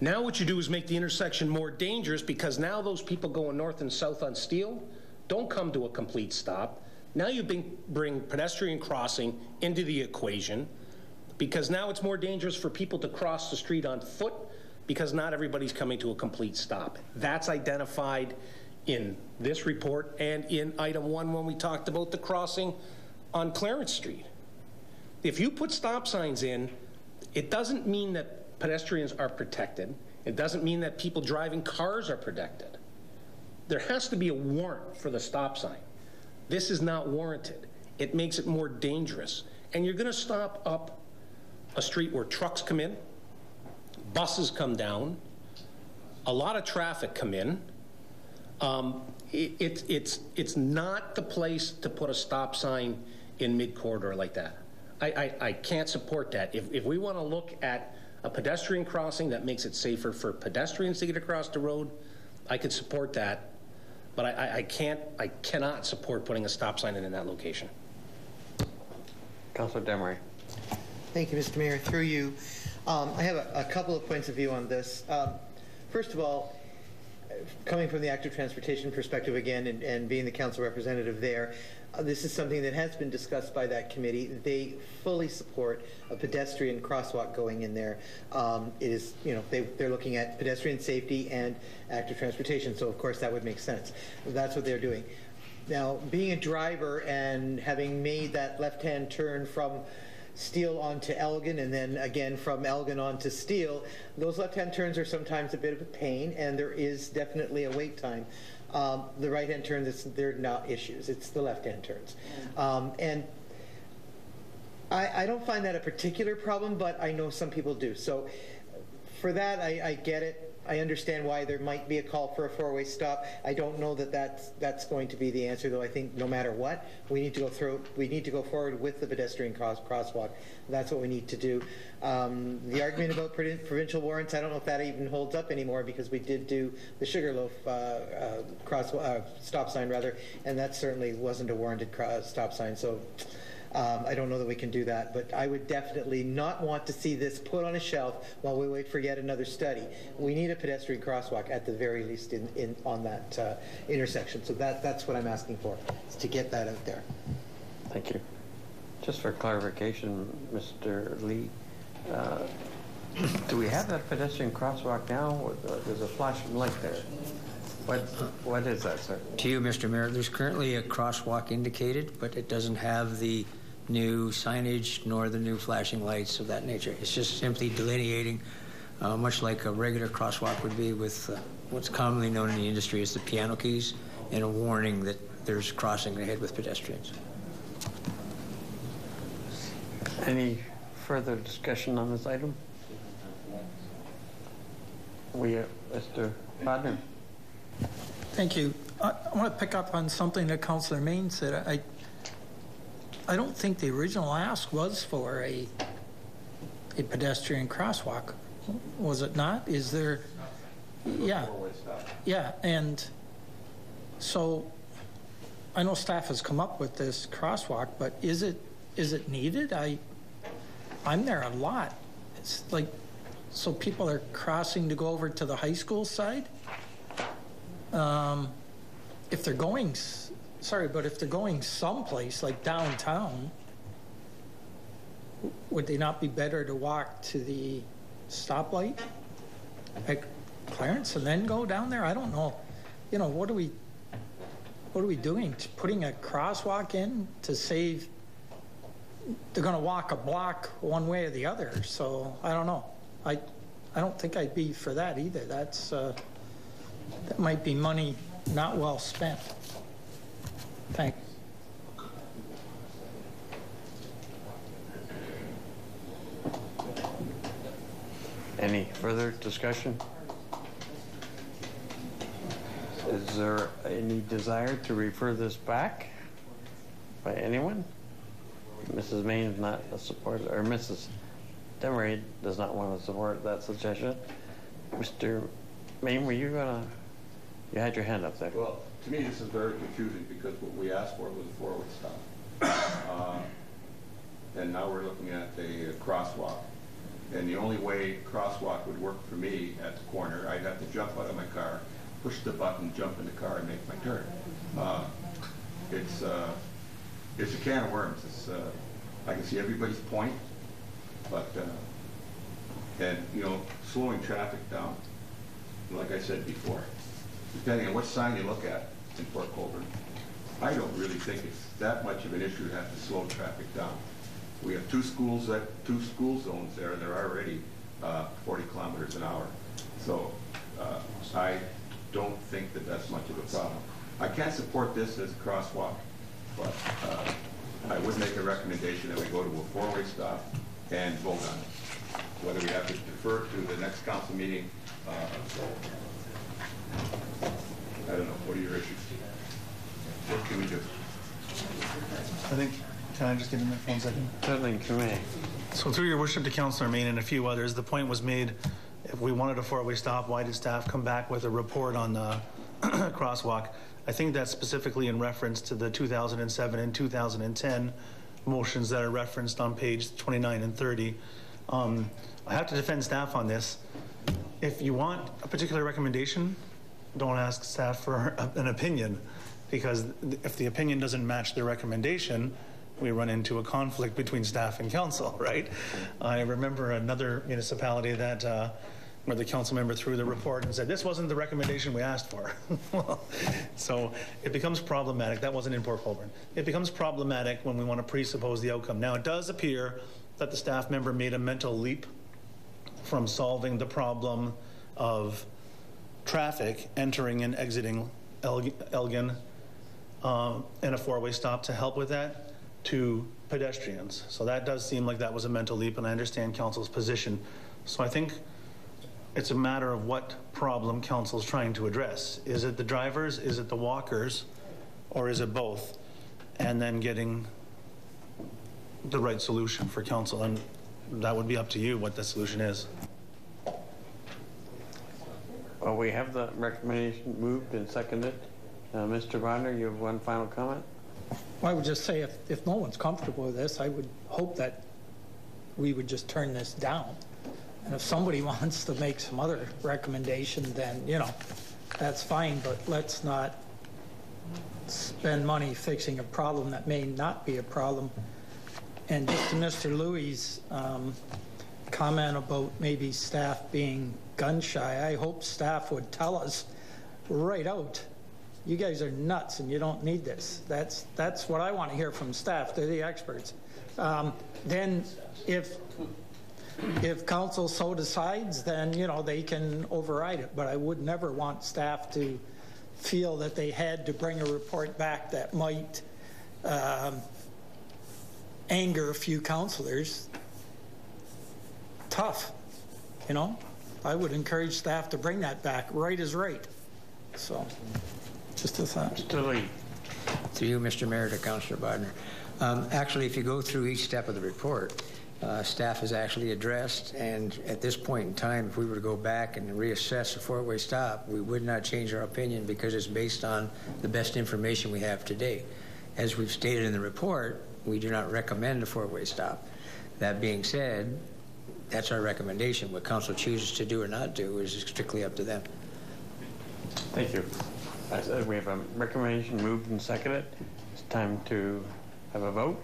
Now what you do is make the intersection more dangerous because now those people going north and south on Steele don't come to a complete stop. Now you bring, pedestrian crossing into the equation because now it's more dangerous for people to cross the street on foot because not everybody's coming to a complete stop. That's identified in this report and in item one when we talked about the crossing on Clarence Street. If you put stop signs in, it doesn't mean that pedestrians are protected. It doesn't mean that people driving cars are protected. There has to be a warrant for the stop sign. This is not warranted. It makes it more dangerous. And you're going to stop up a street where trucks come in, buses come down, a lot of traffic come in. Um, it, it, it's, it's not the place to put a stop sign in mid-corridor like that. I, I, I can't support that. If, if we want to look at a pedestrian crossing that makes it safer for pedestrians to get across the road, I could support that. But I, I, I can't, I cannot support putting a stop sign in, in that location. Councilor Desmarais. Thank you, Mr. Mayor. Through you, um, I have a, a couple of points of view on this. Um, first of all, coming from the active transportation perspective again and, and being the council representative there, uh, this is something that has been discussed by that committee. They fully support a pedestrian crosswalk going in there. Um, it is, you know, they, they're looking at pedestrian safety and active transportation, so of course that would make sense. That's what they're doing. Now, being a driver and having made that left-hand turn from Steele onto Elgin and then again from Elgin onto Steele, those left-hand turns are sometimes a bit of a pain and there is definitely a wait time. Um, the right-hand turns, they're not issues. It's the left-hand turns. Um, and I, I don't find that a particular problem, but I know some people do. So for that, I, I get it. I understand why there might be a call for a four-way stop. I don't know that that's, that's going to be the answer, though. I think no matter what, we need to go through, we need to go forward with the pedestrian cross, crosswalk. That's what we need to do. Um, the argument about provincial warrants, I don't know if that even holds up anymore because we did do the Sugarloaf uh, uh, cross, uh, stop sign rather, and that certainly wasn't a warranted cross, stop sign. So um, I don't know that we can do that, but I would definitely not want to see this put on a shelf while we wait for yet another study. We need a pedestrian crosswalk at the very least in, in on that uh, intersection. So that that's what I'm asking for, is to get that out there. Thank you. Just for clarification, Mr. Lee, uh, do we have that pedestrian crosswalk now? Uh, there's a flashing light there. What, what is that, sir? To you, Mr. Mayor, there's currently a crosswalk indicated, but it doesn't have the new signage nor the new flashing lights of that nature. It's just simply delineating, uh, much like a regular crosswalk would be with uh, what's commonly known in the industry as the piano keys, and a warning that there's crossing ahead with pedestrians. Any further discussion on this item? We, uh, Mr. Bodner. Thank you. I, I want to pick up on something that Councillor Mayne said. I, I don't think the original ask was for a, a pedestrian crosswalk. Was it not? Is there, yeah. Yeah, and so I know staff has come up with this crosswalk, but is it, is it needed? I, I'm there a lot. It's like, so people are crossing to go over to the high school side? Um, If they're going, s- sorry, but if they're going someplace like downtown, would they not be better to walk to the stoplight at Clarence and then go down there? I don't know. You know, what are we, what are we doing? Putting a crosswalk in to save, they're gonna walk a block one way or the other, so I don't know. I, I don't think I'd be for that either. That's, uh, that might be money not well spent. Thanks. Any further discussion? Is there any desire to refer this back by anyone? Mrs. Mayne is not a supporter, or Mrs. Desmarais does not want to support that suggestion. Mr. Mayne, were you gonna, you had your hand up there. Well, to me, this is very confusing because what we asked for was a four-way stop. Uh, And now we're looking at a crosswalk. And the only way crosswalk would work for me at the corner, I'd have to jump out of my car, push the button, jump in the car and make my turn. Uh, It's, uh, it's a can of worms. It's, uh, I can see everybody's point, but, uh, and, you know, slowing traffic down, like I said before, depending on what sign you look at in Port Colborne, I don't really think it's that much of an issue to have to slow traffic down. We have two schools, that, two school zones there, and they're already uh, 40 kilometers an hour. So uh, I don't think that that's much of a problem. I can't support this as a crosswalk, but uh, I would make a recommendation that we go to a four-way stop and vote on it. Whether we have to defer to the next council meeting, uh, I don't know, what are your issues? What can we do? I think, can I just get in there for one second? Certainly, Committee. So through your worship to Councilor Mayne and a few others, the point was made, if we wanted a four-way stop, why did staff come back with a report on the crosswalk? I think that's specifically in reference to the 2007 and 2010 motions that are referenced on page 29 and 30. Um, I have to defend staff on this. If you want a particular recommendation, don't ask staff for an opinion, because if the opinion doesn't match the recommendation, we run into a conflict between staff and council, right? I remember another municipality that, uh, where the council member threw the report and said, this wasn't the recommendation we asked for. So it becomes problematic. That wasn't in Port Colborne. It becomes problematic when we want to presuppose the outcome. Now, it does appear that the staff member made a mental leap from solving the problem of traffic entering and exiting Elgin um, and a four-way stop to help with that to pedestrians. So that does seem like that was a mental leap, and I understand council's position. So I think it's a matter of what problem council's trying to address. Is it the drivers, is it the walkers, or is it both? And then getting the right solution for council, and that would be up to you what the solution is. Well, we have the recommendation moved and seconded. Uh, Mr. Bodner, you have one final comment? Well, I would just say, if, if no one's comfortable with this, I would hope that we would just turn this down. And if somebody wants to make some other recommendation, then, you know, that's fine, but let's not spend money fixing a problem that may not be a problem. And just to Mr. Luey' um, comment about maybe staff being gun shy, I hope staff would tell us right out, you guys are nuts and you don't need this. That's, that's what I want to hear from staff. They're the experts. Um, Then if, if council so decides, then, you know, they can override it. But I would never want staff to feel that they had to bring a report back that might um, anger a few councilors. Tough, you know? I would encourage staff to bring that back. Right is right. So, just a thought. Mr. Lee. Through you, Mr. Mayor, to Councillor Bodner. Um, Actually, if you go through each step of the report, uh, staff has actually addressed, and at this point in time, if we were to go back and reassess the four-way stop, we would not change our opinion because it's based on the best information we have today. As we've stated in the report, we do not recommend a four-way stop. That being said, that's our recommendation. What council chooses to do or not do is strictly up to them. Thank you. I said We have a recommendation moved and seconded. It's time to have a vote.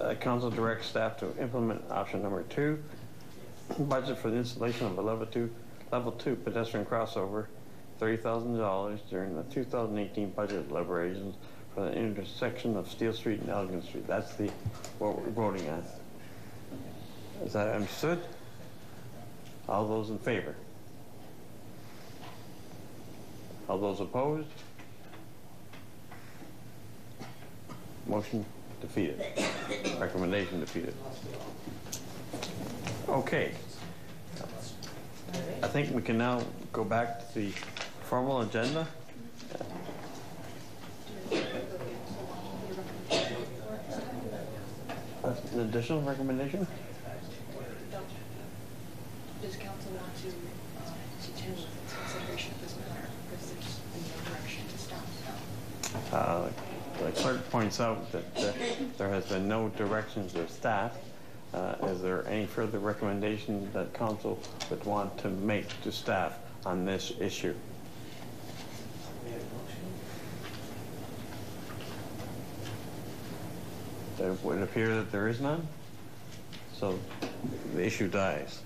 Uh, Council directs staff to implement option number two, budget for the installation of a level two, level two pedestrian crossover, $30,000 during the 2018 budget deliberations for the intersection of Steele Street and Elgin Street. That's the, what we're voting on. Is that understood? All those in favor? All those opposed? Motion defeated. Recommendation defeated. Okay. I think we can now go back to the formal agenda. An additional recommendation? Does council want to uh, continue with its consideration of this matter? Because there's no direction to stop now. Uh, The clerk points out that there has been no direction to staff. Uh, Is there any further recommendation that council would want to make to staff on this issue? It would appear that there is none, so the issue dies.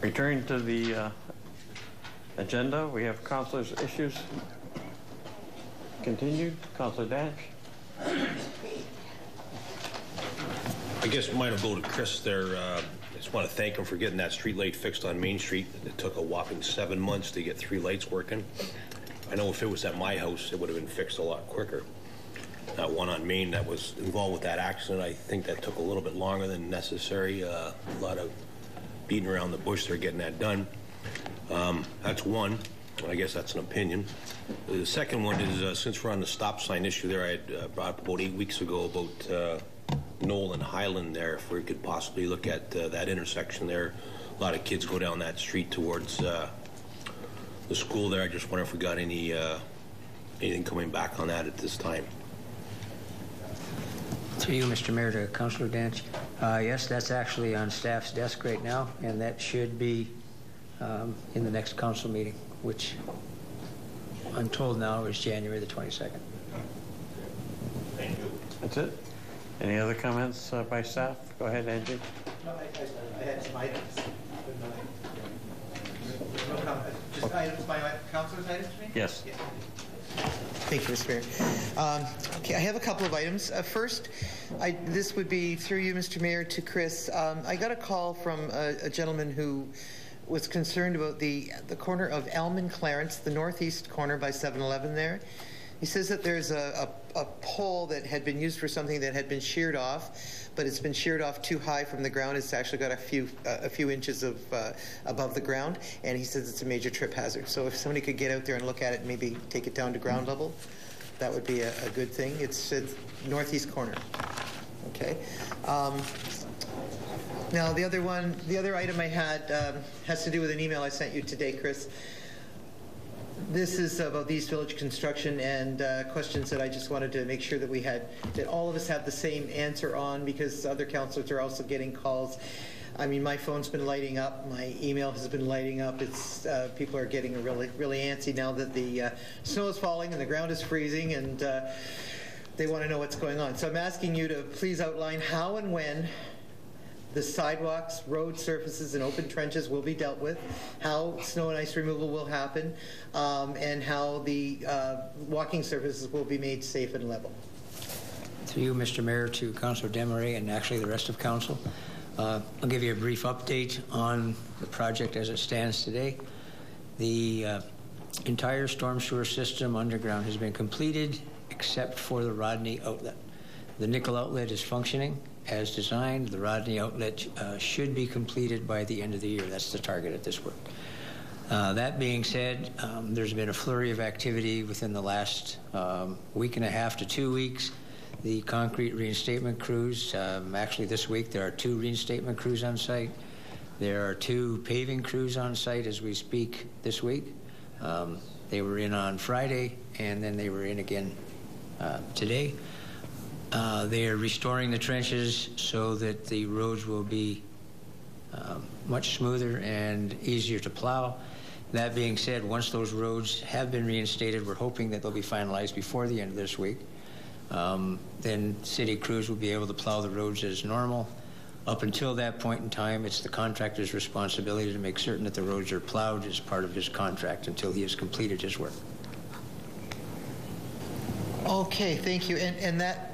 Returning to the uh, agenda, we have councilors' issues continued. Councilor Danch? I guess mine will go to Chris there. Uh, I just want to thank him for getting that street light fixed on Main Street. It took a whopping seven months to get three lights working. I know if it was at my house, it would have been fixed a lot quicker. That one on Main that was involved with that accident, I think that took a little bit longer than necessary. Uh, a lot of beating around the bush there getting that done. Um, that's one. I guess that's an opinion. The second one is, uh, since we're on the stop sign issue there, I had uh, brought up about eight weeks ago about uh, Knoll and Highland there, if we could possibly look at uh, that intersection there. A lot of kids go down that street towards uh, the school there. I just wonder if we got any uh, anything coming back on that at this time. Through you, Mr. Mayor, to Councilor Danch. Uh, Yes, that's actually on staff's desk right now, and that should be um, in the next council meeting, which I'm told now is January the 22nd. Thank you. That's it? Any other comments uh, by staff? Go ahead, Angie. No, I, I, I had some items. No comment. Just items by councilors items to me? Yes. Yeah. Thank you, Mr. Mayor. Um, Okay, I have a couple of items. Uh, First, I- this would be through you, Mr. Mayor, to Chris. Um, I got a call from a a gentleman who was concerned about the, the corner of Elm and Clarence, the northeast corner by 7-Eleven there. He says that there's a, a, a pole that had been used for something that had been sheared off, but it's been sheared off too high from the ground. It's actually got a few, uh, a few inches of, uh, above the ground, and he says it's a major trip hazard. So if somebody could get out there and look at it, and maybe take it down to ground level, that would be a, a good thing. It's, it's northeast corner. Okay. Um, now, the other one, the other item I had um, has to do with an email I sent you today, Chris. This is about the East Village construction and uh, questions that I just wanted to make sure that we had, that all of us have the same answer on because other councilors are also getting calls. I mean, my phone's been lighting up, my email has been lighting up. It's uh, people are getting really, really antsy now that the uh, snow is falling and the ground is freezing, and uh, they want to know what's going on. So I'm asking you to please outline how and when the sidewalks, road surfaces, and open trenches will be dealt with, how snow and ice removal will happen, um, and how the uh, walking surfaces will be made safe and level. Through you, Mr. Mayor, to Councilor Desmarais and actually the rest of council. Uh, I'll give you a brief update on the project as it stands today. The uh, entire storm sewer system underground has been completed except for the Rodney outlet. The nickel outlet is functioning as designed. The Rodney outlet uh, should be completed by the end of the year. That's the target at this work. Uh, That being said, um, there's been a flurry of activity within the last um, week and a half to two weeks. The concrete reinstatement crews, um, actually this week, there are two reinstatement crews on site. There are two paving crews on site as we speak this week. Um, They were in on Friday, and then they were in again uh, today. Uh, They are restoring the trenches so that the roads will be um, much smoother and easier to plow. That being said, once those roads have been reinstated, we're hoping that they'll be finalized before the end of this week. Um, Then city crews will be able to plow the roads as normal. Up until that point in time, it's the contractor's responsibility to make certain that the roads are plowed as part of his contract until he has completed his work. Okay, thank you. And, and that, uh,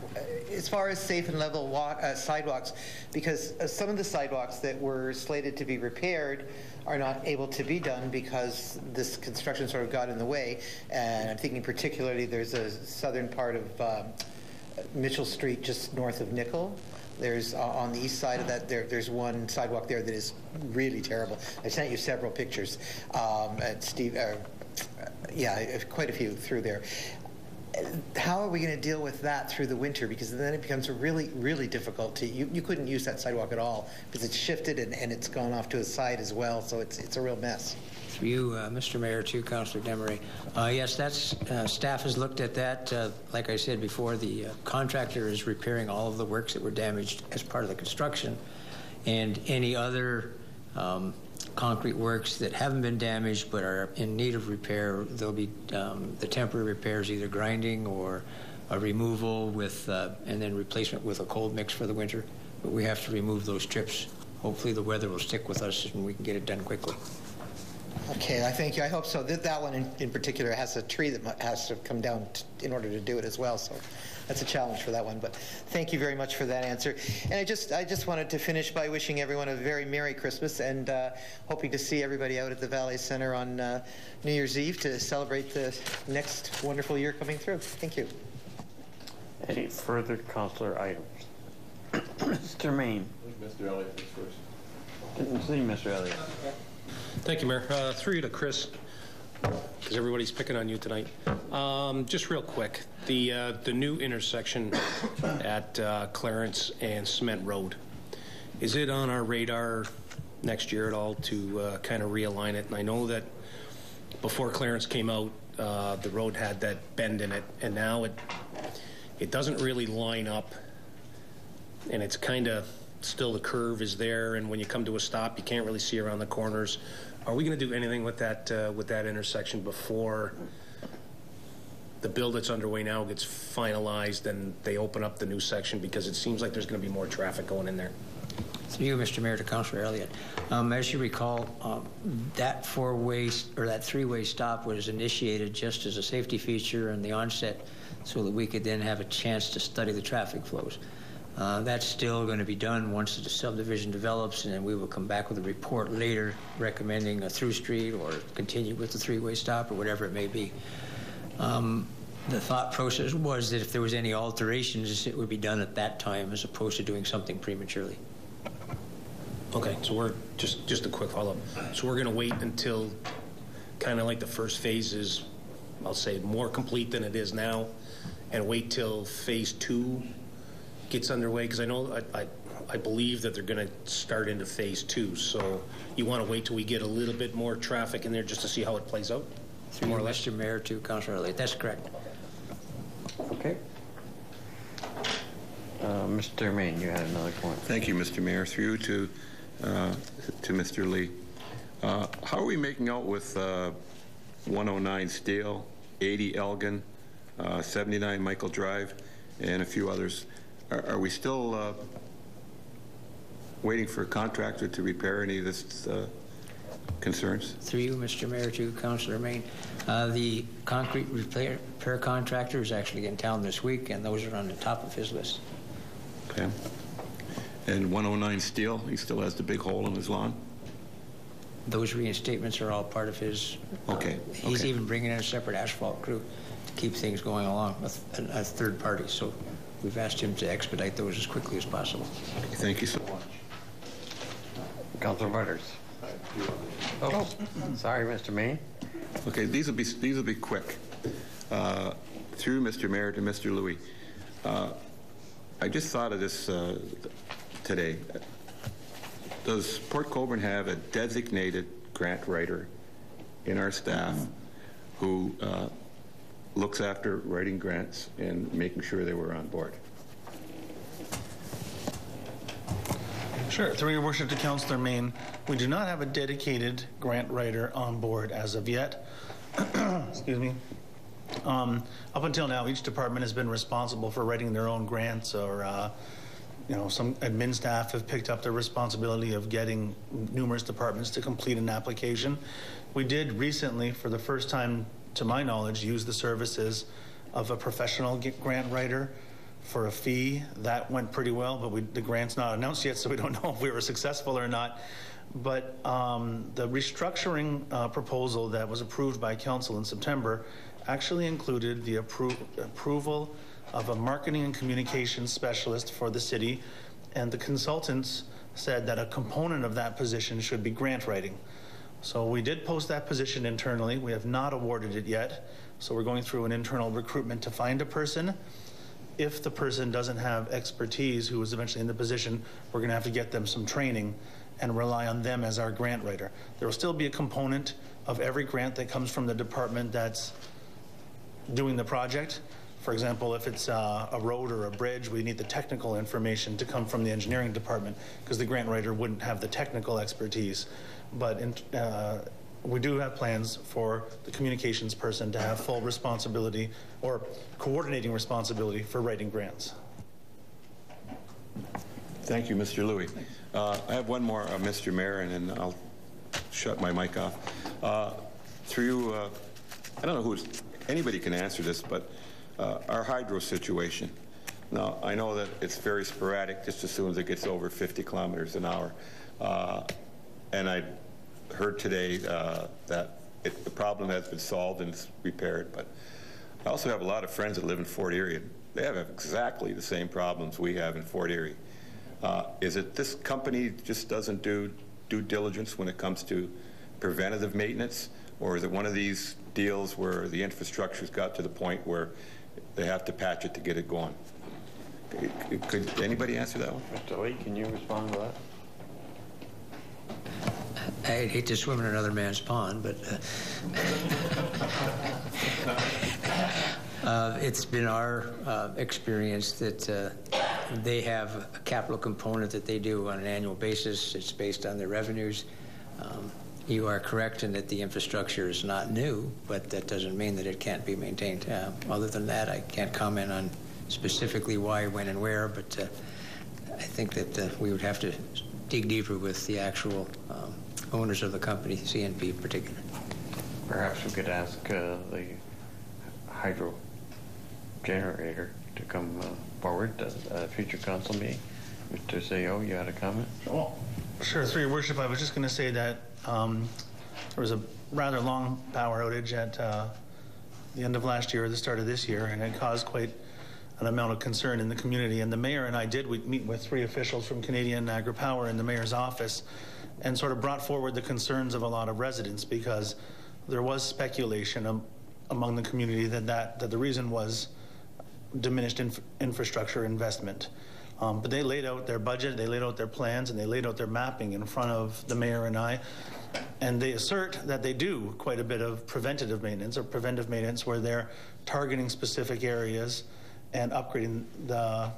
as far as safe and level walk, uh, sidewalks, because uh, some of the sidewalks that were slated to be repaired are not able to be done because this construction sort of got in the way. And I'm thinking particularly, there's a southern part of um, Mitchell Street just north of Nickel. There's, uh, on the east side of that, there, there's one sidewalk there that is really terrible. I sent you several pictures. Um, and Steve, uh, yeah, quite a few through there how are we going to deal with that through the winter? Because then it becomes really, really difficult to, you, you couldn't use that sidewalk at all because it's shifted and, and it's gone off to a side as well. So it's, it's a real mess. Through you, uh, Mr. Mayor, to Councillor Desmarais. Uh, yes, that's, uh, staff has looked at that. Uh, like I said before, the uh, contractor is repairing all of the works that were damaged as part of the construction. And any other um, concrete works that haven't been damaged but are in need of repair, there'll be um, the temporary repairs, either grinding or a removal with, uh, and then replacement with a cold mix for the winter. But we have to remove those strips. Hopefully the weather will stick with us and we can get it done quickly. Okay, I thank you. I hope so. That, that one in, in particular has a tree that has to come down t- in order to do it as well. So that's a challenge for that one. But thank you very much for that answer. And I just, I just wanted to finish by wishing everyone a very Merry Christmas and uh, hoping to see everybody out at the Vale Center on uh, New Year's Eve to celebrate the next wonderful year coming through. Thank you. Any further councillor items? Mr. Mayne. Mr. Elliott first. Didn't see Mr. Elliott. Thank you, Mayor. Uh, Through you to Chris, because everybody's picking on you tonight. Um, Just real quick, the, uh, the new intersection at uh, Clarence and Cement Road, is it on our radar next year at all to kind of realign it? And I know that before Clarence came out, uh, the road had that bend in it, and now it, it doesn't really line up, and it's kind of, still the curve is there, and when you come to a stop, you can't really see around the corners. Are we going to do anything with that, uh, with that intersection before the bill that's underway now gets finalized and they open up the new section? Because it seems like there's going to be more traffic going in there. Through you, Mr. Mayor, to Councillor Elliott. Um, as you recall, um, that four-way or that three-way stop was initiated just as a safety feature in the onset, so that we could then have a chance to study the traffic flows. Uh, that's still going to be done once the subdivision develops, and then we will come back with a report later recommending a through street or continue with the three-way stop or whatever it may be. Um, the thought process was that if there was any alterations, it would be done at that time as opposed to doing something prematurely. Okay, so we're, just, just a quick follow-up. So we're going to wait until kind of like the first phase is, I'll say, more complete than it is now, and wait till phase two gets underway? Because I know, I, I, I believe that they're going to start into phase two, so you want to wait till we get a little bit more traffic in there just to see how it plays out? Through you, Mr. Mayor, to Councilor Elliott. That's correct. Okay. Uh, Mr. Mayne, you had another point. Thank you, Mr. Mayor. Through to, uh, to Mr. Lee. Uh, how are we making out with uh, 109 Steele, 80 Elgin, uh, 79 Michael Drive, and a few others? Are, are we still uh, waiting for a contractor to repair any of this uh, concerns? Through you, Mr. Mayor, to Councilor Mayne. Uh, the concrete repair, repair contractor is actually in town this week, and those are on the top of his list. Okay. And 109 Steele, he still has the big hole in his lawn? Those reinstatements are all part of his. Okay. Uh, he's okay. even bringing in a separate asphalt crew to keep things going along with a, a third party. So we've asked him to expedite those as quickly as possible. Thank you so much. Councilor Butters. Oh, sorry, Mr. Mayne. Okay, these will be, these will be quick. Uh, Through Mr. Mayor to Mr. Luey. Uh, I just thought of this uh, today. Does Port Colborne have a designated grant writer in our staff who uh, looks after writing grants and making sure they were on board? Sure. Through your worship to Councillor Mayne, we do not have a dedicated grant writer on board as of yet. Excuse me. Um, up until now, each department has been responsible for writing their own grants or, uh, you know, some admin staff have picked up the responsibility of getting numerous departments to complete an application. We did recently, for the first time to my knowledge, use the services of a professional grant writer for a fee. That went pretty well, but we, the grant's not announced yet, so we don't know if we were successful or not. But um, the restructuring uh, proposal that was approved by council in September actually included the appro- approval of a marketing and communications specialist for the city, and the consultants said that a component of that position should be grant writing. So we did post that position internally. We have not awarded it yet. So we're going through an internal recruitment to find a person. If the person doesn't have expertise who is eventually in the position, we're going to have to get them some training and rely on them as our grant writer. There will still be a component of every grant that comes from the department that's doing the project. For example, if it's uh, a road or a bridge, we need the technical information to come from the engineering department because the grant writer wouldn't have the technical expertise. But in, uh, we do have plans for the communications person to have full responsibility or coordinating responsibility for writing grants. Thank you, Mr. Luey. Uh, I have one more, uh, Mr. Mayor, and then I'll shut my mic off. Uh, Through uh, I don't know who's, anybody can answer this, but uh, our hydro situation. Now, I know that it's very sporadic, just as soon as it gets over 50 kilometers an hour. Uh, And I heard today uh, that it- the problem has been solved and it's repaired, but I also have a lot of friends that live in Fort Erie. They have exactly the same problems we have in Fort Erie. Uh, Is it this company just doesn't do due diligence when it comes to preventative maintenance? Or is it one of these deals where the infrastructure's got to the point where they have to patch it to get it going? Could- Could anybody answer that one? Mr. Lee, can you respond to that? I'd hate to swim in another man's pond, but uh, uh, it's been our uh, experience that uh, they have a capital component that they do on an annual basis. It's based on their revenues. Um, You are correct in that the infrastructure is not new, but that doesn't mean that it can't be maintained. Uh, Other than that, I can't comment on specifically why, when, and where, but uh, I think that we would have to dig deeper with the actual um, owners of the company, CNP in particular. Perhaps we could ask uh, the hydro generator to come uh, forward at a future council meeting. Mr. Zayo, you had a comment? Sure, through your worship, I was just going to say that um, there was a rather long power outage at uh, the end of last year or the start of this year, and it caused quite an amount of concern in the community. And the mayor and I did we meet with three officials from Canadian Niagara Power in the mayor's office and sort of brought forward the concerns of a lot of residents because there was speculation am- among the community that, that, that the reason was diminished inf- infrastructure investment. Um, but they laid out their budget, they laid out their plans, and they laid out their mapping in front of the mayor and I. And they assert that they do quite a bit of preventative maintenance or preventive maintenance where they're targeting specific areas and upgrading the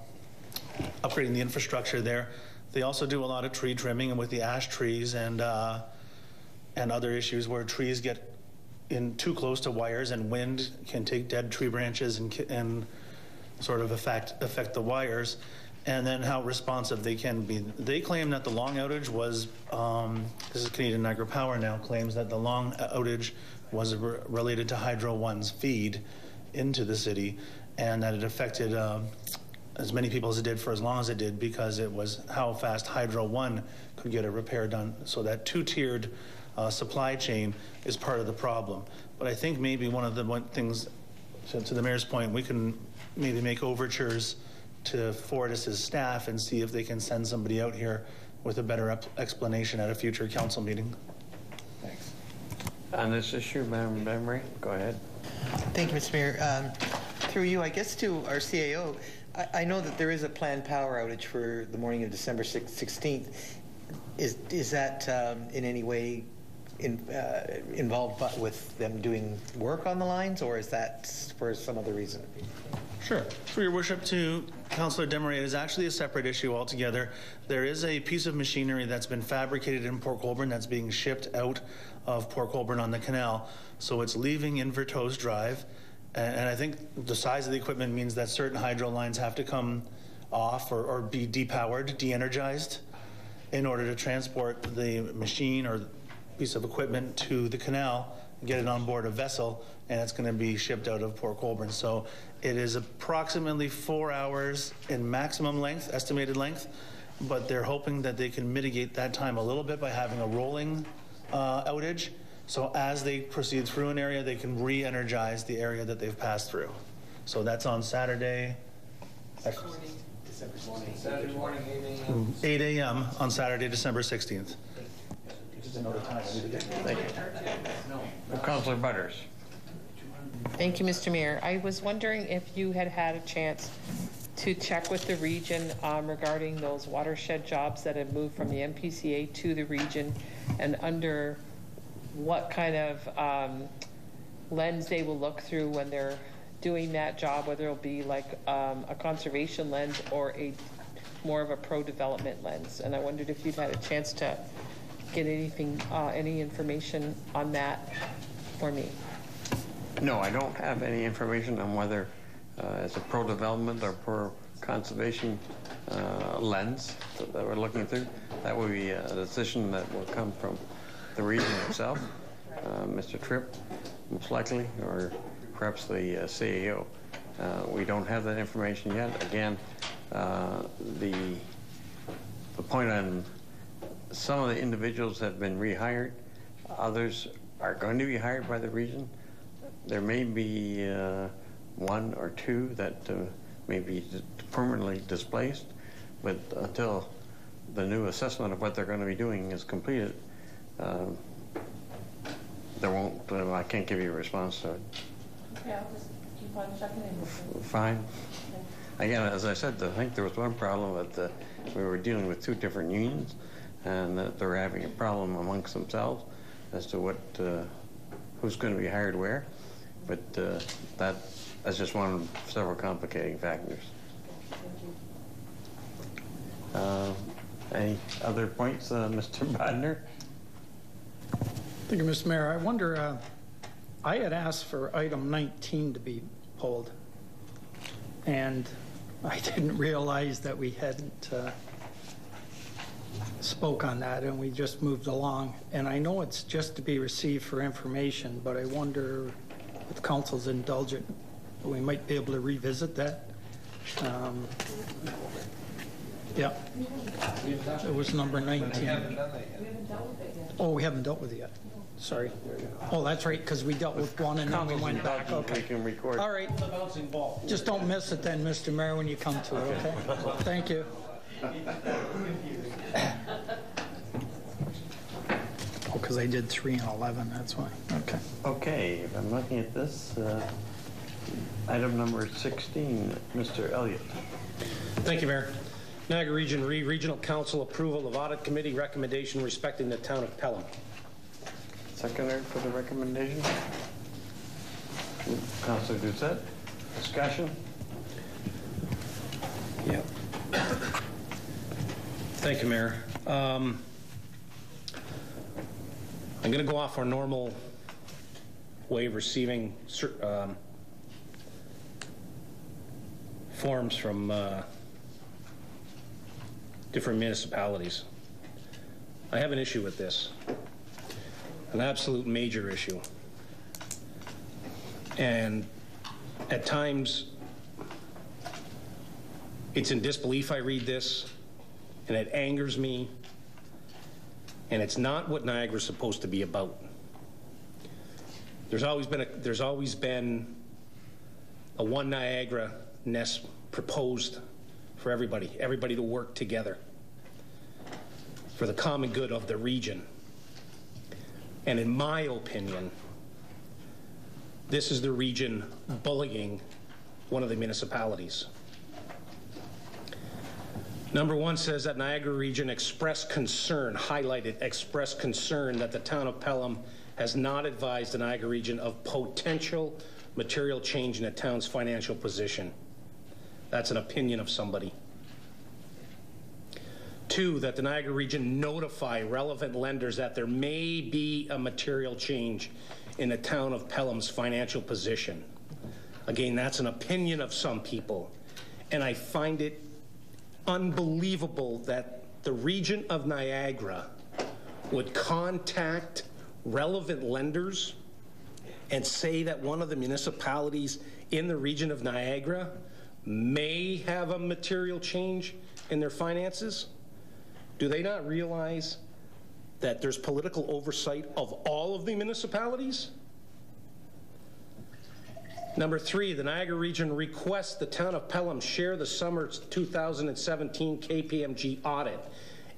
upgrading the infrastructure there. They also do a lot of tree trimming and with the ash trees and uh, and other issues where trees get in too close to wires and wind can take dead tree branches and and sort of affect affect the wires and then how responsive they can be. They claim that the long outage was, um, this is Canadian Niagara Power now claims that the long outage was re- related to Hydro One's feed into the city and that it affected um, as many people as it did for as long as it did because it was how fast Hydro One could get a repair done. So that two-tiered uh, supply chain is part of the problem. But I think maybe one of the one things, to, to the mayor's point, we can maybe make overtures to Fortis's staff and see if they can send somebody out here with a better ep- explanation at a future council meeting. Thanks. On this issue, Madam Emery, go ahead. Thank you, Mr. Mayor. Um, Through you, I guess to our CAO, I, I know that there is a planned power outage for the morning of December six- 16th. Is, is that um, in any way in, uh, involved with them doing work on the lines, or is that for some other reason? Sure. For your worship, to Councillor Desmarais, it is actually a separate issue altogether. There is a piece of machinery that's been fabricated in Port Colborne that's being shipped out of Port Colborne on the canal. So it's leaving Invertose Drive. And, and I think the size of the equipment means that certain hydro lines have to come off or, or be depowered, de-energized in order to transport the machine or piece of equipment to the canal, get it on board a vessel, and it's going to be shipped out of Port Colborne. So it is approximately four hours in maximum length, estimated length, but they're hoping that they can mitigate that time a little bit by having a rolling uh, outage. So as they proceed through an area, they can re-energize the area that they've passed through. So that's on Saturday. Saturday morning, 8 a.m. 8 a.m. on Saturday, December 16th. Thank you. Councillor Butters. Thank you, Mr. Mayor. I was wondering if you had had a chance to check with the region um, regarding those watershed jobs that have moved from the NPCA to the region and under what kind of um, lens they will look through when they're doing that job, whether it'll be like um, a conservation lens or a more of a pro-development lens. And I wondered if you'd had a chance to get anything, uh, any information on that for me. No, I don't have any information on whether uh, it's a pro-development or pro-conservation uh, lens that that we're looking through. That will be a decision that will come from the region itself, uh, Mr. Tripp, most likely, or perhaps the uh, CAO. Uh, We don't have that information yet. Again, uh, the, the point on some of the individuals have been rehired. Others are going to be hired by the region. There may be uh, one or two that may be permanently displaced, but until the new assessment of what they're going to be doing is completed, um, there won't, uh, I can't give you a response to it. Okay, I'll just keep on checking in. Fine. Again, as I said, I think there was one problem that uh, we were dealing with two different unions, and that they're having a problem amongst themselves as to what, uh, who's going to be hired where. But uh, that, that's just one of several complicating factors. Uh, Any other points, uh, Mr. Bodner? Thank you, Mr. Mayor. I wonder, uh, I had asked for item 19 to be pulled, and I didn't realize that we hadn't uh, spoke on that, and we just moved along. And I know it's just to be received for information, but I wonder, if council's indulgent, we might be able to revisit that. Um, Yeah. It was number 19. Oh, we haven't dealt with it yet. Sorry. Oh, that's right, because we dealt with one and then we went back. We Okay. can record. All right. Just don't miss it then, Mr. Mayor, when you come to it, okay? Thank you. Oh, because I did 3 and 11, that's why. Okay. Okay, if I'm looking at this, uh, item number 16, Mr. Elliott. Thank you, Mayor. Niagara Region Re Regional Council approval of audit committee recommendation respecting the town of Pelham. Seconder for the recommendation? Councilor Doucet, discussion? Yep. Thank you, Mayor. Um, I'm going to go off our normal way of receiving um, forms from uh, different municipalities. I have an issue with this, an absolute major issue. And at times, it's in disbelief I read this, and it angers me, and it's not what Niagara's supposed to be about. There's always been a, there's always been a one Niagara nest proposed for everybody, everybody to work together for the common good of the region. And in my opinion, this is the region bullying one of the municipalities. Number one says that Niagara Region expressed concern, highlighted expressed concern that the town of Pelham has not advised the Niagara Region of potential material change in the town's financial position. That's an opinion of somebody. Two, that the Niagara Region notify relevant lenders that there may be a material change in the town of Pelham's financial position. Again, that's an opinion of some people. And I find it unbelievable that the region of Niagara would contact relevant lenders and say that one of the municipalities in the region of Niagara may have a material change in their finances? Do they not realize that there's political oversight of all of the municipalities? Number three, the Niagara region requests the town of Pelham share the summer 2017 KPMG audit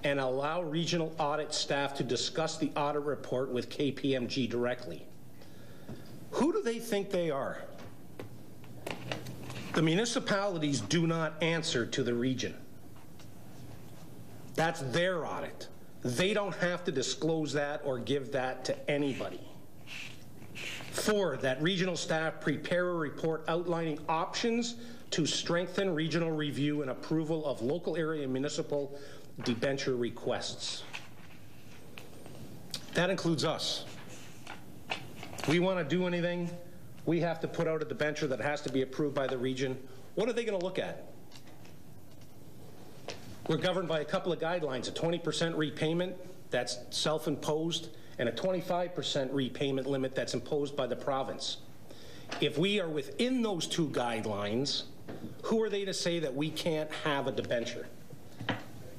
and allow regional audit staff to discuss the audit report with KPMG directly. Who do they think they are? The municipalities do not answer to the region. That's their audit. They don't have to disclose that or give that to anybody. Four, that regional staff prepare a report outlining options to strengthen regional review and approval of local area municipal debenture requests. That includes us. We want to do anything, we have to put out a debenture that has to be approved by the region. What are they going to look at? We're governed by a couple of guidelines, a 20% repayment that's self-imposed and a 25% repayment limit that's imposed by the province. If we are within those two guidelines, who are they to say that we can't have a debenture?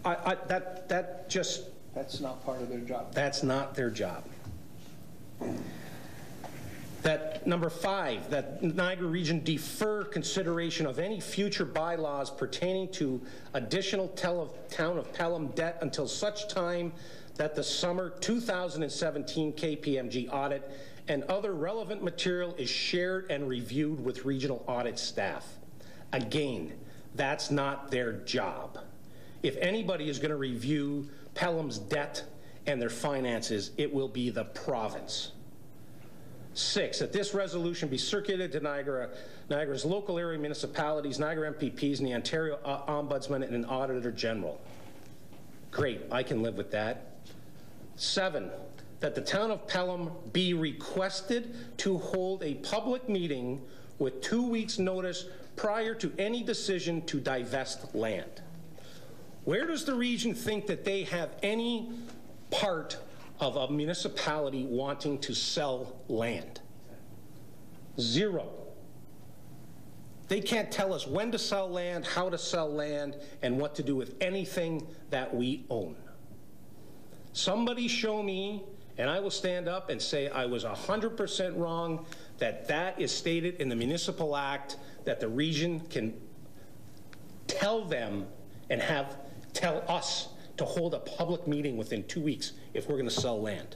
I, I, that, that just, That's not part of their job. that's not their job. That number five, that Niagara Region defer consideration of any future bylaws pertaining to additional town of Pelham debt until such time that the summer 2017 KPMG audit and other relevant material is shared and reviewed with regional audit staff. Again, that's not their job. If anybody is going to review Pelham's debt and their finances, it will be the province. Six, that this resolution be circulated to Niagara, Niagara's local area municipalities, Niagara MPPs, and the Ontario uh, Ombudsman and an Auditor General. Great, I can live with that. Seven, that the town of Pelham be requested to hold a public meeting with two weeks' notice prior to any decision to divest land. Where does the region think that they have any part of a municipality wanting to sell land? Zero. They can't tell us when to sell land, how to sell land, and what to do with anything that we own. Somebody show me, and I will stand up and say I was 100% wrong, that that is stated in the Municipal Act, that the region can tell them and have, tell us to hold a public meeting within two weeks if we're going to sell land.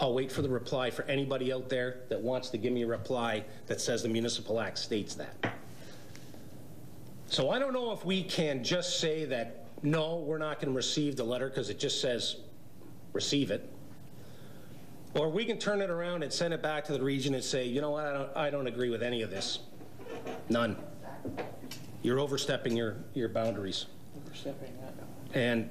I'll wait for the reply for anybody out there that wants to give me a reply that says the Municipal Act states that. So I don't know if we can just say that, no, we're not going to receive the letter because it just says receive it. Or we can turn it around and send it back to the region and say, you know what, I don't, I don't agree with any of this. None. You're overstepping your, your boundaries. And,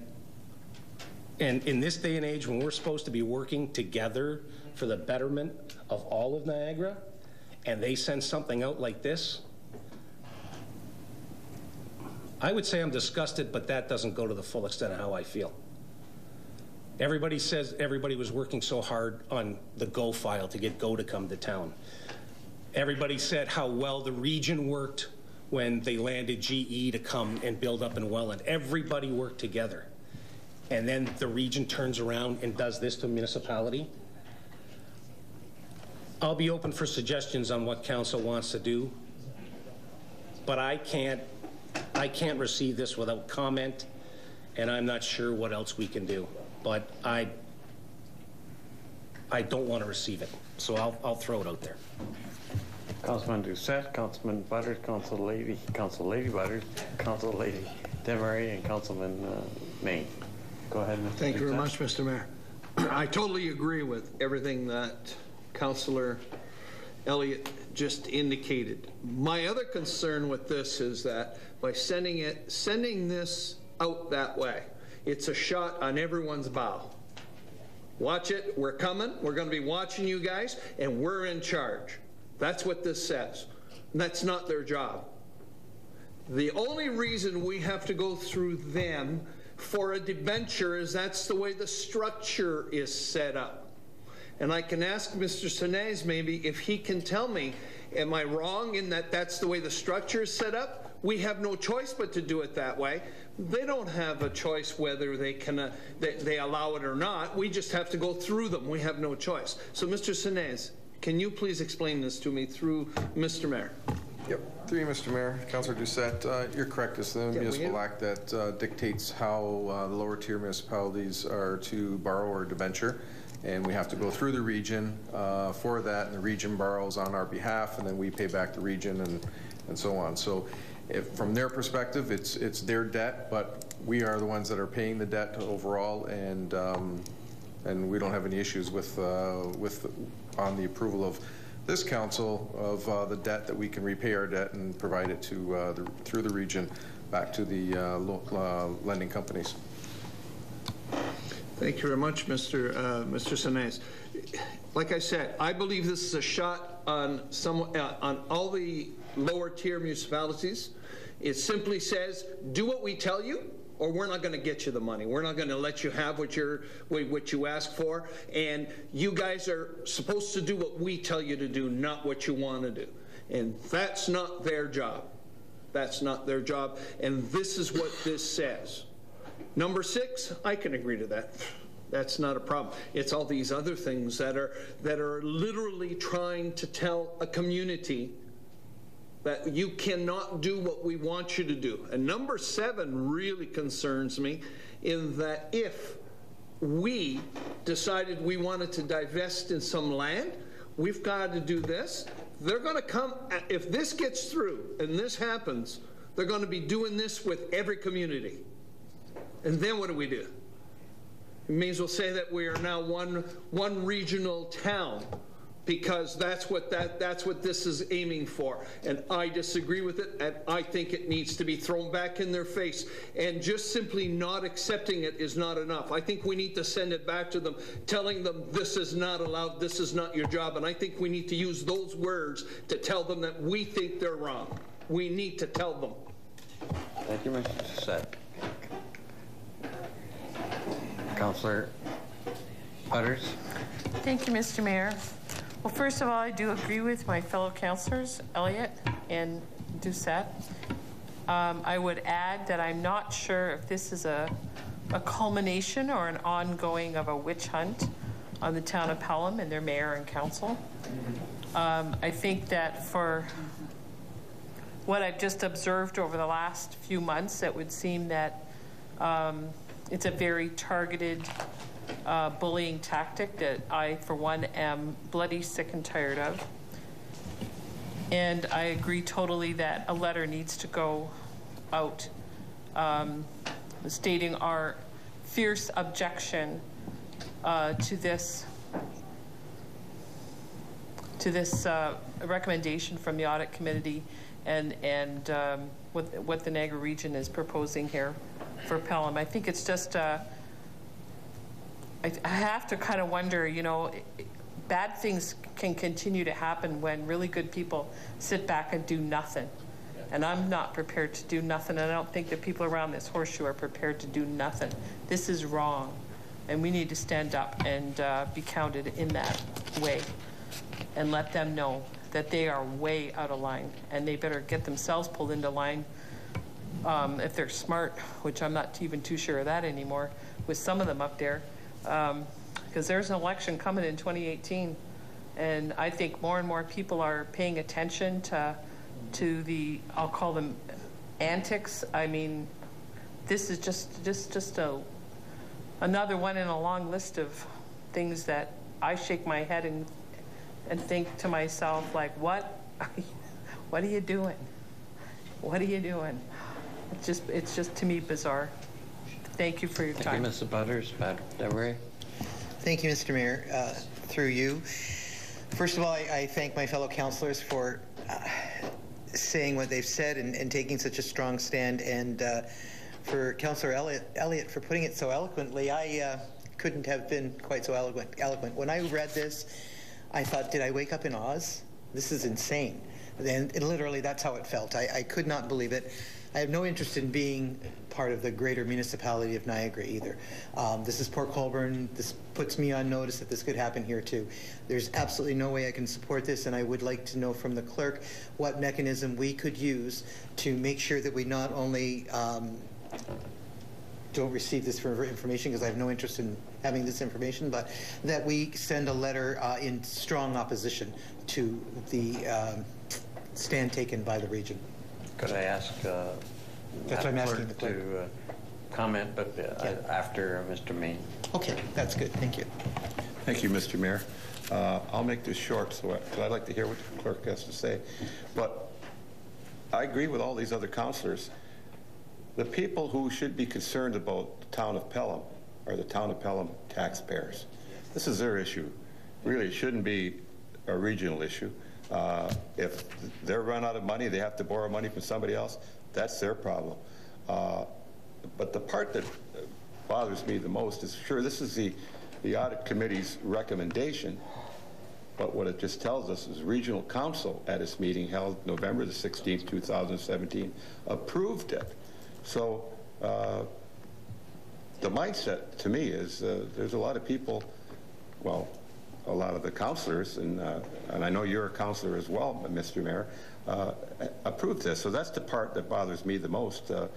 and in this day and age, when we're supposed to be working together for the betterment of all of Niagara, and they send something out like this, I would say I'm disgusted, but that doesn't go to the full extent of how I feel. Everybody says everybody was working so hard on the GO file to get GO to come to town. Everybody said how well the region worked when they landed GE to come and build up in Welland. Everybody worked together. And then the region turns around and does this to a municipality. I'll be open for suggestions on what council wants to do, but I can't, I can't receive this without comment, and I'm not sure what else we can do. But I, I don't want to receive it. So I'll, I'll throw it out there. Councilman Doucet, Councilman Butters, Council Lady, Council Lady Butters, Council Lady Desmarais, and Councilman uh, Mayne. Go ahead, Mr. Thank you very much, Mr. Mayor. I totally agree with everything that Councillor Elliott just indicated. My other concern with this is that by sending it, sending this out that way, it's a shot on everyone's bow. Watch it, we're coming, we're going to be watching you guys, and we're in charge. That's what this says. And that's not their job. The only reason we have to go through them for a debenture is that's the way the structure is set up. And I can ask Mr. Senese maybe if he can tell me, am I wrong in that that's the way the structure is set up? We have no choice but to do it that way. They don't have a choice whether they can, uh, they, they allow it or not. We just have to go through them. We have no choice. So Mr. Senese, can you please explain this to me through Mr. Mayor? Yep, through you, Mr. Mayor. Councilor Doucet, uh, you're correct. It's the we municipal act that uh, dictates how uh, the lower tier municipalities are to borrow or debenture. And we have to go through the region uh, for that, and the region borrows on our behalf, and then we pay back the region and, and so on. So if, from their perspective, it's, it's their debt, but we are the ones that are paying the debt overall, and, um, and we don't have any issues with, uh, with, on the approval of this council of uh, the debt that we can repay our debt and provide it to, uh, the- through the region back to the uh, local uh, lending companies. Thank you very much, Mr. Uh, Mr. Senese. Like I said, I believe this is a shot on some, uh, on all the lower tier municipalities. It simply says, do what we tell you, or we're not going to get you the money. We're not going to let you have what you're, what what you ask for. And you guys are supposed to do what we tell you to do, not what you want to do. And that's not their job. That's not their job. And this is what this says. Number six, I can agree to that. That's not a problem. It's all these other things that are that are literally trying to tell a community that you cannot do what we want you to do. And number seven really concerns me in that if we decided we wanted to divest in some land, we've got to do this. They're going to come, uh, if this gets through and this happens, they're going to be doing this with every community. And then what do we do? May as well say that we are now one, one regional town because that's what that that's what this is aiming for and I disagree with it and I think it needs to be thrown back in their face and just simply not accepting it is not enough. I think we need to send it back to them telling them this is not allowed this is not your job and I think we need to use those words to tell them that we think they're wrong. We need to tell them. Thank you, Mr. Doucet. Councilor Butters? Thank you, Mr. Mayor. Well, first of all, I do agree with my fellow councilors, Elliott and Doucet. Um, I would add that I'm not sure if this is a, a culmination or an ongoing of a witch hunt on the town of Pelham and their mayor and council. Um, I think that for what I've just observed over the last few months, it would seem that um, it's a very targeted uh, bullying tactic that I, for one, am bloody sick and tired of. And I agree totally that a letter needs to go out um, stating our fierce objection uh, to this to this uh, recommendation from the audit committee and and um, what what the Niagara region is proposing here for Pelham. I think it's just. Uh, I, I have to kind of wonder, you know, bad things can continue to happen when really good people sit back and do nothing. And I'm not prepared to do nothing. And I don't think the people around this horseshoe are prepared to do nothing. This is wrong. And we need to stand up and uh, be counted in that way and let them know that they are way out of line and they better get themselves pulled into line um, if they're smart, which I'm not even too sure of that anymore with some of them up there. Because um, there's an election coming in 2018. And I think more and more people are paying attention to, to the, I'll call them antics. I mean, this is just, just, just a, another one in a long list of things that I shake my head and, and think to myself, like, what, what are you doing? What are you doing? It's just, it's just to me bizarre. Thank you for your Thank you, time. Mr. Butters. Pat Devery? Thank you, Mr. Mayor. Uh, Through you. First of all, I I thank my fellow councilors for uh, saying what they've said and and taking such a strong stand, and uh, for Councilor Elliott Elliott for putting it so eloquently. I uh, couldn't have been quite so eloquent. eloquent. When I read this, I thought, did I wake up in Oz? This is insane. And and literally, that's how it felt. I, I could not believe it. I have no interest in being part of the greater municipality of Niagara either. Um, this is Port Colborne. This puts me on notice that this could happen here too. There's absolutely no way I can support this, and I would like to know from the clerk what mechanism we could use to make sure that we not only um, don't receive this for information because I have no interest in having this information, but that we send a letter uh, in strong opposition to the um, stand taken by the region. Could I ask uh, That's what I'm asking the Clerk to uh, comment, but uh, after Mr. Mayne? Okay, that's good. Thank you. Thank you, Mr. Mayor. Uh, I'll make this short, so because I'd like to hear what the clerk has to say. But I agree with all these other counselors. The people who should be concerned about the town of Pelham are the town of Pelham taxpayers. This is their issue. Really, it shouldn't be a regional issue. Uh, If they're run out of money, they have to borrow money from somebody else, that's their problem. Uh, But the part that bothers me the most is, sure, this is the, the audit committee's recommendation, but what it just tells us is regional council at its meeting held November the 16th, 2017, approved it. So uh, the mindset to me is uh, there's a lot of people, well, a lot of the counselors, and, uh, and I know you're a counselor as well, Mr. Mayor, uh, approved this. So that's the part that bothers me the most. Uh,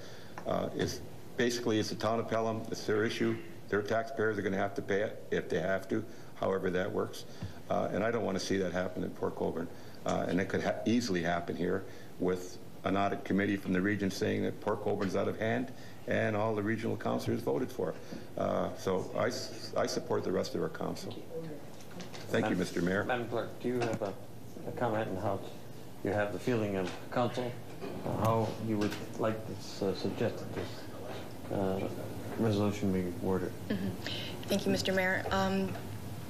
uh, is basically it's the town of Pelham, it's their issue. Their taxpayers are going to have to pay it if they have to, however that works. And I don't want to see that happen in Port Colborne. And it could ha easily happen here with an audit committee from the region saying that Port Colborne's out of hand and all the regional councilors voted for it. Uh, so I support the rest of our council. Thank you, Mr. Mayor. Madam Clerk, do you have a a comment on how you have the feeling of council, uh, how you would like this uh, suggested this uh, resolution be worded? Thank you, Mr. Mayor. Um,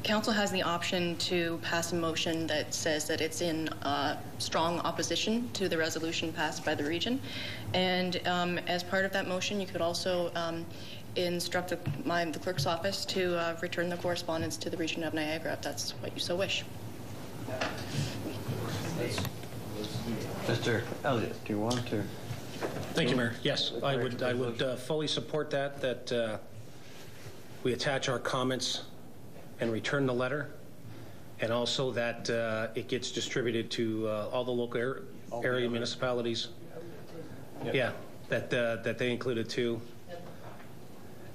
Council has the option to pass a motion that says that it's in uh, strong opposition to the resolution passed by the region. And um, as part of that motion, you could also um, instruct the- my, the clerk's office to uh, return the correspondence to the region of Niagara if that's what you so wish. Mr. Elliott, do you want to? Thank you, Mayor. Yes, I would, I would uh, fully support that, that uh, we attach our comments and return the letter, and also that uh, it gets distributed to uh, all the local ar- area municipalities. Yeah, that, uh, that they included too,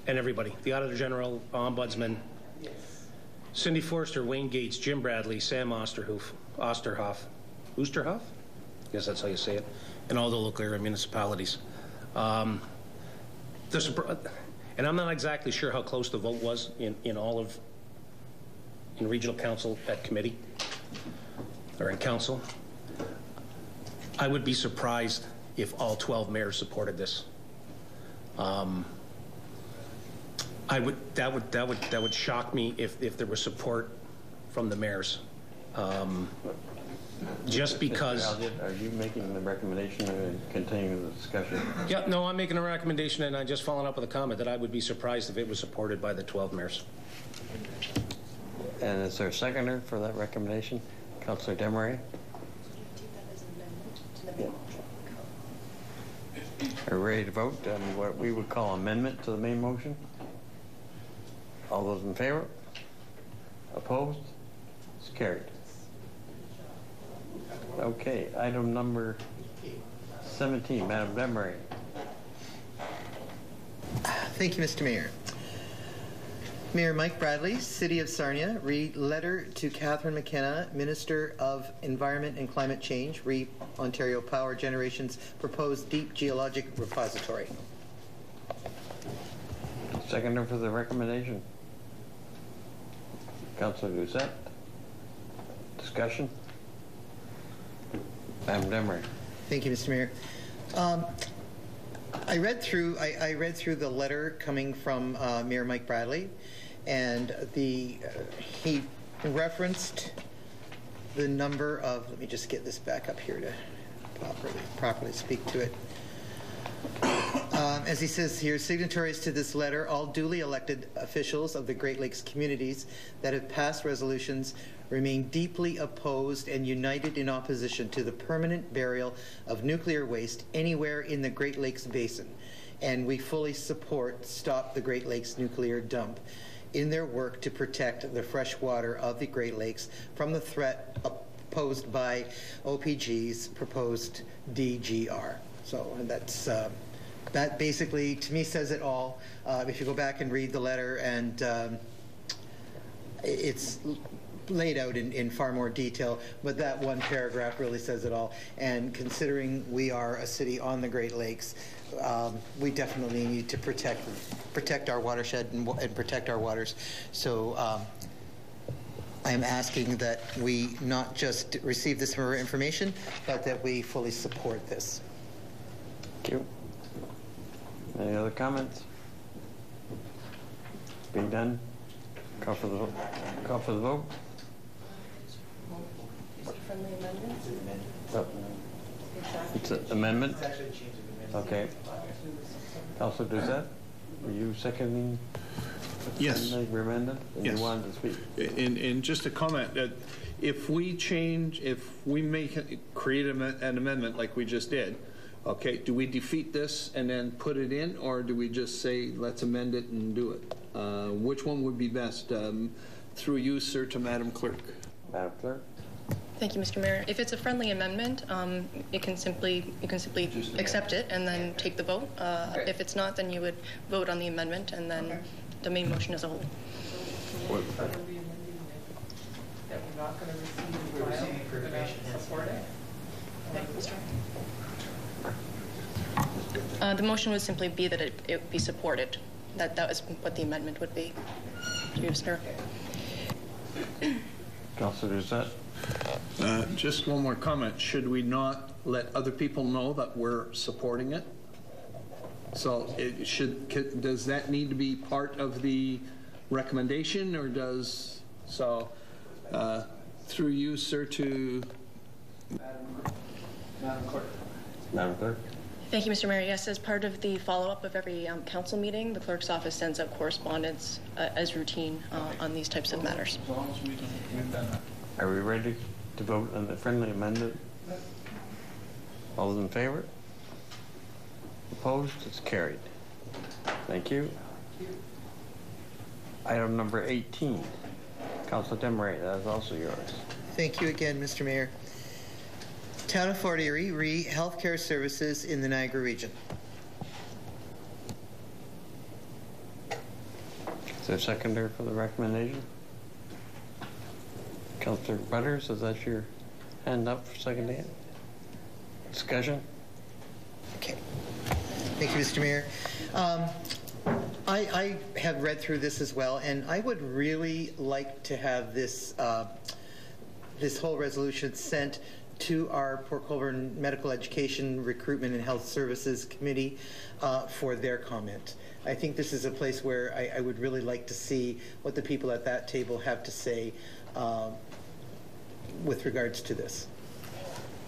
and everybody, the Auditor General, Ombudsman, Cindy Forster, Wayne Gates, Jim Bradley, Sam Osterhoff, Osterhoff, Oosterhoff? I guess that's how you say it, and all the local area municipalities. Um, a- And I'm not exactly sure how close the vote was in, in all of, in regional council at committee, or in council. I would be surprised if all 12 mayors supported this. Um, I would, that would, that would, that would shock me if, if there was support from the mayors. Um, Just because. Are you making the recommendation and continuing the discussion? Yeah, no, I'm making a recommendation, and I'm just following up with a comment that I would be surprised if it was supported by the 12 mayors. And is there a seconder for that recommendation? Councilor Desmarais? Are we ready to vote on what we would call amendment to the main motion? All those in favor? Opposed? It's carried. Okay, item number 17, Madam Desmarais. Thank you, Mr. Mayor. Mayor Mike Bradley, City of Sarnia, read letter to Catherine McKenna, Minister of Environment and Climate Change, re Ontario Power Generation's proposed deep geologic repository. Seconder for the recommendation? Councilor Doucet? Discussion? Madam Desmarais? Thank you, Mr. Mayor. Um, I read through, I, I read through the letter coming from uh, Mayor Mike Bradley, and the, uh, he referenced the number of, let me just get this back up here to properly, properly speak to it. Um, As he says here, signatories to this letter, all duly elected officials of the Great Lakes communities that have passed resolutions remain deeply opposed and united in opposition to the permanent burial of nuclear waste anywhere in the Great Lakes Basin. And we fully support Stop the Great Lakes Nuclear Dump in their work to protect the fresh water of the Great Lakes from the threat posed by OPG's proposed DGR. So and that's, uh, that basically, to me, says it all. Uh, If you go back and read the letter, and um, it's laid out in, in far more detail, but that one paragraph really says it all. And considering we are a city on the Great Lakes, um, we definitely need to protect, protect our watershed and, and protect our waters. So um, I am asking that we not just receive this information, but that we fully support this. Thank you. Any other comments? Being done? Call for the vote. Call for the vote. Oh. It's an amendment? Okay. Councilor Doucet, were you seconding? the Yes. friendly amendment? And you Yes. wanted to speak? And, and just a comment, that if we change, if we make, create an an amendment like we just did, okay, do we defeat this and then put it in, or do we just say, let's amend it and do it? Uh, Which one would be best? Um, Through you, sir, to Madam Clerk. Madam Clerk? Thank you, Mr. Mayor. If it's a friendly amendment, um, it can simply, you can simply accept it and then take the vote. Uh, If it's not, then you would vote on the amendment and then the main motion as a whole. That we're not going to receive the file, we're going to support it? Uh, The motion would simply be that it it be supported. That that was what the amendment would be. To you, Mr. Councilor Doucet? Uh, Just one more comment. Should we not let other people know that we're supporting it? So it should, does that need to be part of the recommendation, or does, so, uh, through you, sir, to Madam Clerk? Madam Clerk? Thank you, Mr. Mayor. Yes, as part of the follow-up of every um, council meeting, the clerk's office sends out correspondence uh, as routine uh, on these types of matters. Are we ready to vote on the friendly amendment? All those in favor? Opposed? It's carried. Thank you. Item number 18. Councilor Desmarais, that is also yours. Thank you again, Mr. Mayor. Town of Fort Erie, re healthcare services in the Niagara region. Is there a seconder for the recommendation? Councilor Butters, is that your hand up for seconding it? Discussion? Okay. Thank you, Mr. Mayor. Um, I, I have read through this as well, and I would really like to have this, uh, this whole resolution sent to our Port Colborne Medical Education Recruitment and Health Services Committee uh, for their comment. I think this is a place where I, I would really like to see what the people at that table have to say uh, with regards to this.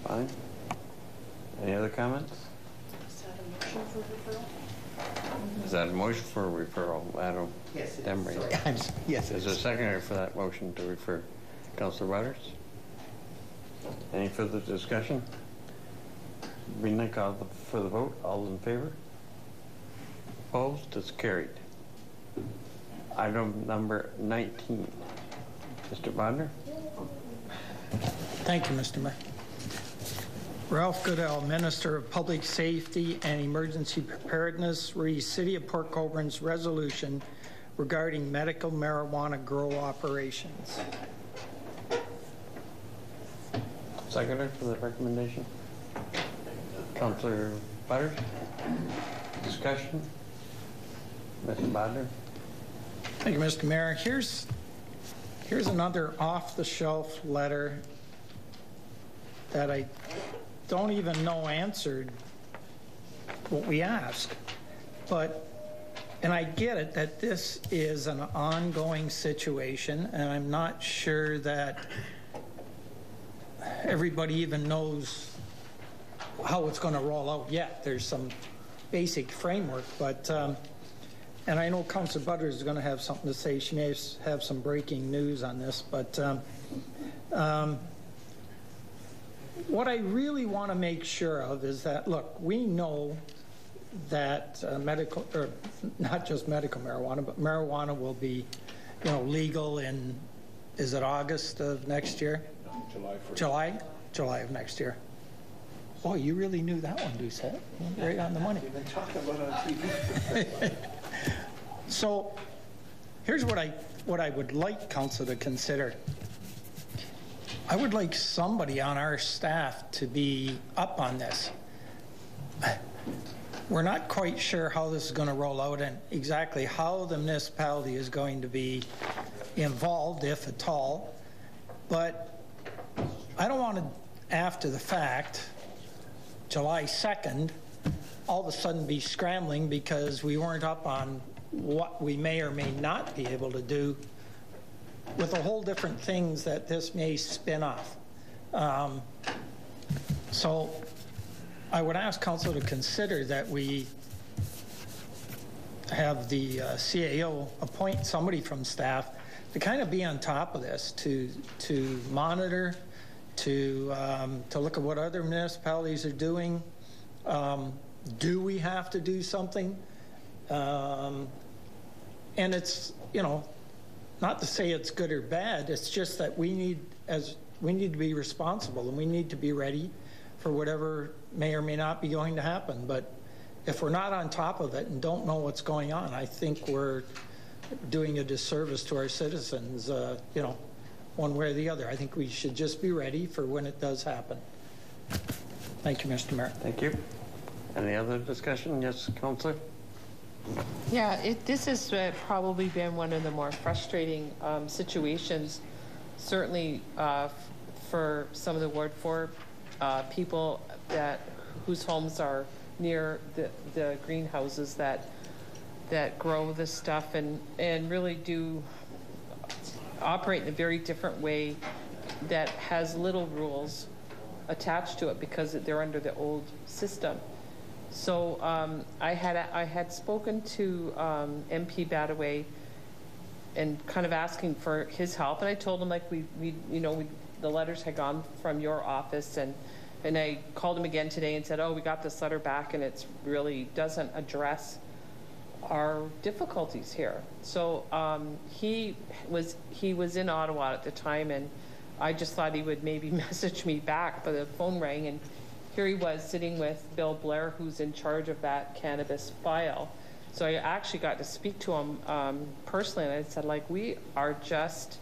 Fine. Any other comments? Is that a motion for referral, Is that a motion for I'm s- yes, it Is there a is. seconder for that motion to refer? Councilor Butters? Any further discussion? Being none, call for the vote. All in favor? Opposed? It's carried. Item number 19. Mr. Bodner? Thank you, Mr. Mayor. Ralph Goodale, Minister of Public Safety and Emergency Preparedness, reads City of Port Colborne's resolution regarding medical marijuana grow operations. Seconder for the recommendation? Councilor Butters? Discussion? Mr. Bodner? Thank you, Mr. Mayor. Here's, here's another off-the-shelf letter that I don't even know answered what we asked. But, and I get it that this is an ongoing situation, and I'm not sure that everybody even knows how it's going to roll out yet. There's some basic framework, but, um, and I know Councilor Butters is going to have something to say. She may have some breaking news on this, but um, um, what I really want to make sure of is that, look, we know that uh, medical, or not just medical marijuana, but marijuana will be, you know, legal in, is it August of next year? July 1st. July? July of next year. Boy, you really knew that one, Doucet. Right on the money. You've been talking about it on TV. So here's what I, what I would like council to consider. I would like somebody on our staff to be up on this. We're not quite sure how this is going to roll out and exactly how the municipality is going to be involved, if at all. But I don't want to, after the fact, July 2nd, all of a sudden be scrambling because we weren't up on what we may or may not be able to do with a whole different things that this may spin off. Um, so I would ask council to consider that we have the uh, CAO appoint somebody from staff to kind of be on top of this, to to monitor, to um, to look at what other municipalities are doing. Um, do we have to do something? Um, and it's you know not to say it's good or bad it's just that we need as we need to be responsible and we need to be ready for whatever may or may not be going to happen but if we're not on top of it and don't know what's going on i think we're doing a disservice to our citizens uh, you know one way or the other i think we should just be ready for when it does happen thank you mr mayor Thank you. Any other discussion? Yes, Counselor? Yeah, it, this has uh, probably been one of the more frustrating um, situations, certainly uh, f- for some of the Ward 4 uh, people that, whose homes are near the, the greenhouses that, that grow this stuff and, and really do operate in a very different way that has little rules attached to it because they're under the old system. So um, I had I had spoken to um, MP Badawey and kind of asking for his help, and I told him like we we you know we, the letters had gone from your office, and and I called him again today and said, oh, we got this letter back, and it's really doesn't address our difficulties here. So um, he was he was in Ottawa at the time, and I just thought he would maybe message me back, but the phone rang and here he was sitting with Bill Blair, who's in charge of that cannabis file. So I actually got to speak to him um, personally, and I said, like, we are just,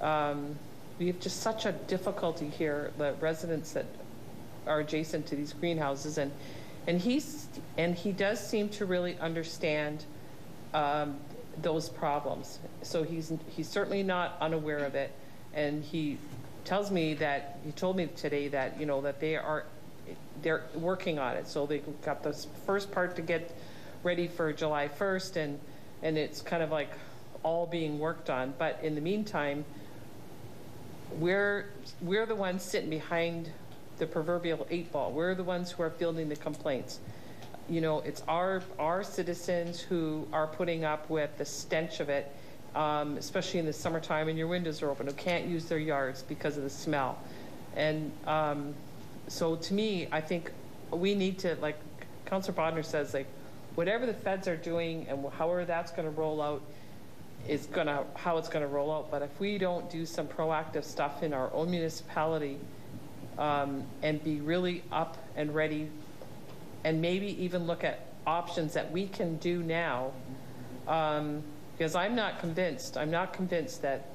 um, we have just such a difficulty here, the residents that are adjacent to these greenhouses, and and he's and he does seem to really understand um, those problems. So he's he's certainly not unaware of it, and he tells me that he told me today that you know that they are they're working on it. So they got the first part to get ready for July 1st, and and it's kind of like all being worked on. But in the meantime, we're we're the ones sitting behind the proverbial eight ball. We're the ones who are fielding the complaints. You know, it's our our citizens who are putting up with the stench of it, um, especially in the summertime, and your windows are open, who can't use their yards because of the smell. And um, so to me, I think we need to, like Councillor Bodner says, like whatever the feds are doing and however that's going to roll out is going to how it's going to roll out. But if we don't do some proactive stuff in our own municipality um, and be really up and ready, and maybe even look at options that we can do now, um, because I'm not convinced. I'm not convinced that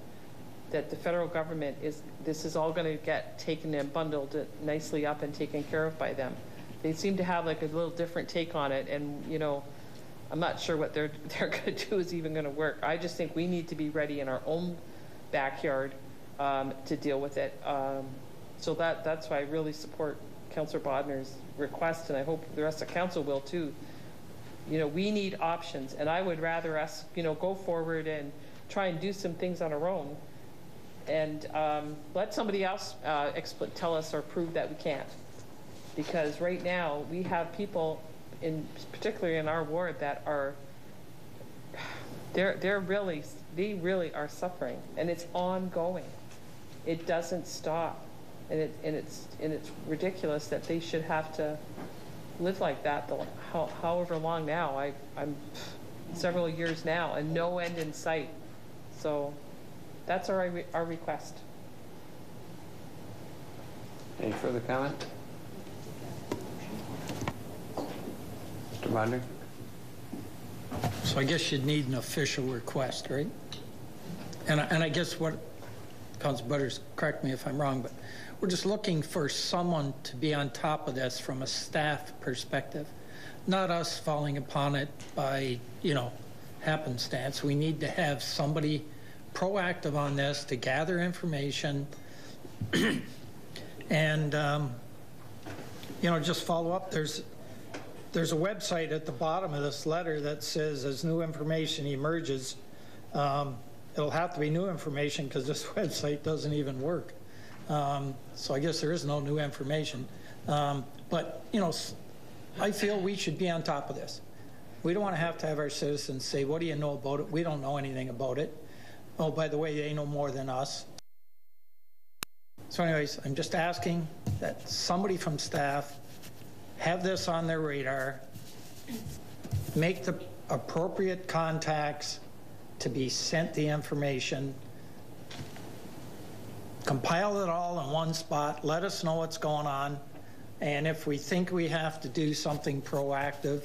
that the federal government is, this is all going to get taken and bundled nicely up and taken care of by them. They seem to have like a little different take on it, and you know, I'm not sure what they're they're going to do is even going to work. I just think we need to be ready in our own backyard um, to deal with it. Um, So that, that's why I really support Councillor Bodner's request, and I hope the rest of council will too. You know, we need options, and I would rather us, you know, go forward and try and do some things on our own and um, let somebody else uh, tell us or prove that we can't. Because right now, we have people, in particularly in our ward, that are, they're, they're really, they really are suffering, and it's ongoing. It doesn't stop. And it, and it's, and it's ridiculous that they should have to live like that the, how, however long now. I, I'm several years now, and no end in sight. So that's our, our request. Any further comment? Mr. Bodner? So I guess you'd need an official request, right? And, I- and I guess what, Council Butters, correct me if I'm wrong, but we're just looking for someone to be on top of this from a staff perspective, not us falling upon it by, you know, happenstance. We need to have somebody proactive on this to gather information and, um, you know, just follow up. There's, there's a website at the bottom of this letter that says as new information emerges, um, it'll have to be new information because this website doesn't even work. Um, so I guess there is no new information. Um, but, you know, I feel we should be on top of this. We don't want to have to have our citizens say, what do you know about it? We don't know anything about it. Oh, by the way, they know more than us. So anyways, I'm just asking that somebody from staff have this on their radar, make the appropriate contacts to be sent the information, compile it all in one spot, let us know what's going on, and if we think we have to do something proactive,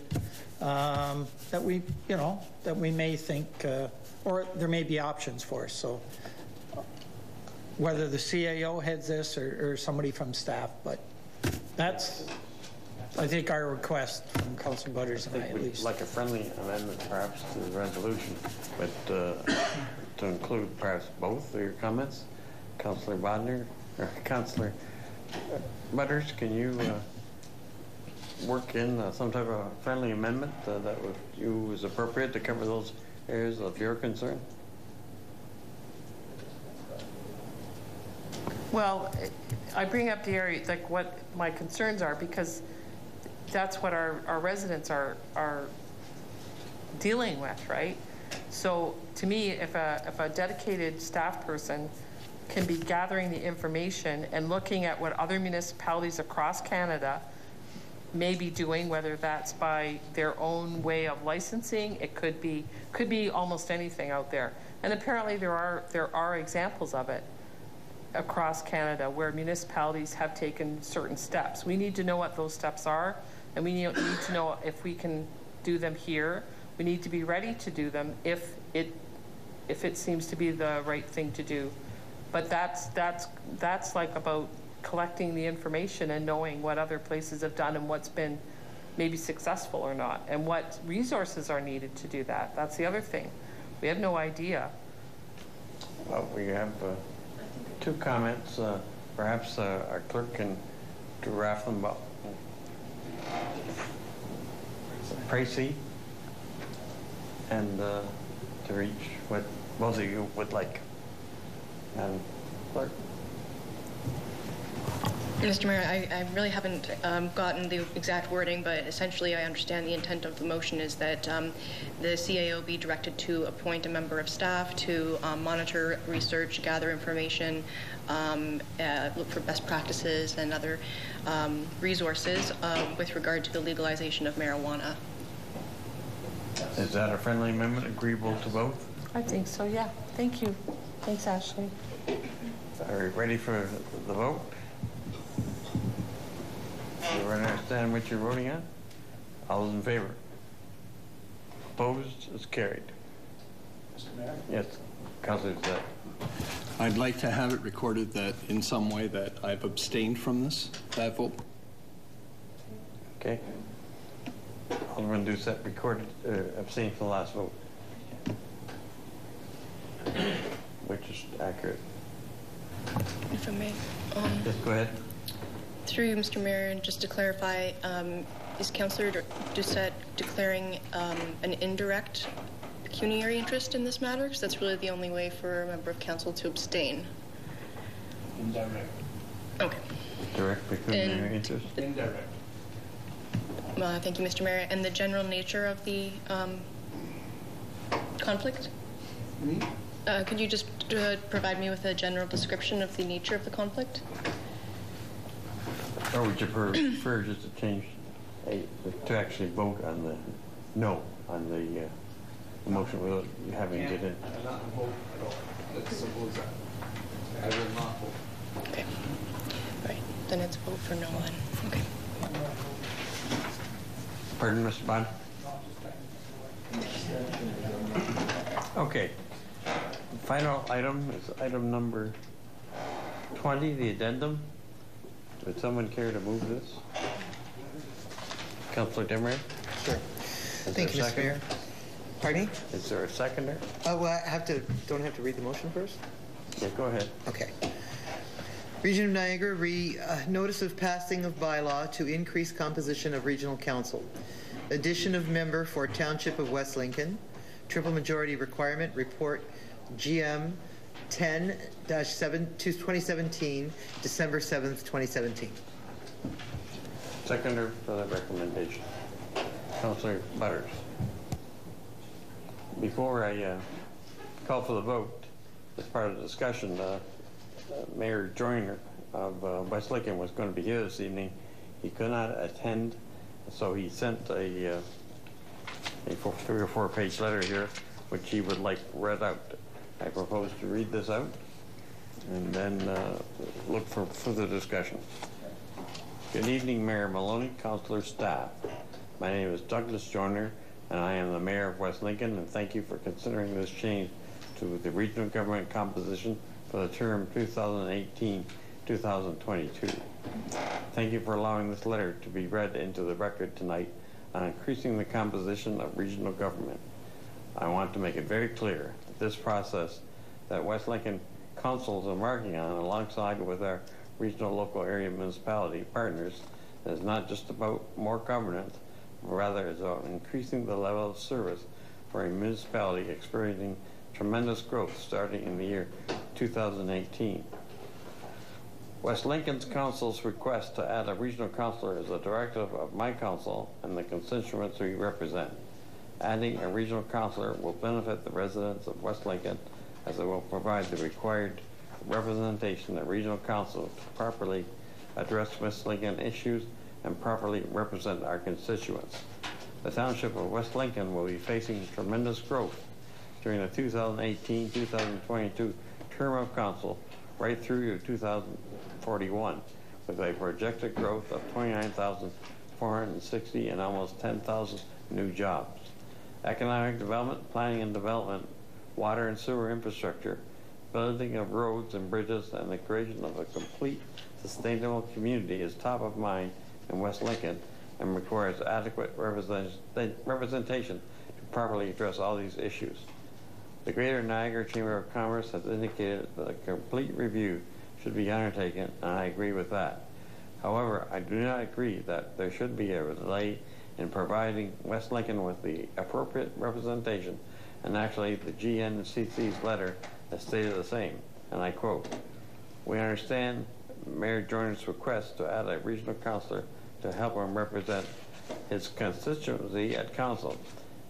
um, that we, you know, that we may think, uh, or there may be options for us. So whether the CAO heads this or, or somebody from staff, but that's, I think, our request from Council Butters and I at least. like a friendly amendment perhaps to the resolution, but uh, to include perhaps both of your comments. Councillor Bodner, or Councillor Butters, can you uh, work in uh, some type of friendly amendment uh, that would, you is appropriate to cover those areas of your concern? Well, I bring up the area, like what my concerns are, because that's what our, our residents are, are dealing with, right? So to me, if a, if a dedicated staff person can be gathering the information and looking at what other municipalities across Canada may be doing, whether that's by their own way of licensing, it could be, could be almost anything out there. And apparently there are, there are examples of it across Canada where municipalities have taken certain steps. We need to know what those steps are, and we need to know if we can do them here. We need to be ready to do them if it, if it seems to be the right thing to do. But that's, that's, that's like about collecting the information and knowing what other places have done and what's been maybe successful or not, and what resources are needed to do that. That's the other thing. We have no idea. Well, we have uh, two comments. Uh, Perhaps uh, our clerk can draft them up. Précis and uh, to reach what both of you would like. Madam Clerk? Mr. Mayor, I, I really haven't um, gotten the exact wording, but essentially I understand the intent of the motion is that um, the CAO be directed to appoint a member of staff to um, monitor, research, gather information, um, uh, look for best practices and other um, resources uh, with regard to the legalization of marijuana. Is that a friendly amendment agreeable to both? I think so, yeah. Thank you. Thanks, Ashley. Are you ready for the vote? You understand what you're voting on? All those in favor? Opposed? It's carried. Mr. Mayor? Yes, Councilor Zet. I'd like to have it recorded that in some way that I've abstained from this, that vote. Okay. Alderman Doucet recorded, uh, abstained from the last vote. Which just accurate. If I may. Um, Yes, go ahead. Through you, Mr. Mayor, and just to clarify, um, is Councillor Doucet declaring um, an indirect pecuniary interest in this matter? Because that's really the only way for a member of council to abstain. Indirect. Okay. Direct pecuniary And- interest? Indirect. Uh, Thank you, Mr. Mayor. And the general nature of the um, conflict? Uh, Could you just uh, provide me with a general description of the nature of the conflict? Or would you prefer prefer just to change, a- to actually vote on the, no, on the uh, the motion without you having to get in? Not vote at all. That's simple as that. I will not vote. Okay. All right, then it's vote for no then. Okay. Pardon, Mr. Bond? Okay. Final item is item number 20, the addendum. Would someone care to move this? Councilor Desmarais? Sure. Thank you, Mr. Mayor. Pardon me? Is there a seconder? Uh, well, I have to, don't I have to read the motion first? Yeah, go ahead. Okay. Region of Niagara, re, uh, notice of passing of bylaw to increase composition of regional council. Addition of member for Township of West Lincoln. Triple majority requirement, report GM 10-7 to 2017, December 7th, 2017. Seconder for the recommendation. Councilor Butters. Before I uh, call for the vote, as part of the discussion, uh, uh, Mayor Joyner of uh, West Lincoln was going to be here this evening. He could not attend, so he sent a, uh, a four, three or four page letter here, which he would like read out. I propose to read this out and then uh, look for further discussion. Good evening, Mayor Maloney, councilor staff. My name is Douglas Joyner, and I am the mayor of West Lincoln, and thank you for considering this change to the regional government composition for the term 2018-2022. Thank you for allowing this letter to be read into the record tonight on increasing the composition of regional government. I want to make it very clear this process that West Lincoln councils are embarking on alongside with our regional local area municipality partners is not just about more governance, but rather is about increasing the level of service for a municipality experiencing tremendous growth starting in the year 2018. West Lincoln's council's request to add a regional councilor is a directive of my council and the constituents we represent. Adding a regional councilor will benefit the residents of West Lincoln as it will provide the required representation of regional council to properly address West Lincoln issues and properly represent our constituents. The township of West Lincoln will be facing tremendous growth during the 2018-2022 term of council right through to 2041 with a projected growth of 29,460 and almost 10,000 new jobs. Economic development, planning and development, water and sewer infrastructure, building of roads and bridges, and the creation of a complete sustainable community is top of mind in West Lincoln and requires adequate representation to properly address all these issues. The Greater Niagara Chamber of Commerce has indicated that a complete review should be undertaken, and I agree with that. However, I do not agree that there should be a delay in providing West Lincoln with the appropriate representation, and actually the GNCC's letter has stated the same, and I quote, "We understand Mayor Joyner's request to add a regional counselor to help him represent his constituency at council,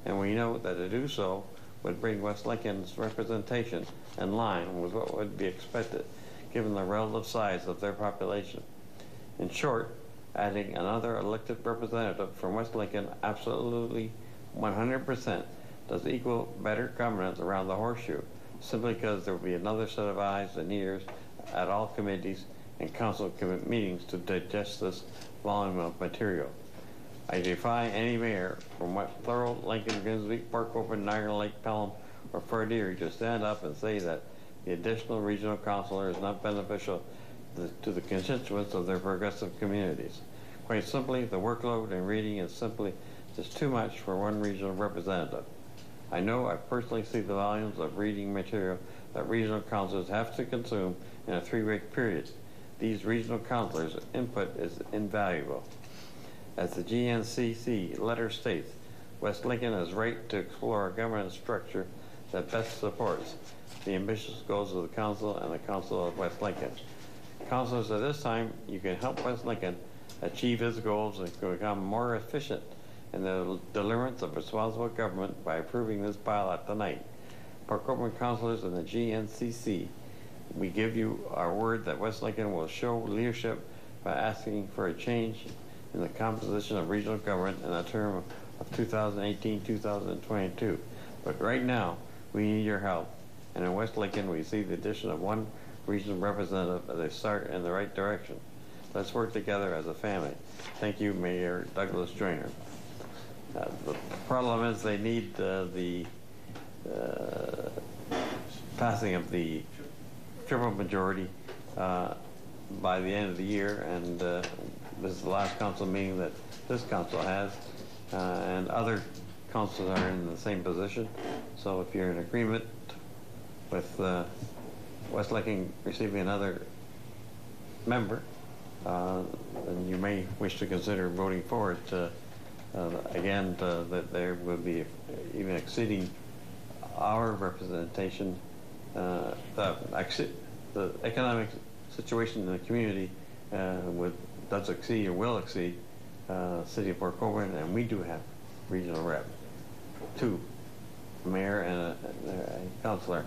and we know that to do so would bring West Lincoln's representation in line with what would be expected given the relative size of their population. In short, adding another elected representative from West Lincoln absolutely 100% does equal better governance around the horseshoe simply because there will be another set of eyes and ears at all committees and council meetings to digest this volume of material. I defy any mayor from what Thorold, Lincoln, Grimsby, Park Open, Niagara Lake, Pelham, or Fort to stand up and say that the additional regional councilor is not beneficial the- to the constituents of their progressive communities. Quite simply, the workload and reading is simply just too much for one regional representative. I know I personally see the volumes of reading material that regional councilors have to consume in a three-week period. These regional councilors' input is invaluable. As the GNCC letter states, West Lincoln is right to explore a governance structure that best supports the ambitious goals of the council and the council of West Lincoln. Councilors, at this time, you can help West Lincoln achieve its goals and become more efficient in the deliverance of responsible government by approving this bylaw tonight. Port Colborne councilors and the GNCC, we give you our word that West Lincoln will show leadership by asking for a change in the composition of regional government in the term of 2018-2022. But right now, we need your help. And in West Lincoln, we see the addition of one regional representative a start in the right direction. Let's work together as a family. Thank you, Mayor Douglas Joyner. Uh, the problem is they need uh, the uh, passing of the triple majority uh, by the end of the year, and uh, this is the last council meeting that this council has, uh, and other councils are in the same position. So if you're in agreement with West Lincoln receiving another member, uh, then you may wish to consider voting for it. Uh, uh, again, uh, that there would be even exceeding our representation, uh, the, the economic situation in the community would, does exceed or will exceed City of Port Colborne, and we do have regional rep, two, a mayor and a, a councilor.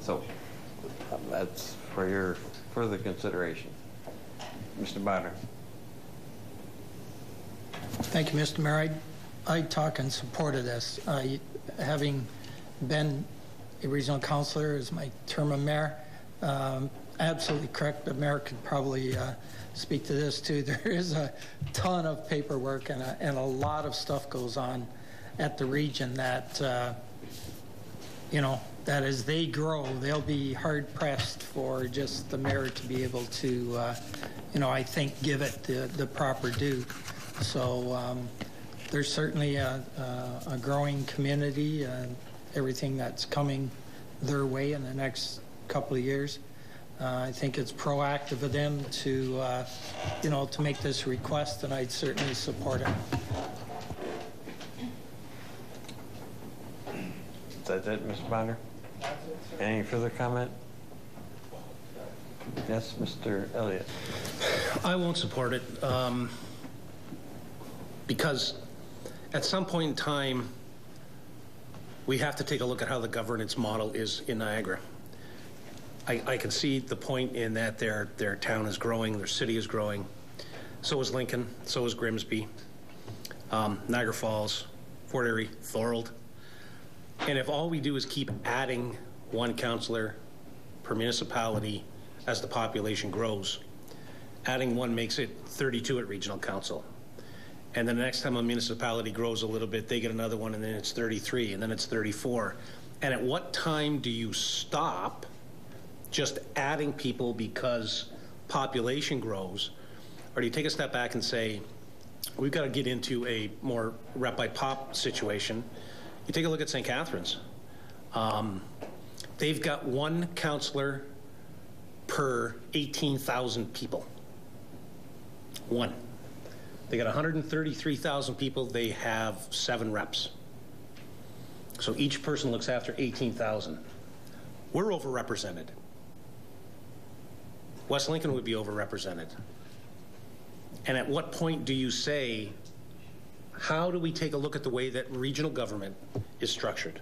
So that's for your further consideration. Mr. Bodner. Thank you, Mr. Mayor. I, I talk in support of this. I, having been a regional councilor as my term of mayor, um, absolutely correct. The mayor could probably uh, speak to this too. There is a ton of paperwork and a, and a lot of stuff goes on at the region that, uh, you know, that as they grow, they'll be hard pressed for just the mayor to be able to, uh, you know, I think give it the, the proper due. So um, there's certainly a, a, a growing community and everything that's coming their way in the next couple of years. Uh, I think it's proactive of them to, uh, you know, to make this request, and I'd certainly support it. Is that it, Mr. Bodner? Any further comment? Yes, Mr. Elliott. I won't support it um, because at some point in time, we have to take a look at how the governance model is in Niagara. I, I can see the point in that their, their town is growing, their city is growing. So is Lincoln, so is Grimsby, um, Niagara Falls, Fort Erie, Thorold. And if all we do is keep adding one counselor per municipality as the population grows, adding one makes it 32 at regional council. And then the next time a municipality grows a little bit, they get another one, and then it's 33, and then it's 34. And at what time do you stop just adding people because population grows? Or do you take a step back and say, we've got to get into a more rep by pop situation? You take a look at St. Catharines. Um, they've got one counselor per 18,000 people. One. They got 133,000 people. They have seven reps. So each person looks after 18,000. We're overrepresented. West Lincoln would be overrepresented. And at what point do you say, how do we take a look at the way that regional government is structured?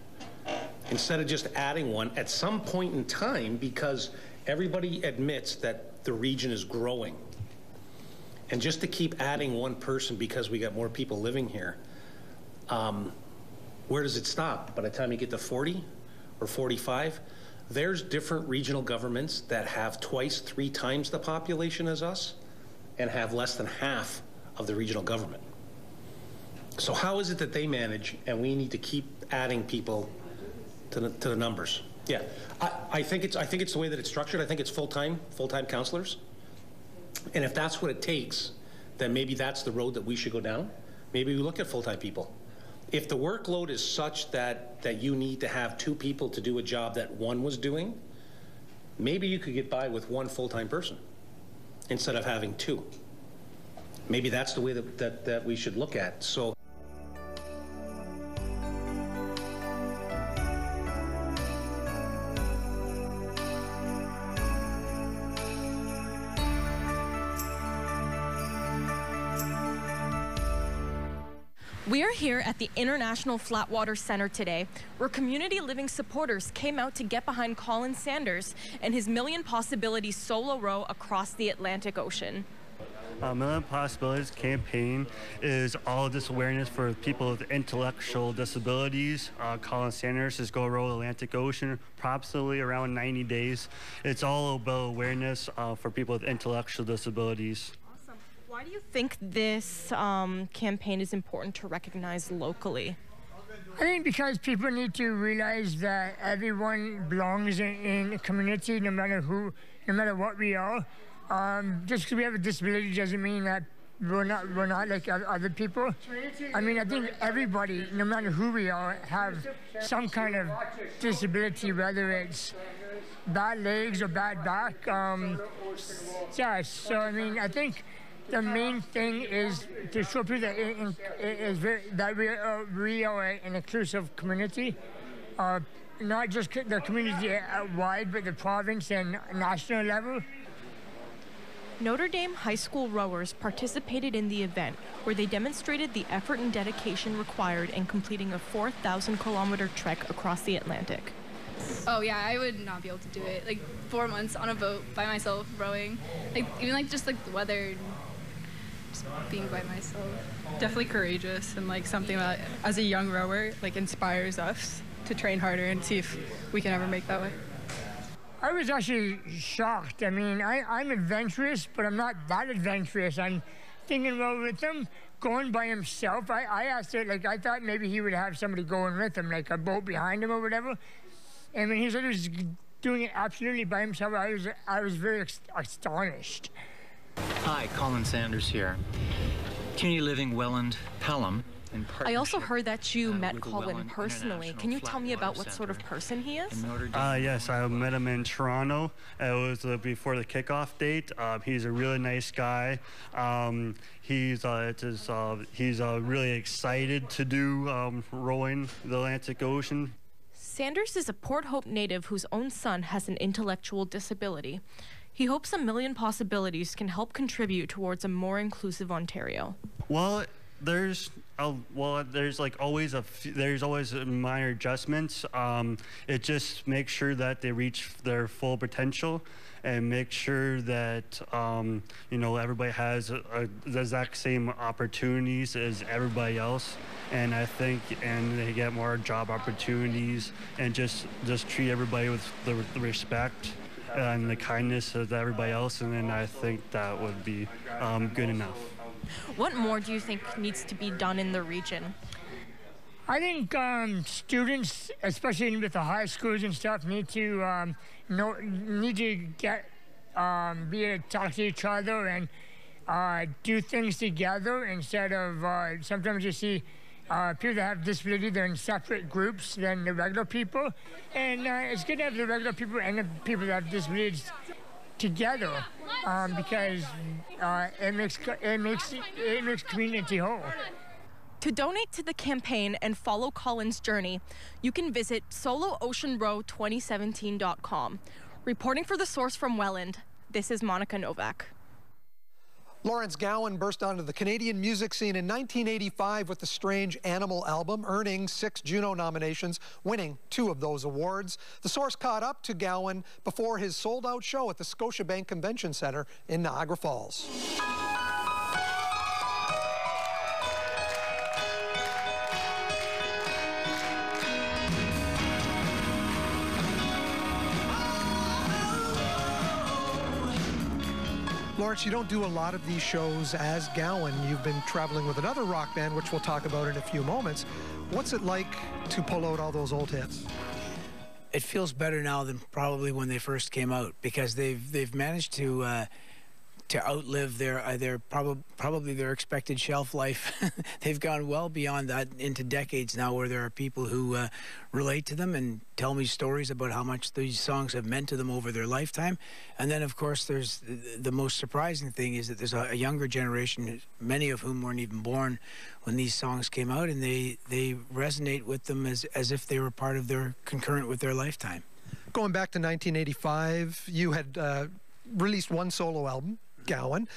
Instead of just adding one at some point in time, because everybody admits that the region is growing. And just to keep adding one person because we got more people living here, um, where does it stop? By the time you get to 40 or 45, there's different regional governments that have twice, three times the population as us and have less than half of the regional government. So how is it that they manage and we need to keep adding people to the, to the numbers? Yeah, I, I think it's I think it's the way that it's structured. I think it's full time, full time counselors. And if that's what it takes, then maybe that's the road that we should go down. Maybe we look at full time people. If the workload is such that, that you need to have two people to do a job that one was doing, maybe you could get by with one full-time person instead of having two. Maybe that's the way that, that, that we should look at. So We are here at the International Flatwater Center today, where community living supporters came out to get behind Colin Sanders and his Million Possibilities solo row across the Atlantic Ocean. Uh, Million Possibilities campaign is all this awareness for people with intellectual disabilities. Uh, Colin Sanders is Go Row the Atlantic Ocean, approximately around 90 days. It's all about awareness uh, for people with intellectual disabilities. Why do you think this um, campaign is important to recognize locally? I think because people need to realize that everyone belongs in, in a community, no matter who, no matter what we are. Um, just because we have a disability doesn't mean that we're not we're not like other people. I mean, I think everybody, no matter who we are, have some kind of disability, whether it's bad legs or bad back. Um, yeah, so I mean, I think the main thing is to show people that, it, it is very, that we, are, we are an inclusive community, uh, not just the community wide, but the province and national level. Notre Dame High School rowers participated in the event where they demonstrated the effort and dedication required in completing a 4,000 kilometer trek across the Atlantic. Oh yeah, I would not be able to do it. Like four months on a boat by myself rowing, like even like just like the weather just being by myself. Definitely courageous and like something that, as a young rower, like inspires us to train harder and see if we can ever make that way. I was actually shocked. I mean, I, I'm adventurous, but I'm not that adventurous. I'm thinking, well, with him going by himself, I, I asked it, like, I thought maybe he would have somebody going with him, like a boat behind him or whatever. And when he said he was doing it absolutely by himself, I was, I was very astonished. Hi, Colin Sanders here. Community Living Welland Pelham. I also heard that you met Colin personally. Can you tell me about what sort of person he is? Uh, yes, I met him in Toronto. It was uh, before the kickoff date. Uh, he's a really nice guy. Um, he's uh, just, uh, he's uh, really excited to do um, rowing the Atlantic Ocean. Sanders is a Port Hope native whose own son has an intellectual disability. He hopes a million possibilities can help contribute towards a more inclusive Ontario. Well, there's a, well, there's like always a there's always minor adjustments. Um, it just makes sure that they reach their full potential, and make sure that um, you know everybody has a, a, the exact same opportunities as everybody else. And I think and they get more job opportunities, and just just treat everybody with the, the respect and the kindness of everybody else, and then I think that would be um, good enough. What more do you think needs to be done in the region? I think um, students, especially with the high schools and stuff, need to um, know, need to get um, be able to talk to each other and uh, do things together instead of uh, sometimes you see uh, people that have disability, they're in separate groups than the regular people. And uh, it's good to have the regular people and the people that have disabilities together um, because uh, it makes it makes it makes community whole. To donate to the campaign and follow Colin's journey, you can visit solooceanrow2017.com. Reporting for the source from Welland, this is Monica Novak. Lawrence Gowan burst onto the Canadian music scene in 1985 with the Strange Animal album, earning six Juno nominations, winning two of those awards. The source caught up to Gowan before his sold-out show at the Scotiabank Convention Center in Niagara Falls. Lawrence, you don't do a lot of these shows as Gowan. You've been traveling with another rock band, which we'll talk about in a few moments. What's it like to pull out all those old hits? It feels better now than probably when they first came out because they've they've managed to uh, to outlive their uh, their prob- probably their expected shelf life. They've gone well beyond that into decades now, where there are people who uh, relate to them and tell me stories about how much these songs have meant to them over their lifetime. And then, of course, there's the, most surprising thing is that there's a, a younger generation, many of whom weren't even born when these songs came out, and they they resonate with them as as if they were part of their concurrent with their lifetime. Going back to 1985, you had uh, released one solo album, Gowan.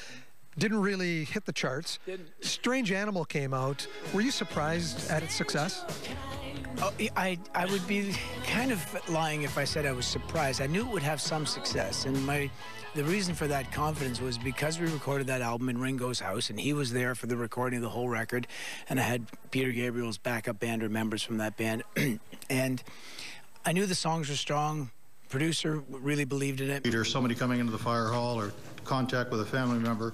Didn't really hit the charts. Strange Animal came out. Were you surprised at its success? Oh, I, I would be kind of lying if I said I was surprised. I knew it would have some success, and my the reason for that confidence was because we recorded that album in Ringo's house, and he was there for the recording of the whole record, and I had Peter Gabriel's backup band or members from that band, and I knew the songs were strong. Producer really believed in it. Either somebody coming into the fire hall or contact with a family member.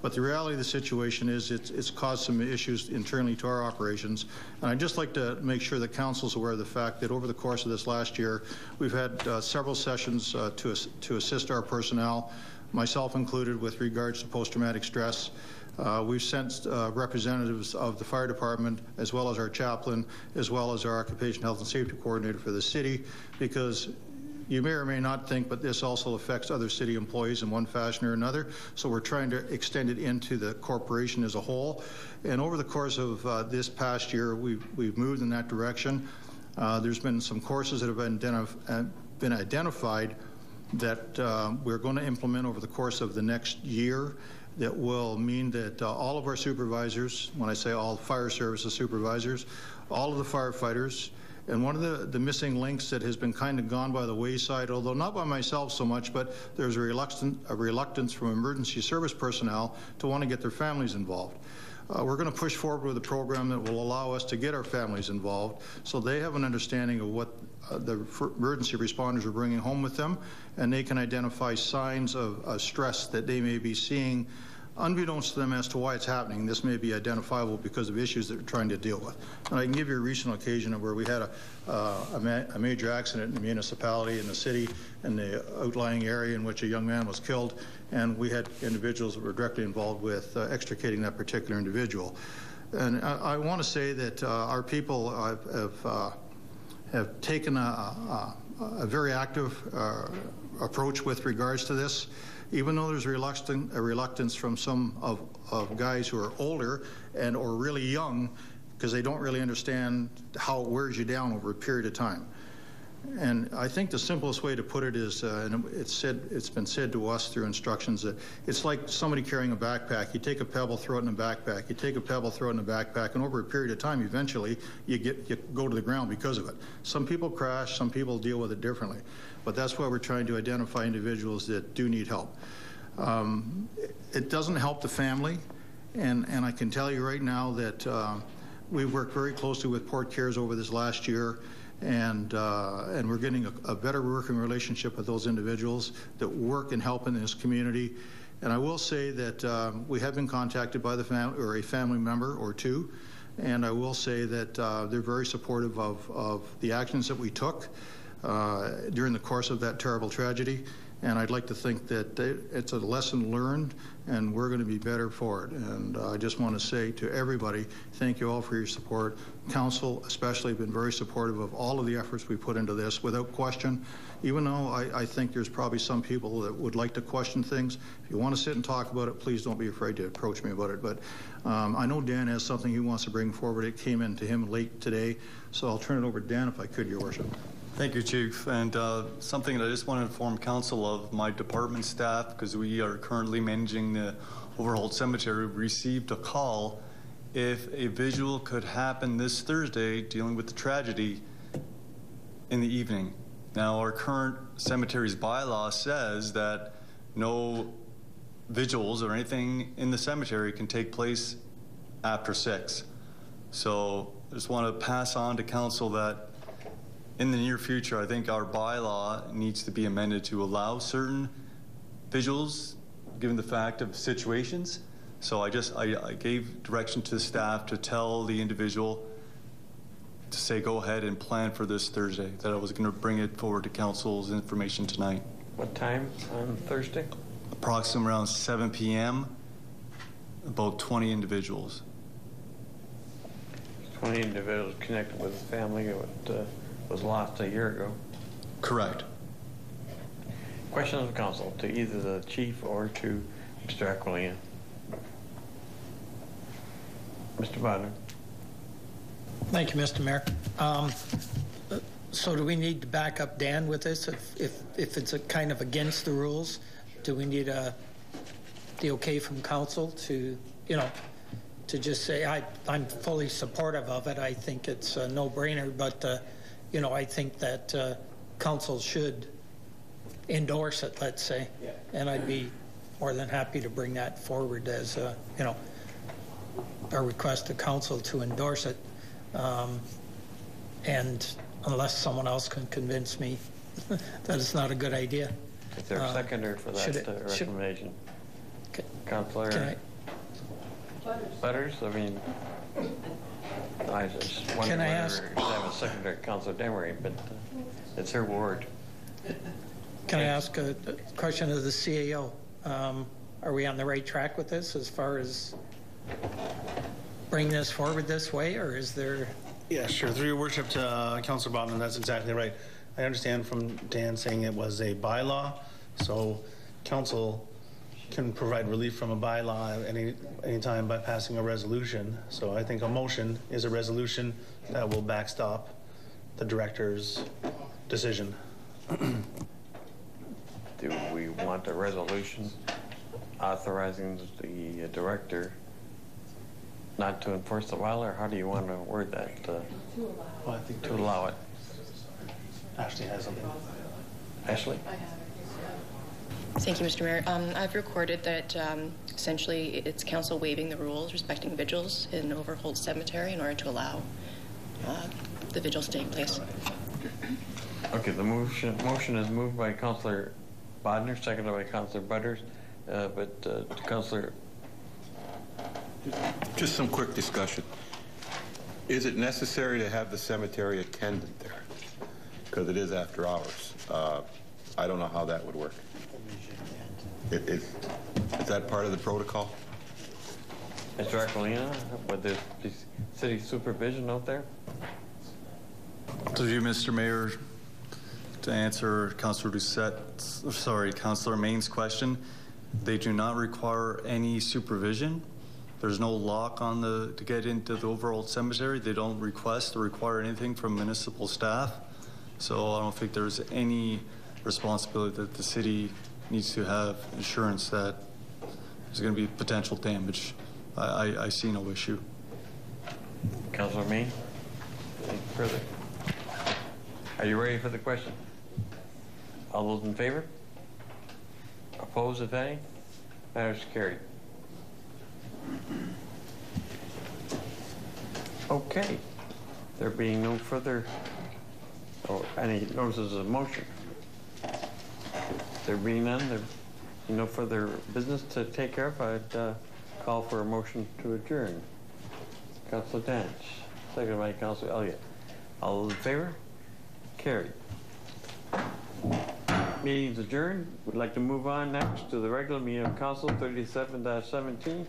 But the reality of the situation is it's, it's caused some issues internally to our operations. And I'd just like to make sure that council's aware of the fact that over the course of this last year, we've had uh, several sessions uh, to, to assist our personnel, myself included, with regards to post-traumatic stress. Uh, we've sent uh, representatives of the fire department, as well as our chaplain, as well as our occupation health and safety coordinator for the city, because you may or may not think, but this also affects other city employees in one fashion or another. So we're trying to extend it into the corporation as a whole. And over the course of uh, this past year, we've, we've moved in that direction. Uh, there's been some courses that have been, identif uh, been identified that uh, we're going to implement over the course of the next year that will mean that uh, all of our supervisors, when I say all fire services supervisors, all of the firefighters, and one of the, the missing links that has been kind of gone by the wayside, although not by myself so much, but there's a, a reluctance from emergency service personnel to want to get their families involved. Uh, we're going to push forward with a program that will allow us to get our families involved so they have an understanding of what uh, the emergency responders are bringing home with them and they can identify signs of uh, stress that they may be seeing unbeknownst to them as to why it's happening, this may be identifiable because of issues that we're trying to deal with. And I can give you a recent occasion where we had a, uh, a, ma a, major accident in the municipality, in the city, in the outlying area in which a young man was killed, and we had individuals that were directly involved with uh, extricating that particular individual. And I, I want to say that uh, our people have, have, uh, have taken a, a, a very active uh, approach with regards to this even though there's reluctant, a reluctance from some of, of guys who are older and or really young because they don't really understand how it wears you down over a period of time. And I think the simplest way to put it is, uh, and it's said, it's been said to us through instructions that it's like somebody carrying a backpack. You take a pebble, throw it in a backpack. You take a pebble, throw it in a backpack, and over a period of time, eventually, you get you go to the ground because of it. Some people crash, some people deal with it differently. But that's why we're trying to identify individuals that do need help. Um, it doesn't help the family, and, and I can tell you right now that uh, we've worked very closely with Port Cares over this last year, and, uh, and we're getting a, a, better working relationship with those individuals that work and help in this community. And I will say that um, we have been contacted by the family or a family member or two, and I will say that uh, they're very supportive of, of the actions that we took uh, during the course of that terrible tragedy. And I'd like to think that it's a lesson learned, and we're going to be better for it. And uh, I just want to say to everybody, thank you all for your support. Council especially have been very supportive of all of the efforts we put into this, without question. Even though I, I think there's probably some people that would like to question things, if you want to sit and talk about it, please don't be afraid to approach me about it. But um, I know Dan has something he wants to bring forward. It came in to him late today, so I'll turn it over to Dan if I could, Your Worship. Thank you, Chief. And uh, something that I just want to inform Council of my department staff, because we are currently managing the Overholt Cemetery, received a call if a visual could happen this Thursday dealing with the tragedy in the evening. Now, our current cemetery's bylaw says that no vigils or anything in the cemetery can take place after six. So I just want to pass on to council that in the near future, I think our bylaw needs to be amended to allow certain visuals, given the fact of situations. So I just, I, I gave direction to the staff to tell the individual to say, go ahead and plan for this Thursday, that I was going to bring it forward to council's information tonight. What time on Thursday? approximately around 7 p.m., about 20 individuals. 20 individuals connected with family that uh, was lost a year ago. Correct. Questions of council to either the chief or to Mr. Aquilina. Mr. Bodner. Thank you, Mr. Mayor. Um, So do we need to back up Dan with this? If, if, if it's a kind of against the rules, do we need a, the okay from council to, you know, to just say, I, I'm fully supportive of it. I think it's a no-brainer, but, uh, you know, I think that uh, council should endorse it, let's say. And I'd be more than happy to bring that forward as, a, you know, a request to council to endorse it. Um, And unless someone else can convince me that it's not a good idea. Is there a Uh, seconder for that it- uh, should- recommendation? Can Counselor I- Butters, I mean, I just wonder Can I whether ask- to have a seconder, Council Desmarais, but uh, it's her ward. Can I ask a a question of the CAO? Um, Are we on the right track with this as far as bringing this forward this way, or is there? Yeah, sure. Through your worship to uh, Councilor Bodner, that's exactly right. I understand from Dan saying it was a bylaw, so council can provide relief from a bylaw at any, time by passing a resolution. So I think a motion is a resolution that will backstop the director's decision. Do we want a resolution authorizing the director not to enforce the bylaw, or how do you want to word that? uh, Well, I think To allow it? Ashley has something. Ashley? Thank you, Mr. Mayor. Um, I've recorded that um, essentially it's council waiving the rules respecting vigils in Overholt Cemetery in order to allow uh, the vigils to take place. Okay, the motion, motion is moved by Counselor Bodner, seconded by Counselor Butters, uh, but uh, Counselor, Just some quick discussion. Is it necessary to have the cemetery attendant there? Because it is after hours. Uh, I don't know how that would work. It- Is is that part of the protocol? Mr. Aquilina, with the the city supervision out there? To you, Mr. Mayor, to answer Councilor Doucet, sorry, Councilor Mayne's question, they do not require any supervision. There's no lock on the, to get into the Overholt cemetery. They don't request or require anything from municipal staff. So I don't think there's any responsibility that the city needs to have insurance that there's going to be potential damage. I, I, I see no issue. Counselor Mayne? Anything further? Are you ready for the question? All those in favor? Opposed, if any? Matters carried. Okay. There being no further, or any notices of motion. There being none, there no further business to take care of, I'd uh, call for a motion to adjourn. Councilor Danch, seconded by Councilor Elliott. All in favor? Carried. Meeting's adjourned. We'd like to move on next to the regular meeting of council 37-17.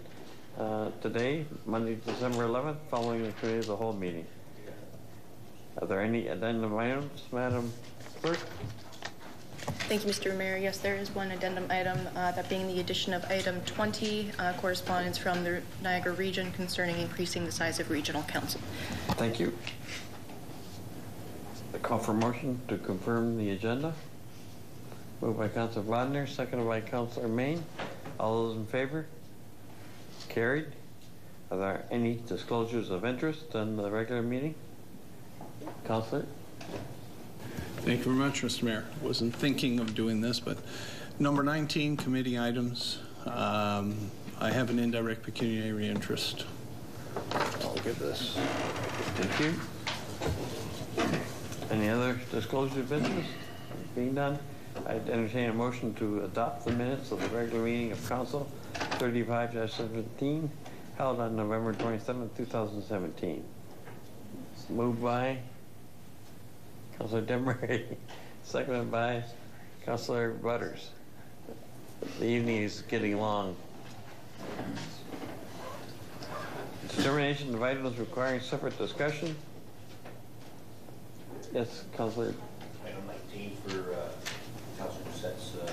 uh, Today, Monday, December 11th, following the committee of the whole meeting. Are there any addendum items, Madam Clerk? Thank you, Mr. Mayor. Yes, there is one addendum item, uh, that being the addition of item 20, uh, correspondence from the Niagara region concerning increasing the size of regional council. Thank you. The call for motion to confirm the agenda. Moved by Councilor Bodner, seconded by Councilor Mayne. All those in favor? Carried. Are there any disclosures of interest in the regular meeting? Councilor? Thank you very much, Mr. Mayor. Wasn't thinking of doing this, but number 19, committee items. Um, I have an indirect pecuniary interest. I'll give this. Thank you. Any other disclosure of business being done? I'd entertain a motion to adopt the minutes of the regular meeting of council 35-17 held on November 27, 2017. Moved by Councilor Desmarais, seconded by Councilor Butters. The evening is getting long. Determination of items requiring separate discussion? Yes, Councilor. Item 19 for uh, Councilor Doucet's uh.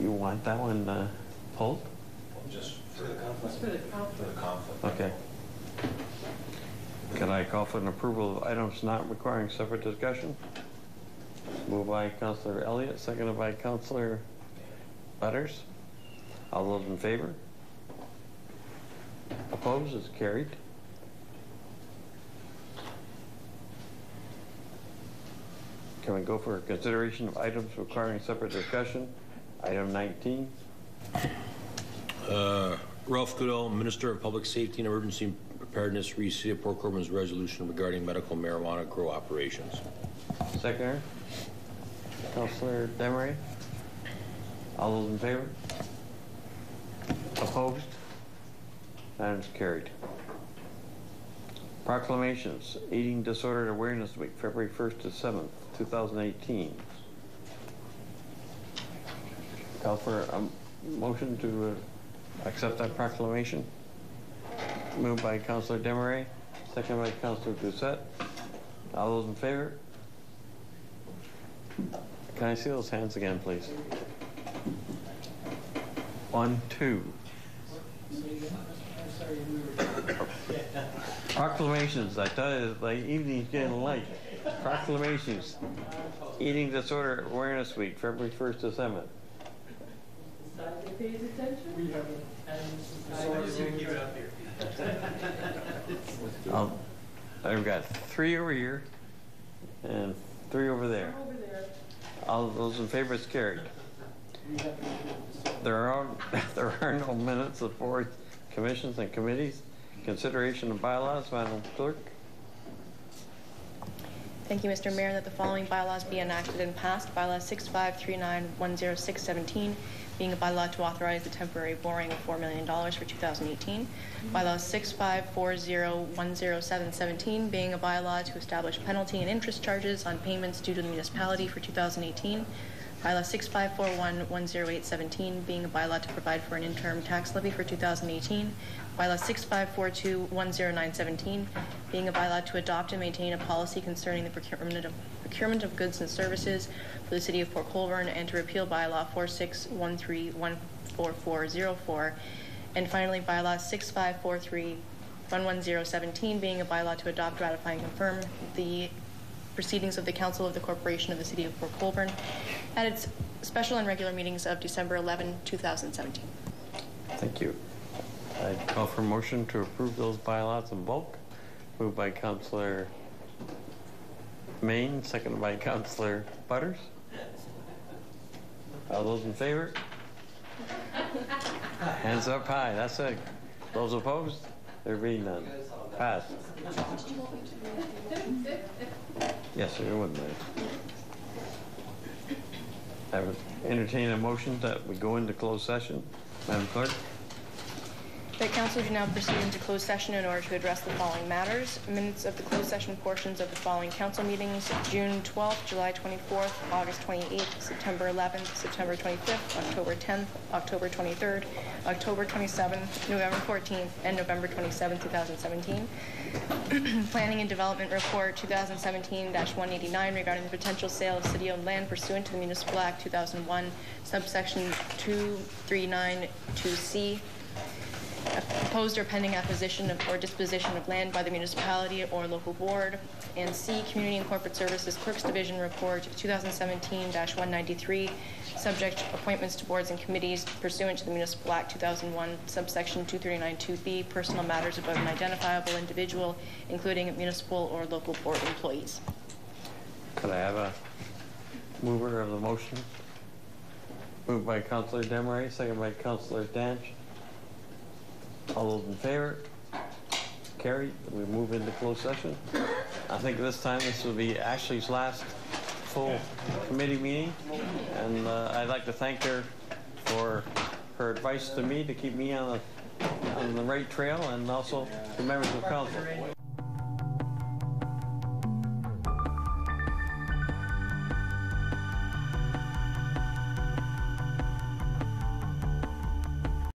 You want that one uh, pulled? Just for the conflict. For the conflict. For the conflict. Okay. Can I call for an approval of items not requiring separate discussion? Moved by Councilor Elliott, seconded by Councilor Butters. All those in favor? Opposed? Is carried. Can we go for consideration of items requiring separate discussion? Item 19. Uh, Ralph Goodale, Minister of Public Safety and Emergency Preparedness, reads City of Port Colborne's resolution regarding medical marijuana grow operations. Seconder. Councilor Desmarais. All those in favor? Opposed? That is carried. Proclamations, Eating Disorder Awareness Week, February 1st to 7th, 2018. Call for a motion to uh, accept that proclamation. Moved by Councilor Desmarais, second by Councilor Doucet. All those in favor? Can I see those hands again, please? One, two. Proclamations, I tell you, the evening's getting late. Proclamations. Eating Disorder Awareness Week, February 1st to 7th. Um, I've got three over here and three over there. All those in favor is carried. There are, there are no minutes of board commissions and committees. Consideration of bylaws, Madam Clerk. Thank you, Mr. Mayor, that the following bylaws be enacted and passed. Bylaw 653910617, being a bylaw to authorize the temporary borrowing of $4 million for 2018. Mm-hmm. Bylaw 654010717, being a bylaw to establish penalty and interest charges on payments due to the municipality for 2018. Bylaw 654110817, being a bylaw to provide for an interim tax levy for 2018. Bylaw 654210917, being a bylaw to adopt and maintain a policy concerning the procurement of, procurement of goods and services for the city of Port Colborne, and to repeal bylaw 4613144404. And finally, bylaw 654311017, being a bylaw to adopt, ratify, and confirm the proceedings of the Council of the Corporation of the City of Port Colborne at its special and regular meetings of December 11, 2017. Thank you. I call for a motion to approve those bylaws in bulk. Moved by Councilor Mayne, seconded by Councilor Butters. All those in favor? Hands up high, that's it. Those opposed? There be none. Passed. Yes, sir, it wouldn't matter. I would entertain a motion that we go into closed session. Madam Clerk? That council do now proceed into closed session in order to address the following matters. Minutes of the closed session portions of the following council meetings, June 12th, July 24th, August 28th, September 11th, September 25th, October 10th, October 23rd, October 27th, November 14th, and November 27th, 2017. Planning and Development Report 2017-189 regarding the potential sale of city-owned land pursuant to the Municipal Act 2001, subsection 2392C, proposed or pending acquisition of, or disposition of land by the municipality or local board. And C, Community and Corporate Services Clerks Division Report 2017-193, subject appointments to boards and committees pursuant to the Municipal Act 2001, subsection 2392B, personal matters about an identifiable individual, including municipal or local board employees. Could I have a mover of the motion? Moved by Councilor Desmarais, second by Councilor Danch. All those in favor? Carried. We move into closed session. I think this time this will be Ashley's last full committee meeting. And uh, I'd like to thank her for her advice to me to keep me on the, on the right trail and also the members of council.